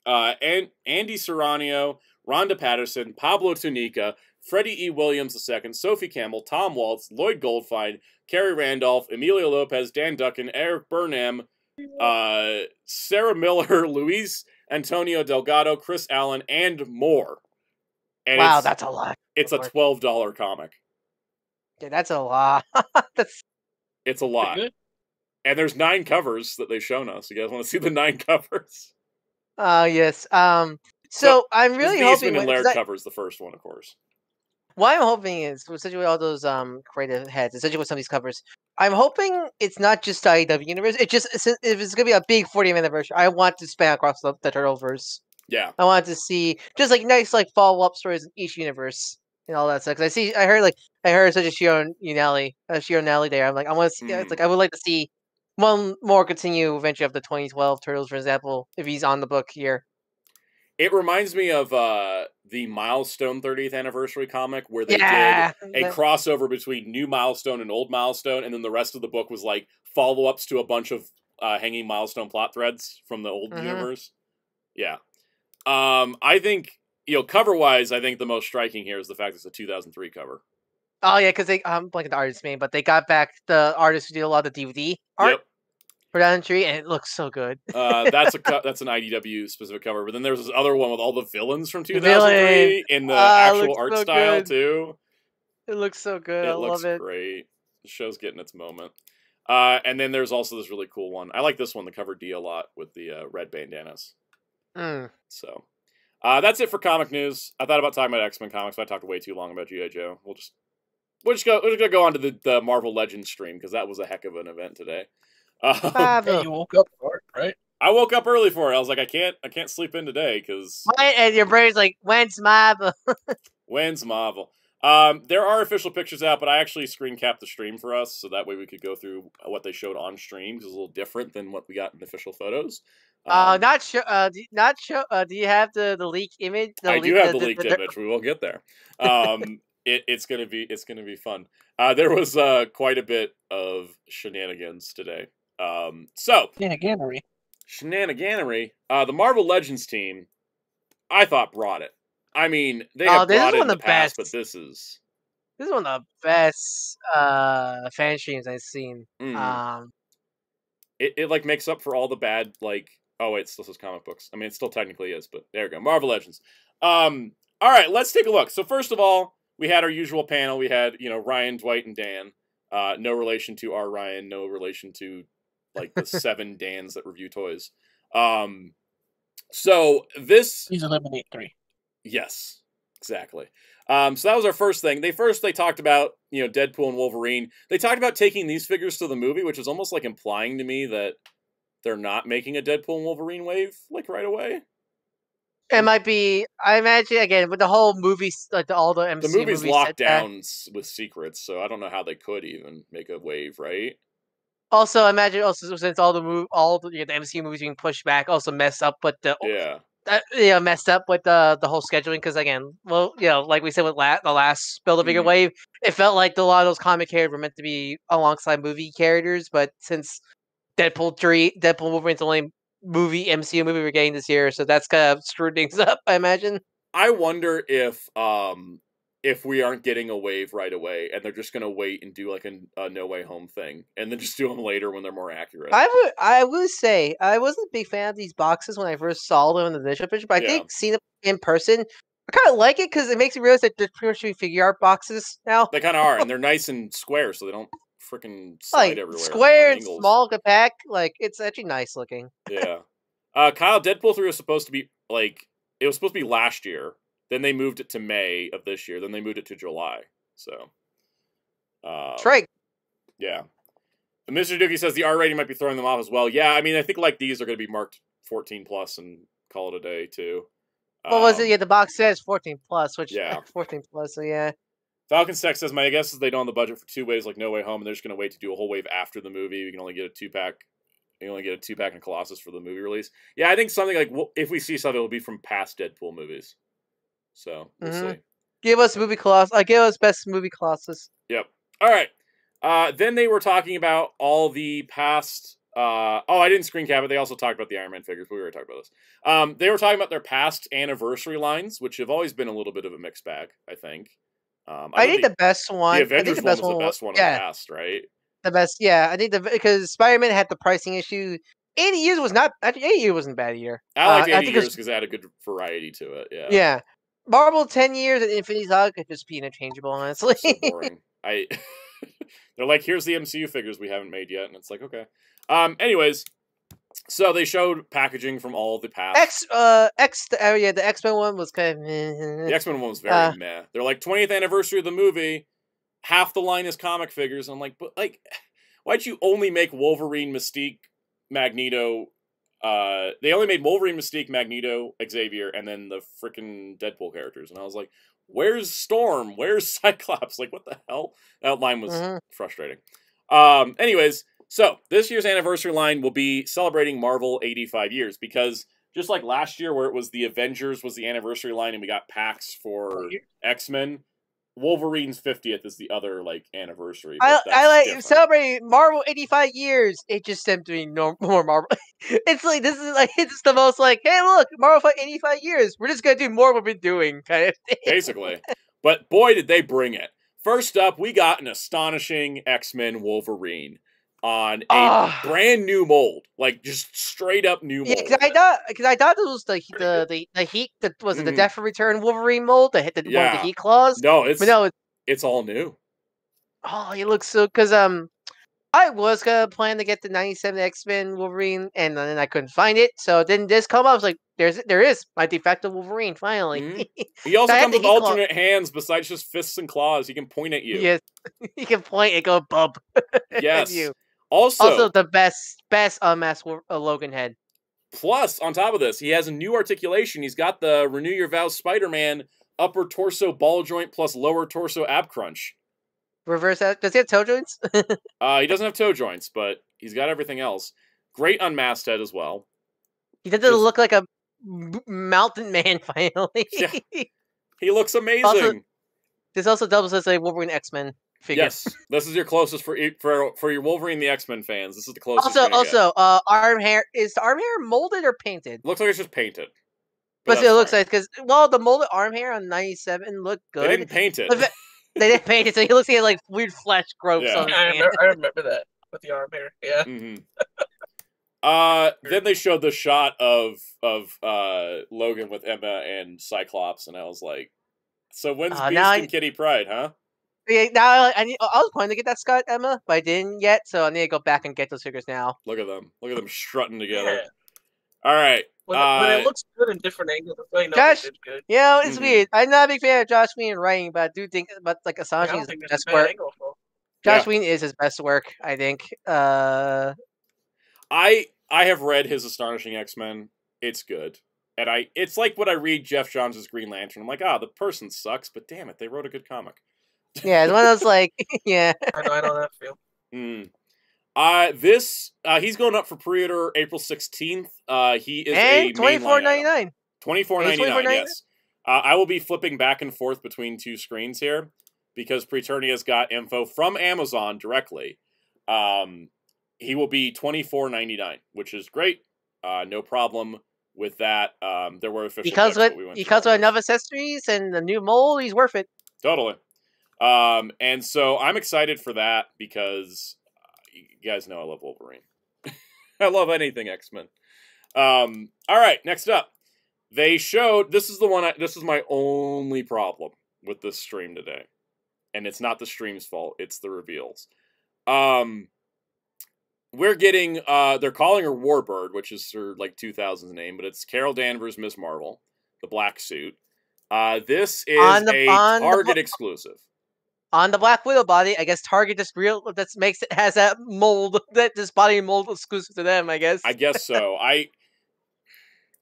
uh, and Andy Suriano, Ronda Pattison, Pablo Tunica, Freddie E. Williams II, Sophie Campbell, Tom Waltz, Lloyd Goldfine, Kerry Randolph, Emilio Lopez, Dan Duncan, Eric Burnham, uh, Sarah Miller, [LAUGHS] Luis Antonio Delgado, Chris Allen, and more. And wow, that's a lot. it's a twelve dollar comic. Yeah, that's a lot. [LAUGHS] that's It's a lot, and there's nine covers that they've shown us. You guys want to see the nine [LAUGHS] covers? uh yes. Um. So, I'm really the hoping. When- Laird I- covers the first one, of course. what I'm hoping is, especially with all those um creative heads, especially with some of these covers, I'm hoping it's not just the IW universe. It just if it's gonna be a big 40th anniversary, I want to span across the, the Turtleverse. Yeah, I want to see just like nice like follow up stories in each universe and all that stuff. Because I see, I heard like I heard such a Shion Unelli, uh, Shiro Nally there. I'm like, I want to see. It's Mm. like I would like to see one more continue eventually of the 2012 Turtles, for example, if he's on the book here. It reminds me of uh, the Milestone 30th anniversary comic where they yeah, did a crossover between New Milestone and Old Milestone, and then the rest of the book was like follow ups to a bunch of uh, hanging Milestone plot threads from the old Mhm. universe. Yeah, um, I think you know cover wise, I think the most striking here is the fact it's a 2003 cover. Oh yeah, because they I'm blanking the artist's name, but they got back the artist who did a lot of the DVD art Yep. Entry, and it looks so good. Uh, that's a [LAUGHS] that's an IDW specific cover, but then there's this other one with all the villains from The 2003 villain. in the Ah, actual art so style good. too. It looks so good. it I looks love it. great. The show's getting its moment. Uh, and then there's also this really cool one. I like this one, the cover D a lot with the uh, red bandanas. Mm. So uh, that's it for comic news. I thought about talking about X Men comics, but I talked way too long about GI Joe. We'll just we'll just go we're just gonna go on to the, the Marvel Legends stream because that was a heck of an event today. Um, Yeah, Bravo. you woke up for it, right? I woke up early for it. I was like, I can't I can't sleep in today because When- and your brain's like, when's my? bu-" [LAUGHS] when's Marvel? Um, there are official pictures out, but I actually screen capped the stream for us, so that way we could go through what they showed on stream because it's a little different than what we got in official photos. Uh, Um, not show. Uh, do, not show. Uh, do you have the the leak image? The I do leak- have the leaked the- image. We will get there. [LAUGHS] Um, it, it's gonna be it's gonna be fun. Uh, there was uh, quite a bit of shenanigans today. Um, so Yeah, Gannery. shenaniganery. Uh, the Marvel Legends team, I thought brought it. I mean, they Oh, have this brought it one in of the the past, best. but this is This is one of the best uh fan streams I've seen. mm, Um, it, it like makes up for all the bad like. Oh wait, it still says comic books. I mean, it still technically is, but there we go. Marvel Legends. Um, all right, let's take a look. So first of all, we had our usual panel. We had you know Ryan, Dwight, and Dan. Uh, no relation to our Ryan. No relation to like the seven Dans that review toys. Um, so this He's eliminate three. Yes, exactly. Um, so that was our first thing. They first they talked about you know Deadpool and Wolverine. They talked about taking these figures to the movie, which is almost like implying to me that they're not making a Deadpool and Wolverine wave like right away. it might be. I imagine again with the whole movie, like the, all the MCU The movie's movies locked down with secrets, so I don't know how they could even make a wave, right? Also, I imagine also since all the move, all the, yeah, the MCU movies being pushed back, also messed up with the Yeah, uh, yeah messed up with the the whole scheduling because again, well, you know, like we said with la- the last Build a Bigger Mhm. Wave, it felt like a lot of those comic characters were meant to be alongside movie characters, but since Deadpool three, Deadpool Wolverine's the only movie MCU movie we're getting this year, so that's kind of screwed things [LAUGHS] up. I imagine. I wonder if um if we aren't getting a wave right away, and they're just gonna wait and do like a, a No Way Home thing, and then just do them later when they're more accurate. I would I would say I wasn't a big fan of these boxes when I first saw them in the initial picture, but I Yeah. think seeing them in person, I kind of like it because it makes me realize that they're pretty much doing figure art boxes now. They kind of are, and they're [LAUGHS] nice and square, so they don't freaking slide Like everywhere. square and small compact, like it's actually nice looking. Yeah. Uh, Kyle, Deadpool three was supposed to be like it was supposed to be last year. Then they moved it to May of this year. Then they moved it to July. So. Uh, right. Yeah. And Mr. Dookie says the R rating might be throwing them off as well. Yeah, I mean, I think like these are going to be marked 14 plus and call it a day too. What was it? Um, Yeah, the box says 14 plus, which yeah. [LAUGHS] 14 plus. So yeah, Falcon Tech says, My guess is they don't have the budget for two waves like No Way Home, and they're just going to wait to do a whole wave after the movie. We can only get a two pack. You only get a two pack in Colossus for the movie release. Yeah, I think something like if we see something, it'll be from past Deadpool movies. So we'll Mhm. see. give us movie Colossus. Uh, give us best movie Colossus. Yep. All right. Uh, then they were talking about all the past. Uh, oh, I didn't screen cap it. They also talked about the Iron Man figures. We were talking about this. Um, they were talking about their past anniversary lines, which have always been a little bit of a mixed bag. I think. Um, I thought think the best one. the I think Avengers the one best was the one. best one yeah, the past, right? the best. Yeah, I think the because Spider Man had the pricing issue. Eighty years was not. Actually, eighty years wasn't a bad year. I like Uh, the I 80 think years because it had a good variety to it. Yeah. Yeah. Marvel ten years and Infinity Saga could just be interchangeable, honestly. So [LAUGHS] boring. I. [LAUGHS] They're like, here's the MCU figures we haven't made yet, and it's like, okay. Um. Anyways, so they showed packaging from all the past. X uh X the uh, yeah the X Men one was kind of The X Men one was very Uh, meh. They're like 20th anniversary of the movie. Half the line is comic figures. I'm like, but like, [SIGHS] why'd you only make Wolverine, Mystique, Magneto? Uh, they only made Wolverine, Mystique, Magneto, Xavier, and then the freaking Deadpool characters. And I was like, where's Storm? Where's [LAUGHS] Cyclops? Like, what the hell? That line was Mhm. frustrating. Um, anyways, So this year's anniversary line will be celebrating Marvel 85 years because just like last year where it was the Avengers was the anniversary line and we got packs for X Men, Wolverine's 50th is the other like anniversary. I, I like different. celebrating Marvel 85 years. It just sent to me no more Marvel. [LAUGHS] it's like this is like [LAUGHS] it's the most like, hey, look, Marvel for 85 years. We're just gonna do more what we've been doing, kind of thing. basically. [LAUGHS] But boy, did they bring it. First up, we got an astonishing X Men Wolverine on a brand new mold, like just straight up new Yeah, mold. because I thought because I thought it was the the the, the heat that was it the. Death Return Wolverine mold that hit the Yeah. the heat claws. no, it's But no, it's, it's all new. oh, he looks so because um. I was gonna plan to get the '97 X Men Wolverine, and then I couldn't find it. So then this come up. I was like, "There's, there is my de facto Wolverine finally." Mhm. [LAUGHS] He also had comes with claw- alternate hands besides just fists and claws. He can point at you. Yes, [LAUGHS] he can point and go bump. [LAUGHS] at Yes. you. Also, Also, the best, best unmasked uh, Logan head. plus on top of this, he has a new articulation. He's got the Renew Your Vows Spider-Man upper torso ball joint plus lower torso ab crunch. Reverse that. Does he have toe joints? [LAUGHS] Uh, he doesn't have toe joints, but he's got everything else. Great unmasked head as well. he doesn't Just- look like a mountain man. [LAUGHS] Finally, Yeah. He looks amazing. this also doubles as a Wolverine X Men figure. yes, this is your closest for e- for for your Wolverine the X Men fans. This is the closest. Also, you're get. also, uh, arm hair is the arm hair molded or painted? looks like it's just painted. But, it looks fine. like because well, the molded arm hair on '97 looked good. they didn't paint it. They didn't paint it, so he looks like like weird flesh growths Yeah. on his I remember, I remember that with the arm hair. Yeah. hmm [LAUGHS] Uh, then they showed the shot of of uh Logan with Emma and Cyclops, and I was like, "So when's Uh, Beast now I- and Kitty Pryde, huh?" Yeah, now I, I, need, I was planning to get that Scott Emma, but I didn't yet, so I need to go back and get those figures now. Look at them, look at them strutting together. Yeah. All right, When, it- when Uh, it looks good in different angles, I know Josh- they did good. You know, it's Mhm. weird. I'm not a big fan of Joss Whedon writing, but I do think, but like I Assange don't is think his best work. angle Joss Yeah. Whedon is his best work, I think. Uh, I I have read his astonishing X Men. It's good, and I it's like when I read Geoff Johns' Green Lantern. I'm like, ah, the person sucks, but damn it, they wrote a good comic. Yeah, it's one of those like, [LAUGHS] yeah, I know I know that feel. Mm. Uh, this uh, he's going up for pre-order April 16th. Uh, he is a and twenty four ninety nine. nine. Twenty four It's ninety nine. $24.99? Yes. Uh, I will be flipping back and forth between two screens here because Preternia's got info from Amazon directly. Um, he will be twenty four ninety nine, which is great. Uh, no problem with that. Um, there were official Because checks, with but we went because through all with those. accessories and the new mold, he's worth it. Totally. Um, and so I'm excited for that because uh, you guys know I love Wolverine. [LAUGHS] I love anything X Men. Um, all right, next up, they showed this is the one. I, this is my only problem with this stream today, and it's not the stream's fault. It's the reveals. Um, we're getting. Uh, they're calling her Warbird, which is her like 2000s name, but it's Carol Danvers, Miss Marvel, the black suit. Uh, this is the- a on the Target exclusive. On the Black Widow body, I guess Target just real that makes it has that mold [LAUGHS] that this body mold exclusive to them. I guess. I guess [LAUGHS] so. I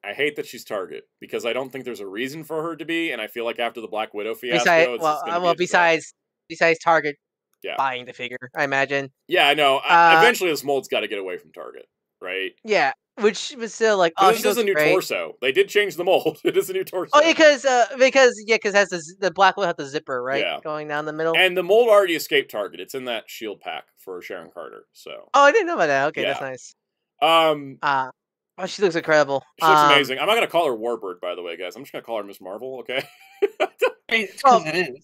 I hate that she's Target because I don't think there's a reason for her to be, and I feel like after the Black Widow fiasco, besides, it's well, uh, be well, a besides besides Target Yeah. buying the figure, I imagine. yeah, I know. Uh, Eventually, this mold's got to get away from Target, right? Yeah, which was still like oh, this is a new great. torso. They did change the mold. [LAUGHS] it is a new torso. Oh, because uh, because yeah, because has the z- the black will have the zipper right Yeah. going down the middle. And the mold already escaped Target. It's in that shield pack for Sharon Carter. So, oh, I didn't know about that. Okay, that's nice. um, Uh oh, she looks incredible. she looks Um, amazing. I'm not gonna call her Warbird, by the way, guys. I'm just gonna call her Miss Marvel. Okay. [LAUGHS] Hey, it's Well, 'cause it is.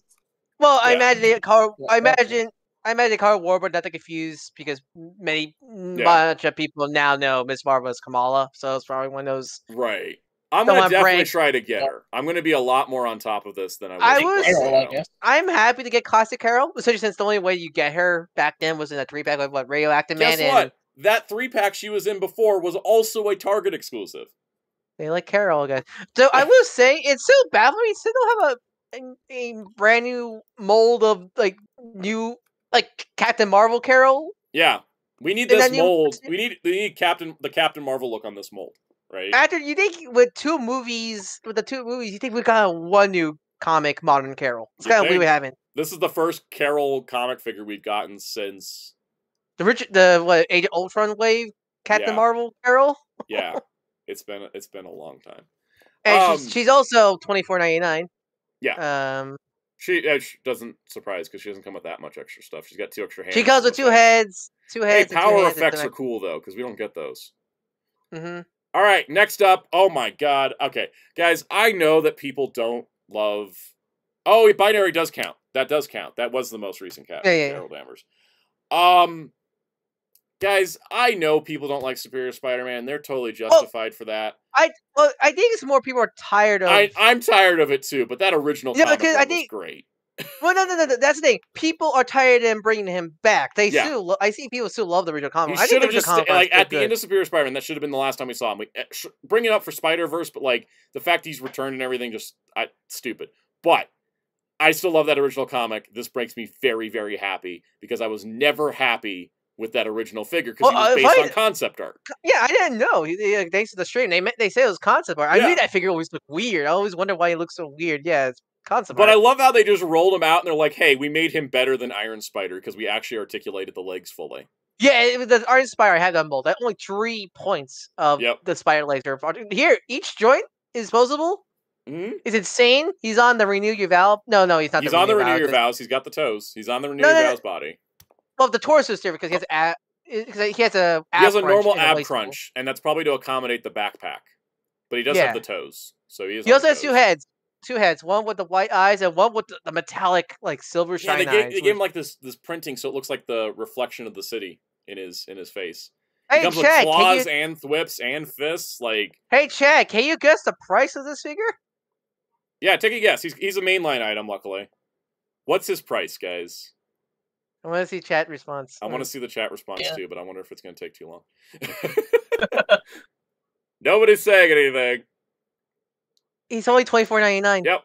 Well, I Yeah. imagine they call. Yeah, I imagine. I imagine they call her Warbird not to confuse because many Yeah. bunch of people now know Miss Marvel as Kamala, so it's probably one of those. right. I'm gonna definitely break. try to get her. I'm gonna be a lot more on top of this than I was. I was. Before, I I'm happy to get classic Carol, especially since the only way you get her back then was in a three pack with what Radioactive Guess Man what? and That three pack she was in before was also a Target exclusive. they like Carol again. So I will [LAUGHS] say it's so baffling. We still have a, a a brand new mold of like new like Captain Marvel Carol. Yeah, we need this then you- mold. We need we need Captain the Captain Marvel look on this mold, right? After you think with two movies, with the two movies, you think we got one new comic modern Carol. It's kind of weird we haven't. This is the first Carol comic figure we've gotten since The Richard, the what Age of Ultron wave, Captain Yeah. Marvel Carol, Yeah, [LAUGHS] it's been it's been a long time. and Um, she's, she's also twenty four ninety nine. Yeah. Um, She, uh, she doesn't surprise because she doesn't come with that much extra stuff. She's got two extra hands. she comes with two heads, two heads. Hey, heads. power effects are cool though because we don't get those. hmm All right, next up. Oh my god. Okay, guys, I know that people don't love. Oh, binary does count. That does count. That was the most recent cast. Yeah, yeah. Carol Danvers. Um, guys, I know people don't like Superior Spider-Man. They're totally justified for that. I Well, I think it's more people are tired of. I I'm tired of it too. But that original Yeah, comic because I think- great. [LAUGHS] Well, no, no, no, no. That's the thing. People are tired of bringing him back. They Yeah. still. I see people still love the original comic. He I should think have just comic like at the good. end of Superior Spider-Man. That should have been the last time we saw him. We eh, sh- bring it up for Spider Verse, but like the fact he's returned and everything, just I, stupid. But I still love that original comic. This makes me very, very happy because I was never happy with that original figure because Well, he uh, was based I- on concept art. Yeah, I didn't know. Thanks to the stream, they they say it was concept art. I Yeah. knew that figure always looked weird. I always wonder why he looks so weird. Yeah, it's concept art. But I love how they just rolled him out and they're like, "Hey, we made him better than Iron Spider because we actually articulated the legs fully." yeah, it, was- the art inspire I had them both. I had only three points of Yep. the spider laser. Here, each joint is posable. hmm Is it insane. He's on the renew your valve. No, no, he's not. He's the on the renew Your valve, 'cause- Vows. He's got the toes. He's on the Renew Your no, no. Vows body. Well, the torso is different because he uh has a uh, because he has a. He has a normal ab crunch, and that's probably to accommodate the backpack. But he does Yeah. have the toes, so he. He also has two heads. Two heads. One with the white eyes and one with the, metallic, like silver Yeah, shine they gave, they gave him like this this printing, so it looks like the reflection of the city in his in his face. hey, he comes Chad, with claws you, and thwips and fists. Like, hey, Chad, can you guess the price of this figure? yeah, take a guess. He's he's a mainline item, luckily. What's his price, guys? I want to see chat response. I want to see the chat response Yeah. too, but I wonder if it's going to take too long. [LAUGHS] [LAUGHS] Nobody's saying anything. He's only twenty four ninety nine. Yep.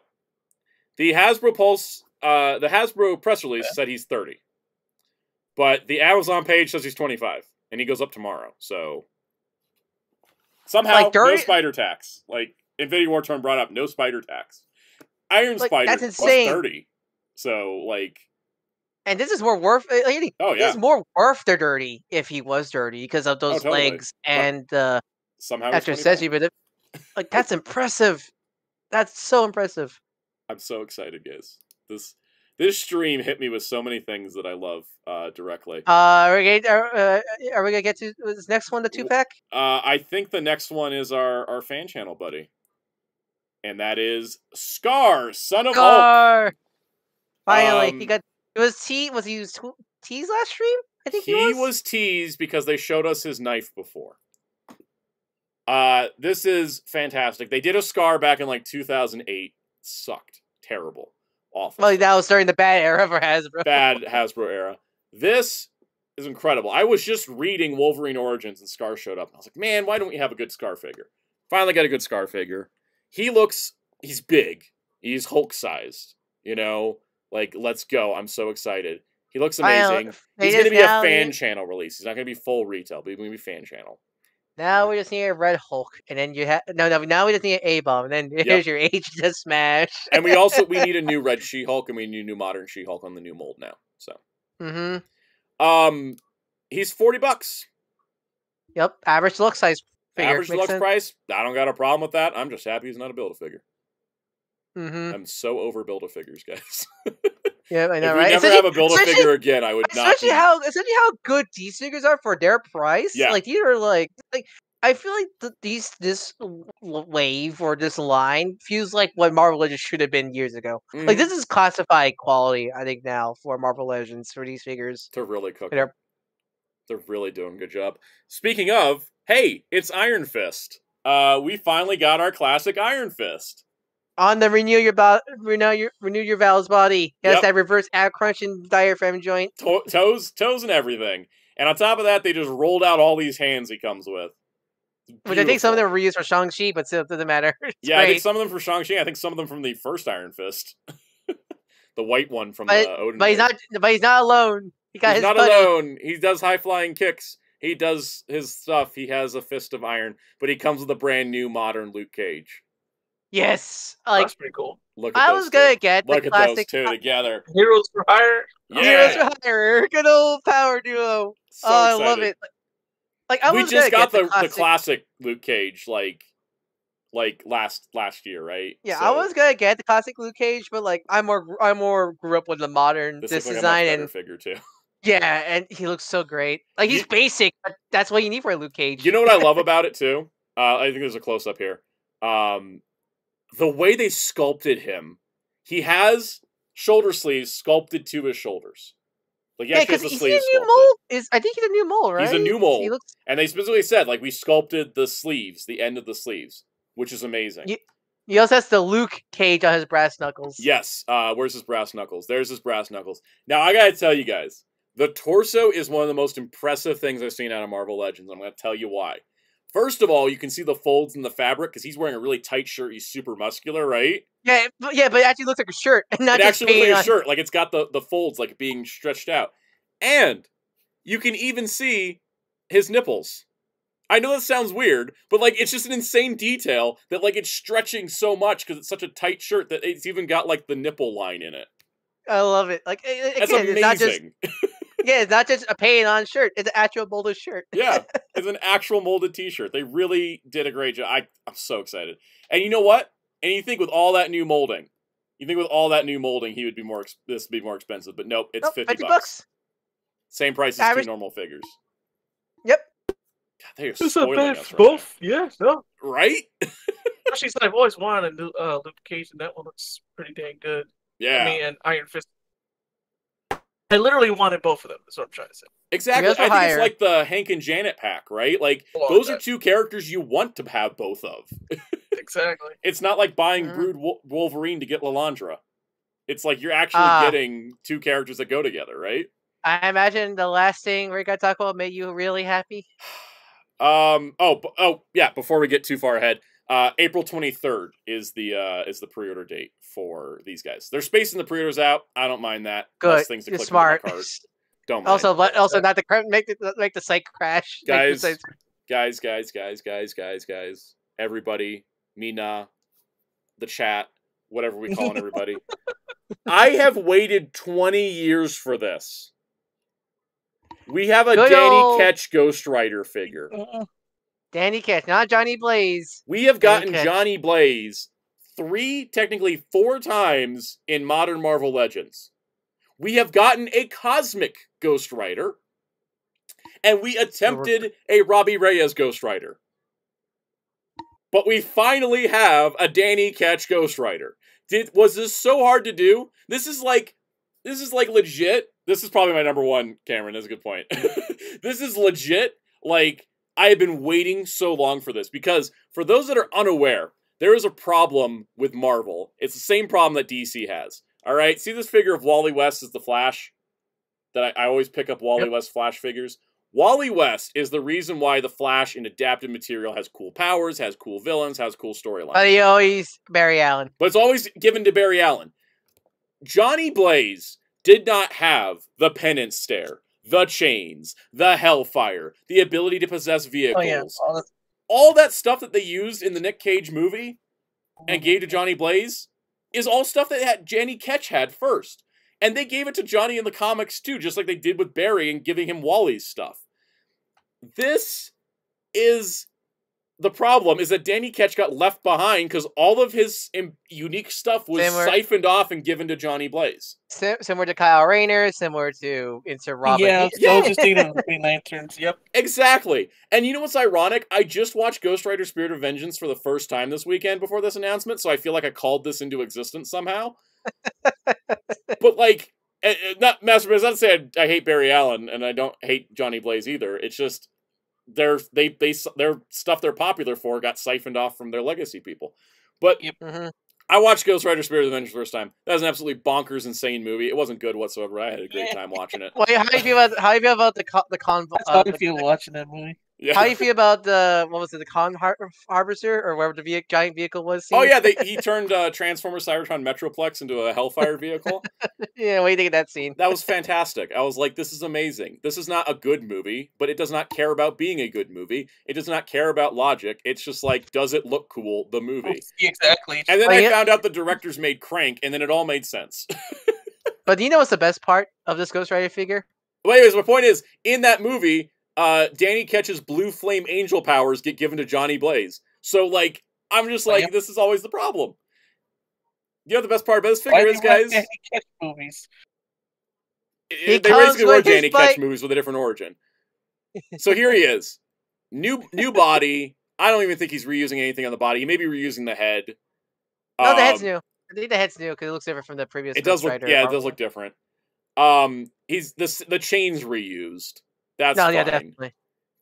The Hasbro Pulse, uh, the Hasbro press release said he's 30. But the Amazon page says he's 25. And he goes up tomorrow. So somehow Like, no spider tax. Like Infinity War Torn brought up no spider tax. Iron Like, Spider that's was insane. 30. So like And this is more worth. uh, Like, oh yeah. is more worth the dirty if he was dirty because of those totally. legs and uh, Somehow after 25. Seji. But it, like [LAUGHS] that's impressive. That's so impressive. I'm so excited, guys. This this stream hit me with so many things that I love uh, directly. Uh, are we gonna, uh, are we gonna get to this next one, the two pack? Uh, I think the next one is our our fan channel buddy, and that is Skaar, son of Hulk. Skaar. Finally, Um, he got. It was T. Was he tw- T's last stream? I think he, He was. was teased because they showed us his knife before. Uh, this is fantastic. They did a Skaar back in like 2008. Sucked, terrible, awful. Well, that was during the bad era for Hasbro. bad Hasbro era. This is incredible. I was just reading Wolverine Origins and Skaar showed up. I was like, man, why don't we have a good Skaar figure? Finally got a good Skaar figure. He looks, he's big. He's Hulk sized. You know, like, let's go. I'm so excited. He looks amazing. He's going to be a fan channel release. He's not going to be full retail, but he's going to be fan channel. Now we just need a Red Hulk, and then you have no, no. Now we just need an A bomb, and then [LAUGHS] here's your H to smash. And we also we need a new red [LAUGHS] She Hulk, and we need a new modern She Hulk on the new mold now. So, Mm-hmm. um, he's forty bucks. Yep. Average look size figure. Average Makes sense. price. I don't got a problem with that. I'm just happy he's not a build a figure. Mm-hmm. I'm so over build a figures, guys. [LAUGHS] Yeah, I know, if we right? never have a build a figure again, I would not. especially Be, how especially how good these figures are for their price. Yeah. Like these are like like I feel like th- these this wave or this line feels like what Marvel Legends should have been years ago. Like Mhm. this is classified quality, I think now for Marvel Legends for these figures. They're really cooking. They're- They're really doing a good job. Speaking of, hey, it's Iron Fist. Uh, we finally got our classic Iron Fist. On the renew your bo- renew your renew your valves body. Yes, Yep. that reverse ab crunch and diaphragm joint. To- toes, toes, and everything. And on top of that, they just rolled out all these hands he comes with. It's Which I think some of them were reused for Shang Chi, but still it doesn't matter. [LAUGHS] It's Yeah, I think some of them from Shang Chi. I think some of them from the first Iron Fist, [LAUGHS] the white one from But- uh, Odin. but he's not. But he's not alone. He got He's his not buddy. alone. He does high flying kicks. He does his stuff. He has a fist of iron, but he comes with a brand new modern Luke Cage. Yes, like That's pretty cool. Look at I was gonna two. get the Look at those classic two together. Heroes for Hire. Yeah. Heroes for Hire, good old power duo. So oh, I love it. Like I we was just gonna got get the, the the classic. classic Luke Cage like like last last year, right? Yeah, So I was gonna get the classic Luke Cage, but like I'm more I more grew up with the modern this this, looks like a much design and figure too. [LAUGHS] yeah, and he looks so great. Like he's You- basic, but that's what you need for a Luke Cage. You know what I love [LAUGHS] about it too? Uh, I think there's a close up here. Um, the way they sculpted him, he has shoulder sleeves sculpted to his shoulders. Like yeah, because the is he a sleeves new sculpted. mold? Is I think he's a new mole, right? He's a new He mold. looks And they specifically said like we sculpted the sleeves, the end of the sleeves, which is amazing. He also has the Luke Cage on his brass knuckles. Yes. Uh, where's his brass knuckles? There's his brass knuckles. Now I gotta tell you guys, the torso is one of the most impressive things I've seen out of Marvel Legends. I'm gonna tell you why. First of all, you can see the folds in the fabric because he's wearing a really tight shirt. He's super muscular, right? Yeah, but, yeah, but it actually looks like a shirt, [LAUGHS] and not it actually looks like a shirt. Like it's got the, the folds like being stretched out. And you can even see his nipples. I know that sounds weird, but like it's just an insane detail that like it's stretching so much because it's such a tight shirt that it's even got like the nipple line in it. I love it. Like a- a- That's again, it's not just amazing. [LAUGHS] yeah, it's not just a paint on shirt. It's an actual molded shirt. yeah, [LAUGHS] it's an actual molded T-shirt. They really did a great job. I, I'm so excited. And you know what? And you think with all that new molding, you think with all that new molding, he would be more. This would be more expensive. But nope, it's Nope, fifty, bucks. Same price as Average- two normal figures. Yep. God, they are This is a spoiling bad us right both. Yeah, no. now. right? [LAUGHS] Actually, I've always wanted a new uh, Luke Cage, and that one looks pretty dang good. Yeah, I mean, and Iron Fist. I literally wanted both of them. That's what I'm trying to say. exactly. I think it's like the Hank and Janet pack, right? Like Well, those are two characters you want to have both of. [LAUGHS] Exactly. It's not like buying Mhm. Brood Wolverine to get Lilandra. It's like you're actually Ah. getting two characters that go together, right? I imagine the last thing we're gonna talk about made you really happy. [SIGHS] Um. Oh. Oh. Yeah. Before we get too far ahead, uh, April twenty third is the uh is the pre order date for these guys. They're spacing the pre orders out. I don't mind that. Good, things to you're click smart. [LAUGHS] Don't mind. Also, but also not the cr- make the make the site crash. Guys, site- guys, guys, guys, guys, guys, guys, everybody, Mina, the chat, whatever we calling everybody. [LAUGHS] I have waited 20 years for this. We have a Good Danny old- Ketch Ghost Rider figure. Danny Ketch, not Johnny Blaze. We have gotten. Johnny Blaze three, technically four times in modern Marvel Legends. We have gotten a cosmic Ghost Rider, and we attempted a Robbie Reyes Ghost Rider. But we finally have a Danny Ketch Ghost Rider. Did was this so hard to do? This is like this is like legit. This is probably my number one, Cameron. That's a good point. [LAUGHS] this is legit. Like I have been waiting so long for this because for those that are unaware, there is a problem with Marvel. It's the same problem that DC has. All right, see this figure of Wally West as the Flash that I, I always pick up Wally Yep. West Flash figures. Wally West is the reason why the Flash in adapted material has cool powers, has cool villains, has cool storylines But he always Barry Allen. but it's always given to Barry Allen. Johnny Blaze did not have the penance stare, the chains, the hellfire, the ability to possess vehicles. Oh yeah. All that stuff that they used in the Nick Cage movie and gave to oh, Johnny Blaze is all stuff that had Danny Ketch had first. And they gave it to Johnny in the comics too, just like they did with Barry and giving him Wally's stuff. This is the problem is that Danny Ketch got left behind because all of his im- unique stuff was Same where- siphoned off and given to Johnny Blaze. Sim- similar to Kyle Rayner, similar to insert Robin. yeah, He- I just thinking of Green Lanterns. Yep. Exactly. And you know what's ironic? I just watched Ghost Rider Spirit of Vengeance for the first time this weekend before this announcement, so I feel like I called this into existence somehow. [LAUGHS] but like, eh, eh, not Master It's not to say I, I hate Barry Allen and I don't hate Johnny Blaze either. It's just their they they their stuff they're popular for got siphoned off from their legacy people. But Mhm. I watched Ghost Rider Spirit of Vengeance the first time. That was an absolutely bonkers, insane movie. It wasn't good whatsoever. I had a great time watching it. [LAUGHS] Well, how do you feel about how do you feel about the con- the con? That's uh, how I the- feel watching that movie. Yeah. How do you feel about the what was it, the Con Har- Harvester or wherever the ve- giant vehicle was? Oh yeah, they, [LAUGHS] he turned uh, Transformer Cybertron Metroplex into a Hellfire vehicle. [LAUGHS] yeah. What do you think of that scene? That was fantastic. I was like, this is amazing. This is not a good movie, but it does not care about being a good movie. It does not care about logic. It's just like, does it look cool? The movie. [LAUGHS] Exactly. And then Oh, I yeah. found out the directors made Crank, and then it all made sense. But do you know what's the best part of this Ghost Rider figure? Well, anyways, my point is, in that movie, uh, Danny Ketch's blue flame angel powers get given to Johnny Blaze. So, like, I'm just Oh, like, yeah. this is always the problem. You know the best part about this figure do is, guys? Danny Ketch movies? I- they comes basically were with his Danny Ketch movies with a different origin. [LAUGHS] So here he is, new new body. I don't even think he's reusing anything on the body. He may be reusing the head. No, the head's Um, new. I think the head's new because it looks different from the previous. It Ghost does look, Rider yeah, it does look different. Um, he's this the chains reused. That's No, fine. yeah, definitely.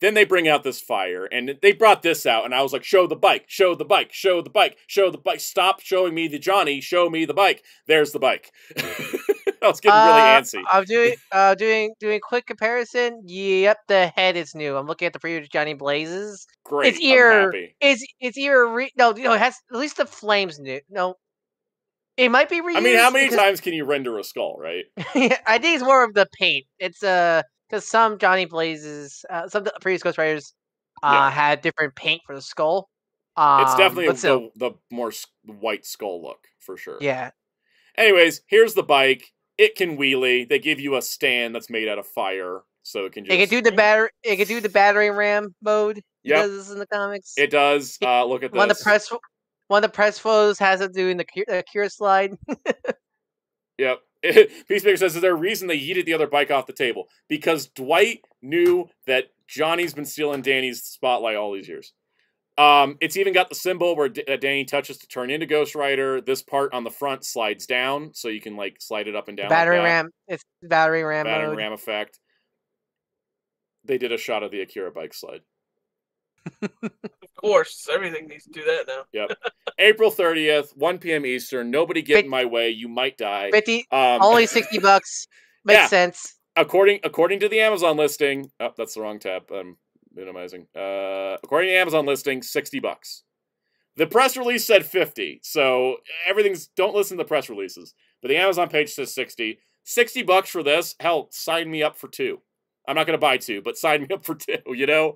Then they bring out this fire, and they brought this out, and I was like, "Show the bike! Show the bike! Show the bike! Show the bike! Stop showing me the Johnny! Show me the bike! There's the bike!" [LAUGHS] I was getting really Uh, antsy. I'm doing uh doing doing quick comparison. Yep, the head is new. I'm looking at the previous Johnny Blazes. Great, it's ear-. It's it's either re- no no it has at least the flames new. No, it might be reused. I mean, how many because- times can you render a skull, right? [LAUGHS] I think it's more of the paint. It's uh because some Johnny Blazes, uh, some previous Ghost Riders, uh, Yeah. had different paint for the skull. Um, It's definitely the, the more white skull look for sure. yeah. Anyways, here's the bike. It can wheelie. They give you a stand that's made out of fire, so it can just. It can do the battery. It can do the battery ram mode. Yeah, does this in the comics. It does. Uh, look at this. one of the press. One of the press photos has it doing the Cure, the Cure slide. [LAUGHS] Yep. [LAUGHS] Peacemaker says, "Is there a reason they yeeted the other bike off the table? Because Dwight knew that Johnny's been stealing Danny's spotlight all these years. Um, it's even got the symbol where D- that Danny touches to turn into Ghost Rider. This part on the front slides down, so you can like slide it up and down. battery that. ram. It's battery ram battery mode. ram effect. They did a shot of the Akira bike slide. Of course, everything needs to do that now. yep. April 30th, 1 p.m. Eastern. Nobody get in my way. You might die. Fifty. Um, only sixty bucks. [LAUGHS] Makes Yeah. sense. according according to the Amazon listing. Oh, that's the wrong tab. I'm minimizing. Uh, according to the Amazon listing, 60 bucks. The press release said 50, so everything's don't listen to the press releases. But the Amazon page says 60. 60 bucks for this? Hell, sign me up for two. I'm not gonna buy two, but sign me up for two, [LAUGHS] you know?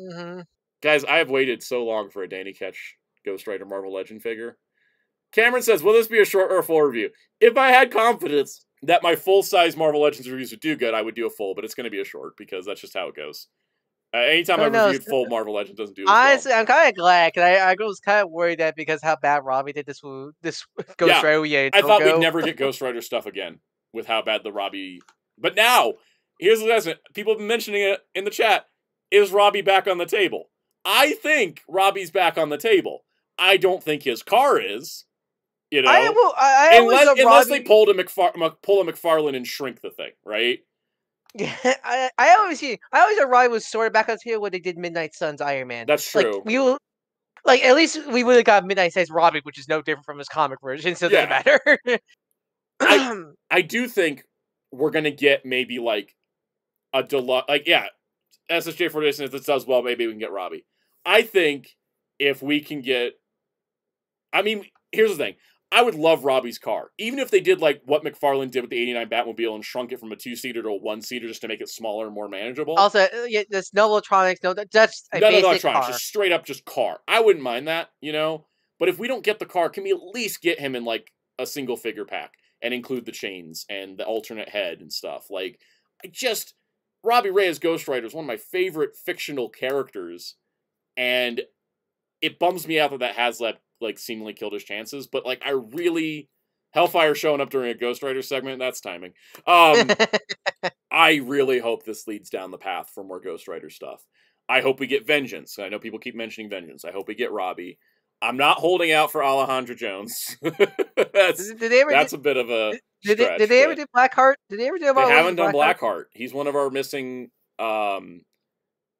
Hmm Guys, I have waited so long for a Danny Ketch Ghost Rider Marvel Legend figure. Cameron says, Will this be a short or a full review? If I had confidence that my full size Marvel Legends reviews would do good, I would do a full, but it's going to be a short because that's just how it goes. Uh, anytime Who I've knows? reviewed full Marvel Legends doesn't do as well. Honestly, I'm kind of glad because I, I was kind of worried that because how bad Robbie did this this [LAUGHS] Ghost Yeah, Rider yeah, I thought Togo. we'd never get Ghost Rider stuff again with how bad the Robbie. But now, here's the lesson. People have been mentioning it in the chat. Is Robbie back on the table? I think Robbie's back on the table. I don't think his car is. You know, I will. I, I unless, unless they Robbie- pulled a McFar- pull a McFarlane and shrink the thing, right? Yeah, [LAUGHS] I, I always see. I always thought Robbie was sort of back on here when they did Midnight Suns Iron Man. That's like true. we will, like at least we would have got Midnight Suns Robbie, which is no different from his comic version, so it doesn't matter. [CLEARS THROAT] I do think we're gonna get maybe like a deluxe, like yeah, SSJ for this if this does well, maybe we can get Robbie. I think if we can get, I mean, here's the thing. I would love Robbie's car, even if they did like what McFarlane did with the '89 Batmobile and shrunk it from a two-seater to a one-seater just to make it smaller and more manageable. also, uh, yeah, there's no electronics, no that's a of basic electronics, car. just straight up just car. I wouldn't mind that, you know. But if we don't get the car, can we at least get him in like a single figure pack and include the chains and the alternate head and stuff? Like, I just Robbie Ray as Ghost Rider is one of my favorite fictional characters, and it bums me out that that Haslab like seemingly killed his chances. But like, I really Hellfire showing up during a Ghost Rider segment. That's timing. Um, [LAUGHS] I really hope this leads down the path for more Ghost Rider stuff. I hope we get Vengeance. I know people keep mentioning Vengeance. I hope we get Robbie. I'm not holding out for Alejandro Jones. [LAUGHS] that's did, did they ever? that's Did, a bit of a did, they, stretch, did they ever do Blackheart? Did they ever do? they Marvel haven't done Blackheart? Blackheart. He's one of our missing. Um,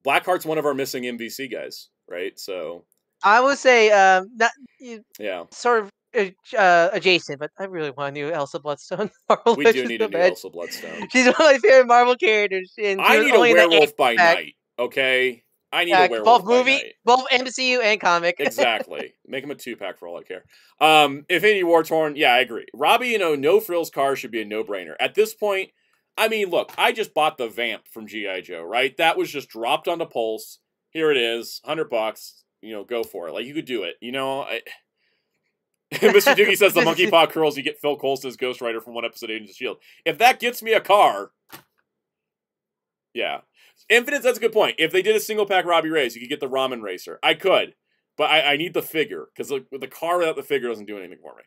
Blackheart's one of our missing MVC guys, right? So I would say um, not you- yeah, sort of uh, uh, adjacent, but I really want a new Elsa Bloodstone. [LAUGHS] Marvel we do need a new bad. Elsa Bloodstone. She's one of my favorite Marvel characters. And I need a only in the werewolf by pack. night. Okay, I need a werewolf both movie, night. both MCU and comic. [LAUGHS] exactly. Make him a two pack for all I care. Um, Infinity War Torn, yeah, I agree. Robbie, you know, no frills car should be a no brainer. At this point, I mean, look, I just bought the Vamp from GI Joe, right? That was just dropped onto Pulse. Here it is, hundred bucks. You know, go for it. Like you could do it. You know, I, [LAUGHS] Mr. Doogie says the monkey [LAUGHS] paw curls. You get Phil Coulson's Ghost Rider from one episode of Agents of Shield. If that gets me a car, yeah, Infinite. That's a good point. If they did a single pack Robbie Reyes, you could get the Ramen Racer. I could, but I, I need the figure because with the car without the figure doesn't do anything for me.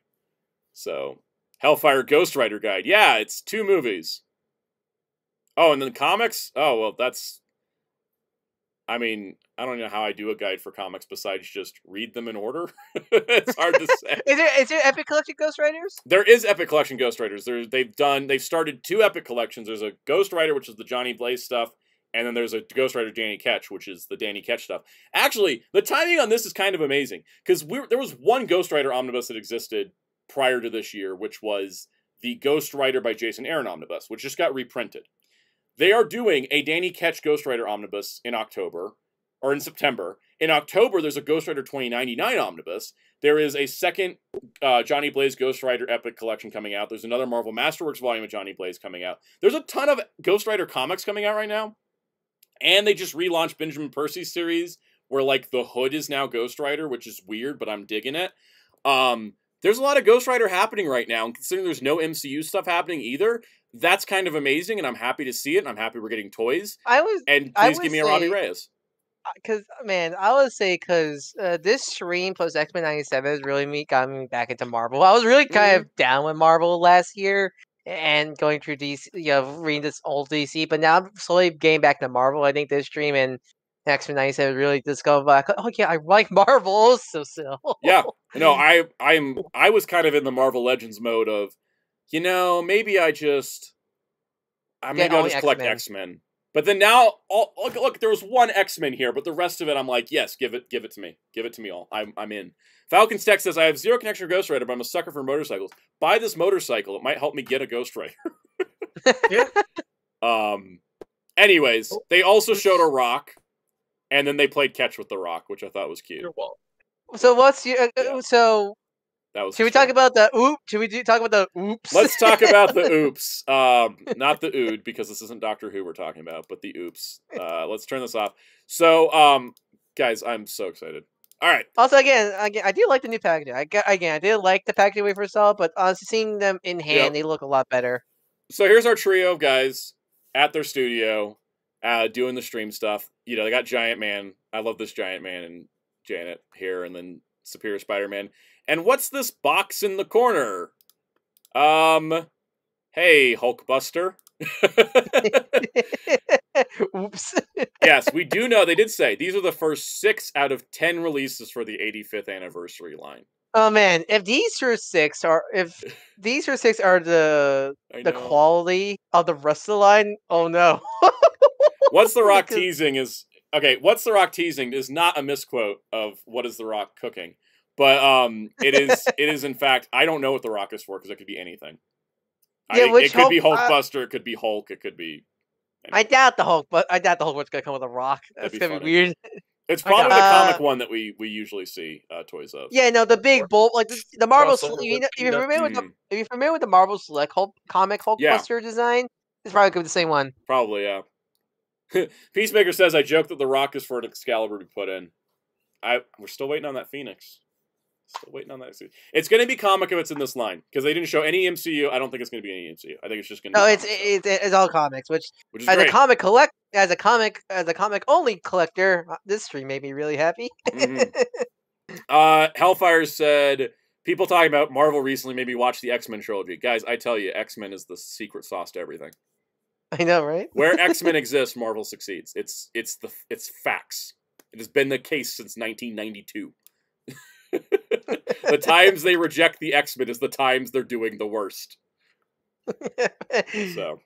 So, Hellfire Ghost Rider guide. Yeah, it's two movies. Oh, and then comics. Oh well, that's. I mean, I don't know how I do a guide for comics besides just read them in order. [LAUGHS] it's hard to say. [LAUGHS] Is there is there Epic Collection Ghost Riders? There is Epic Collection Ghost Riders. There, they've done. They've started two Epic collections. There's a Ghost Rider, which is the Johnny Blaze stuff, and then there's a Ghost Rider Danny Ketch, which is the Danny Ketch stuff. Actually, the timing on this is kind of amazing because there was one Ghost Rider omnibus that existed prior to this year, which was the Ghost Rider by Jason Aaron omnibus, which just got reprinted. They are doing a Danny Ketch Ghost Rider omnibus in October or in September. In October, there's a Ghost Rider 2099 omnibus. There is a second uh, Johnny Blaze Ghost Rider Epic collection coming out. There's another Marvel Masterworks volume of Johnny Blaze coming out. There's a ton of Ghost Rider comics coming out right now. And they just relaunched Benjamin Percy's series where like the hood is now Ghost Rider, which is weird, but I'm digging it. Um, there's a lot of Ghost Rider happening right now, and considering there's no MCU stuff happening either, that's kind of amazing, and I'm happy to see it, and I'm happy we're getting toys. I was And please give me a Robbie Reyes. because man, I would say because uh, this stream plus X Men '97 has really me got me back into Marvel. I was really kind of down with Marvel last year and going through DC, you know, reading this old DC, but now I'm slowly getting back to Marvel. I think this stream and X Men '97 really discovered like, oh yeah, I like [LAUGHS] Marvel so so. Yeah. No, [LAUGHS] I I'm I was kind of in the Marvel Legends mode of, you know, maybe I just uh, I maybe I'll just collect X-Men. X Men. But then now, all, look, look, there was one X Men here, but the rest of it, I'm like, yes, give it, give it to me, give it to me all. I'm, I'm in. Falcon's Tech says I have zero connection to Ghost Rider, but I'm a sucker for motorcycles. Buy this motorcycle; it might help me get a Ghost Rider. [LAUGHS] Yeah. Um. Anyways, they also showed a rock, and then they played catch with the rock, which I thought was cute. So what's your uh, Yeah. so? That was. Should we talk about the oop? Should we do, talk about the oops? Let's talk [LAUGHS] about the oops. Um, not the ood because this isn't Doctor Who we're talking about, but the oops. [LAUGHS] Uh, let's turn this off. So, um, guys, I'm so excited. All right, Also, again, again, I do like the new packaging. I again, I did like the packaging we first saw, but honestly, seeing them in hand, Yep. they look a lot better. so here's our trio of guys at their studio, uh, doing the stream stuff. You know, they got Giant Man. I love this Giant Man and Janet here, and then Superior Spider Man. And what's this box in the corner? Um, hey, Hulkbuster. [LAUGHS] [LAUGHS] [LAUGHS] [LAUGHS] Oops. yes, we do know they did say these are the first six out of ten releases for the 85th anniversary line. Oh man, if these are six are if [LAUGHS] these are six are the the quality of the rest of the line, oh no. [LAUGHS] What's the Rock teasing is okay. What's the Rock teasing is not a misquote of what is the Rock cooking, but um, it is it is in fact I don't know what the Rock is for because it could be anything. Yeah, which it could be Hulk- uh, Hulkbuster, it could be Hulk, it could be. I doubt the Hulk, but I doubt the Hulk was gonna come with a rock. That'd That's be gonna funny. be weird. It's [LAUGHS] probably the comic Uh, one that we we usually see uh, toys of. Yeah, no, the big bolt like the, the Marvel. Crossover You know, if you're familiar with the if you're familiar with the Marvel Select Hulk comic Yeah. Hulkbuster design, it's probably gonna be the same one. probably yeah. [LAUGHS] Peacemaker says I joke that the Rock is for an Excalibur to be put in. I we're still waiting on that Phoenix. Still waiting on that. It's going to be comic if it's in this line because they didn't show any MCU. I don't think it's going to be any MCU. I think it's just going to. No, be it's it's, it's all comics, which which is as great. a comic collect as a comic as a comic only collector, uh, this stream made me really happy. Mhm. [LAUGHS] Uh, Hellfire said people talking about Marvel recently maybe watch the X Men trilogy. Guys, I tell you, X Men is the secret sauce to everything. I know, right? Where X Men [LAUGHS] exists, Marvel succeeds. It's it's the it's facts. It has been the case since 1992. [LAUGHS] [LAUGHS] the times they reject the X Men is the times they're doing the worst. So,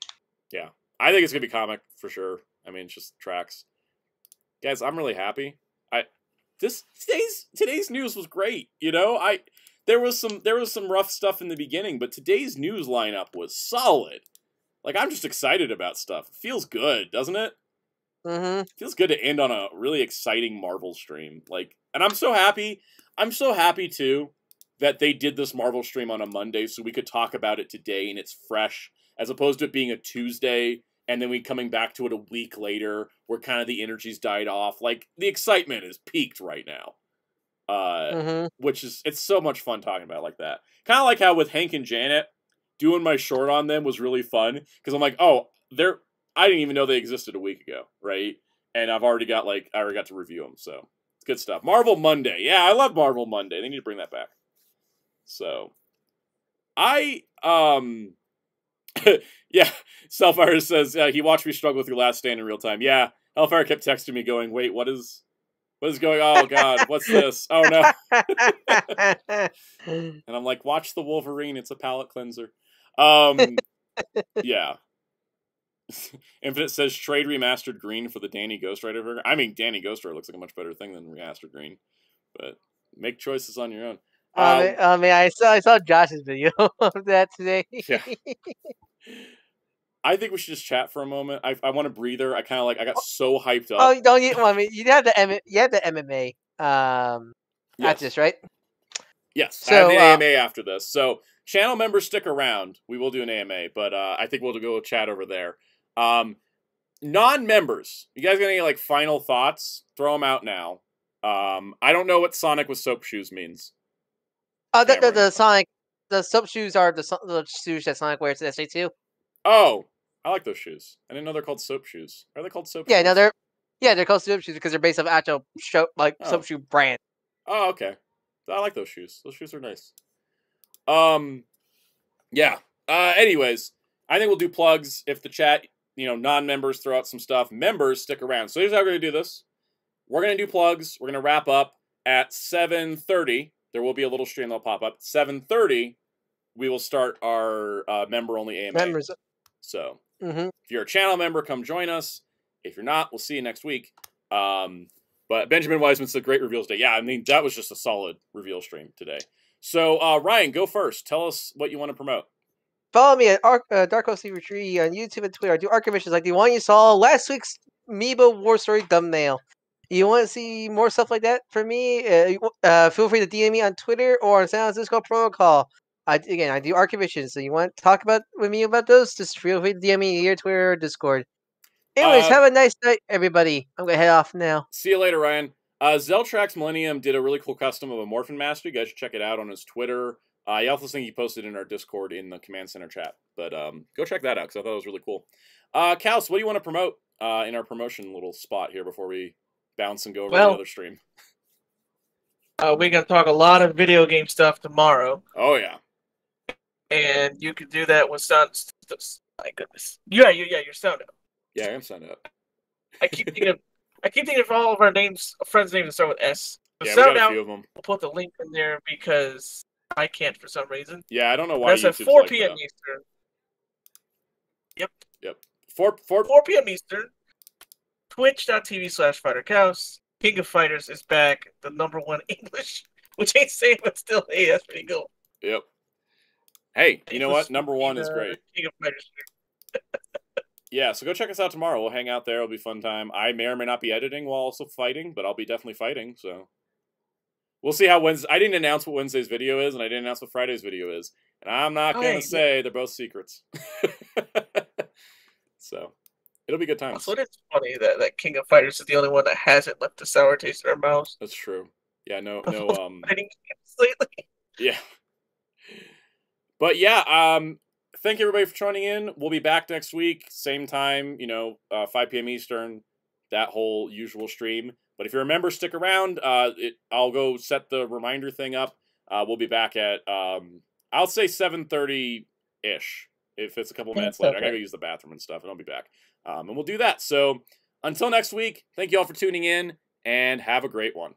yeah, I think it's gonna be comic for sure. I mean, it's just tracks. Guys, I'm really happy. I this today's today's news was great. You know, I there was some there was some rough stuff in the beginning, but today's news lineup was solid. Like I'm just excited about stuff. It feels good, doesn't it? Mm-hmm. feels good to end on a really exciting Marvel stream. Like, and I'm so happy. I'm so happy too that they did this Marvel stream on a Monday so we could talk about it today and it's fresh, as opposed to it being a Tuesday and then we coming back to it a week later where kind of the energy's died off. Like the excitement is peaked right now. Uh, Mm-hmm. which is it's so much fun talking about like that. Kind of like how with Hank and Janet doing my short on them was really fun because I'm like, oh, they're I didn't even know they existed a week ago, right? And I've already got like I already got to review them, so good stuff. Marvel Monday, yeah, I love Marvel Monday. They need to bring that back. So, I um, [LAUGHS] yeah, Hellfire says uh, he watched me struggle with your last stand in real time. Yeah, Hellfire kept texting me going, wait, what is what is going? Oh God, what's this? Oh no! [LAUGHS] And I'm like, watch the Wolverine. It's a palate cleanser. Um, [LAUGHS] yeah. [LAUGHS] Infinite says trade remastered green for the Danny Ghost Rider. burger. I mean, Danny Ghost Rider looks like a much better thing than remastered green, but make choices on your own. I mean, Um, I mean, I saw I saw Josh's video [LAUGHS] of that today. [LAUGHS] Yeah. I think we should just chat for a moment. I, I want a breather. I kind of like I got so hyped up. oh, don't you? Well, I mean, you have the M- you have the MMA um yes. after this, right? Yes, I have So, the uh, AMA after this. So channel members stick around. We will do an AMA, but uh, I think we'll go chat over there. Um, non-members, you guys got any like final thoughts? Throw them out now. Um, I don't know what Sonic with soap shoes means. Oh, the, the, the Sonic, the soap shoes are the, the shoes that Sonic wears at SA2. Oh, I like those shoes. I didn't know they're called soap shoes. Are they called soap? Yeah, shoes? no, they're yeah they're called soap shoes because they're based off actual show like Oh. soap shoe brand. Oh, okay. I like those shoes. Those shoes are nice. Um, yeah. Uh, anyways, I think we'll do plugs if the chat, you know, non-members throw out some stuff. Members stick around. So here's how we're gonna do this. We're gonna do plugs. We're gonna wrap up at 7:30. There will be a little stream that'll pop up. 7:30, we will start our uh, member-only AMA. Members. So Mm-hmm. if you're a channel member, come join us. If you're not, we'll see you next week. Um, but Benjamin Wiseman said great reveals day. Yeah, I mean that was just a solid reveal stream today. So uh, Ryan, go first. Tell us what you want to promote. Follow me at Arc, uh, Dark Oak Secret Tree on YouTube and Twitter. I do archive missions like the one you saw last week's Amiibo War Story thumbnail. You want to see more stuff like that from me? Uh, uh, feel free to DM me on Twitter or on San Francisco Protocol. I, again, I do archive missions, so you want to talk about with me about those? Just feel free to DM me either Twitter or Discord. Anyways, Uh, have a nice night, everybody. I'm gonna head off now. See you later, Ryan. Uh, Zeltrax Millennium did a really cool custom of a Morphin Master. You guys should check it out on his Twitter. Uh, I also think he posted in our Discord in the Command Center chat. But um, go check that out because I thought it was really cool. Uh, Kaus, what do you want to promote uh, in our promotion little spot here before we bounce and go over to Well- the other stream? Uh, we're gonna talk a lot of video game stuff tomorrow, Oh yeah. and you can do that with sound. My goodness, yeah, you, yeah, your sound. out. Yeah, I'm signed up. I keep thinking of, [LAUGHS] I keep thinking of all of our names, friends' names that start with S. The Yeah, we sound got a few of them. We'll put the link in there because I can't for some reason. Yeah, I don't know why. That's at YouTube's 4 like p.m. that. Eastern. Four, four, 4 p.m. Eastern. Twitch.tv slash Fighter Cows. King of Fighters is back. The number one [LAUGHS] English, which ain't saying, but still, hey, that's pretty cool. Yep. Hey, you know what? Number one is great. King of Fighters. [LAUGHS] Yeah, so go check us out tomorrow. We'll hang out there. It'll be a fun time. I may or may not be editing while also fighting, but I'll be definitely fighting. So we'll see how Wednesday. I didn't announce what Wednesday's video is, and I didn't announce what Friday's video is, and I'm not Oh, gonna yeah. say they're both secrets. [LAUGHS] so it'll be good times. Also, it is funny that, that King of Fighters is the only one that hasn't left a sour taste in our mouths. That's true. Yeah, no, no, [LAUGHS] um, lately. Yeah. But yeah, um, thank you everybody for joining in. We'll be back next week, same time, you know, uh, 5 p.m. Eastern, that whole usual stream. But if you remember, stick around. Uh, it, I'll go set the reminder thing up. Uh, we'll be back at, um, I'll say 7.30 ish. If it's a couple minutes later, I gotta go use the bathroom and stuff, and I'll be back. Um, and we'll do that. So until next week, thank you all for tuning in, and have a great one.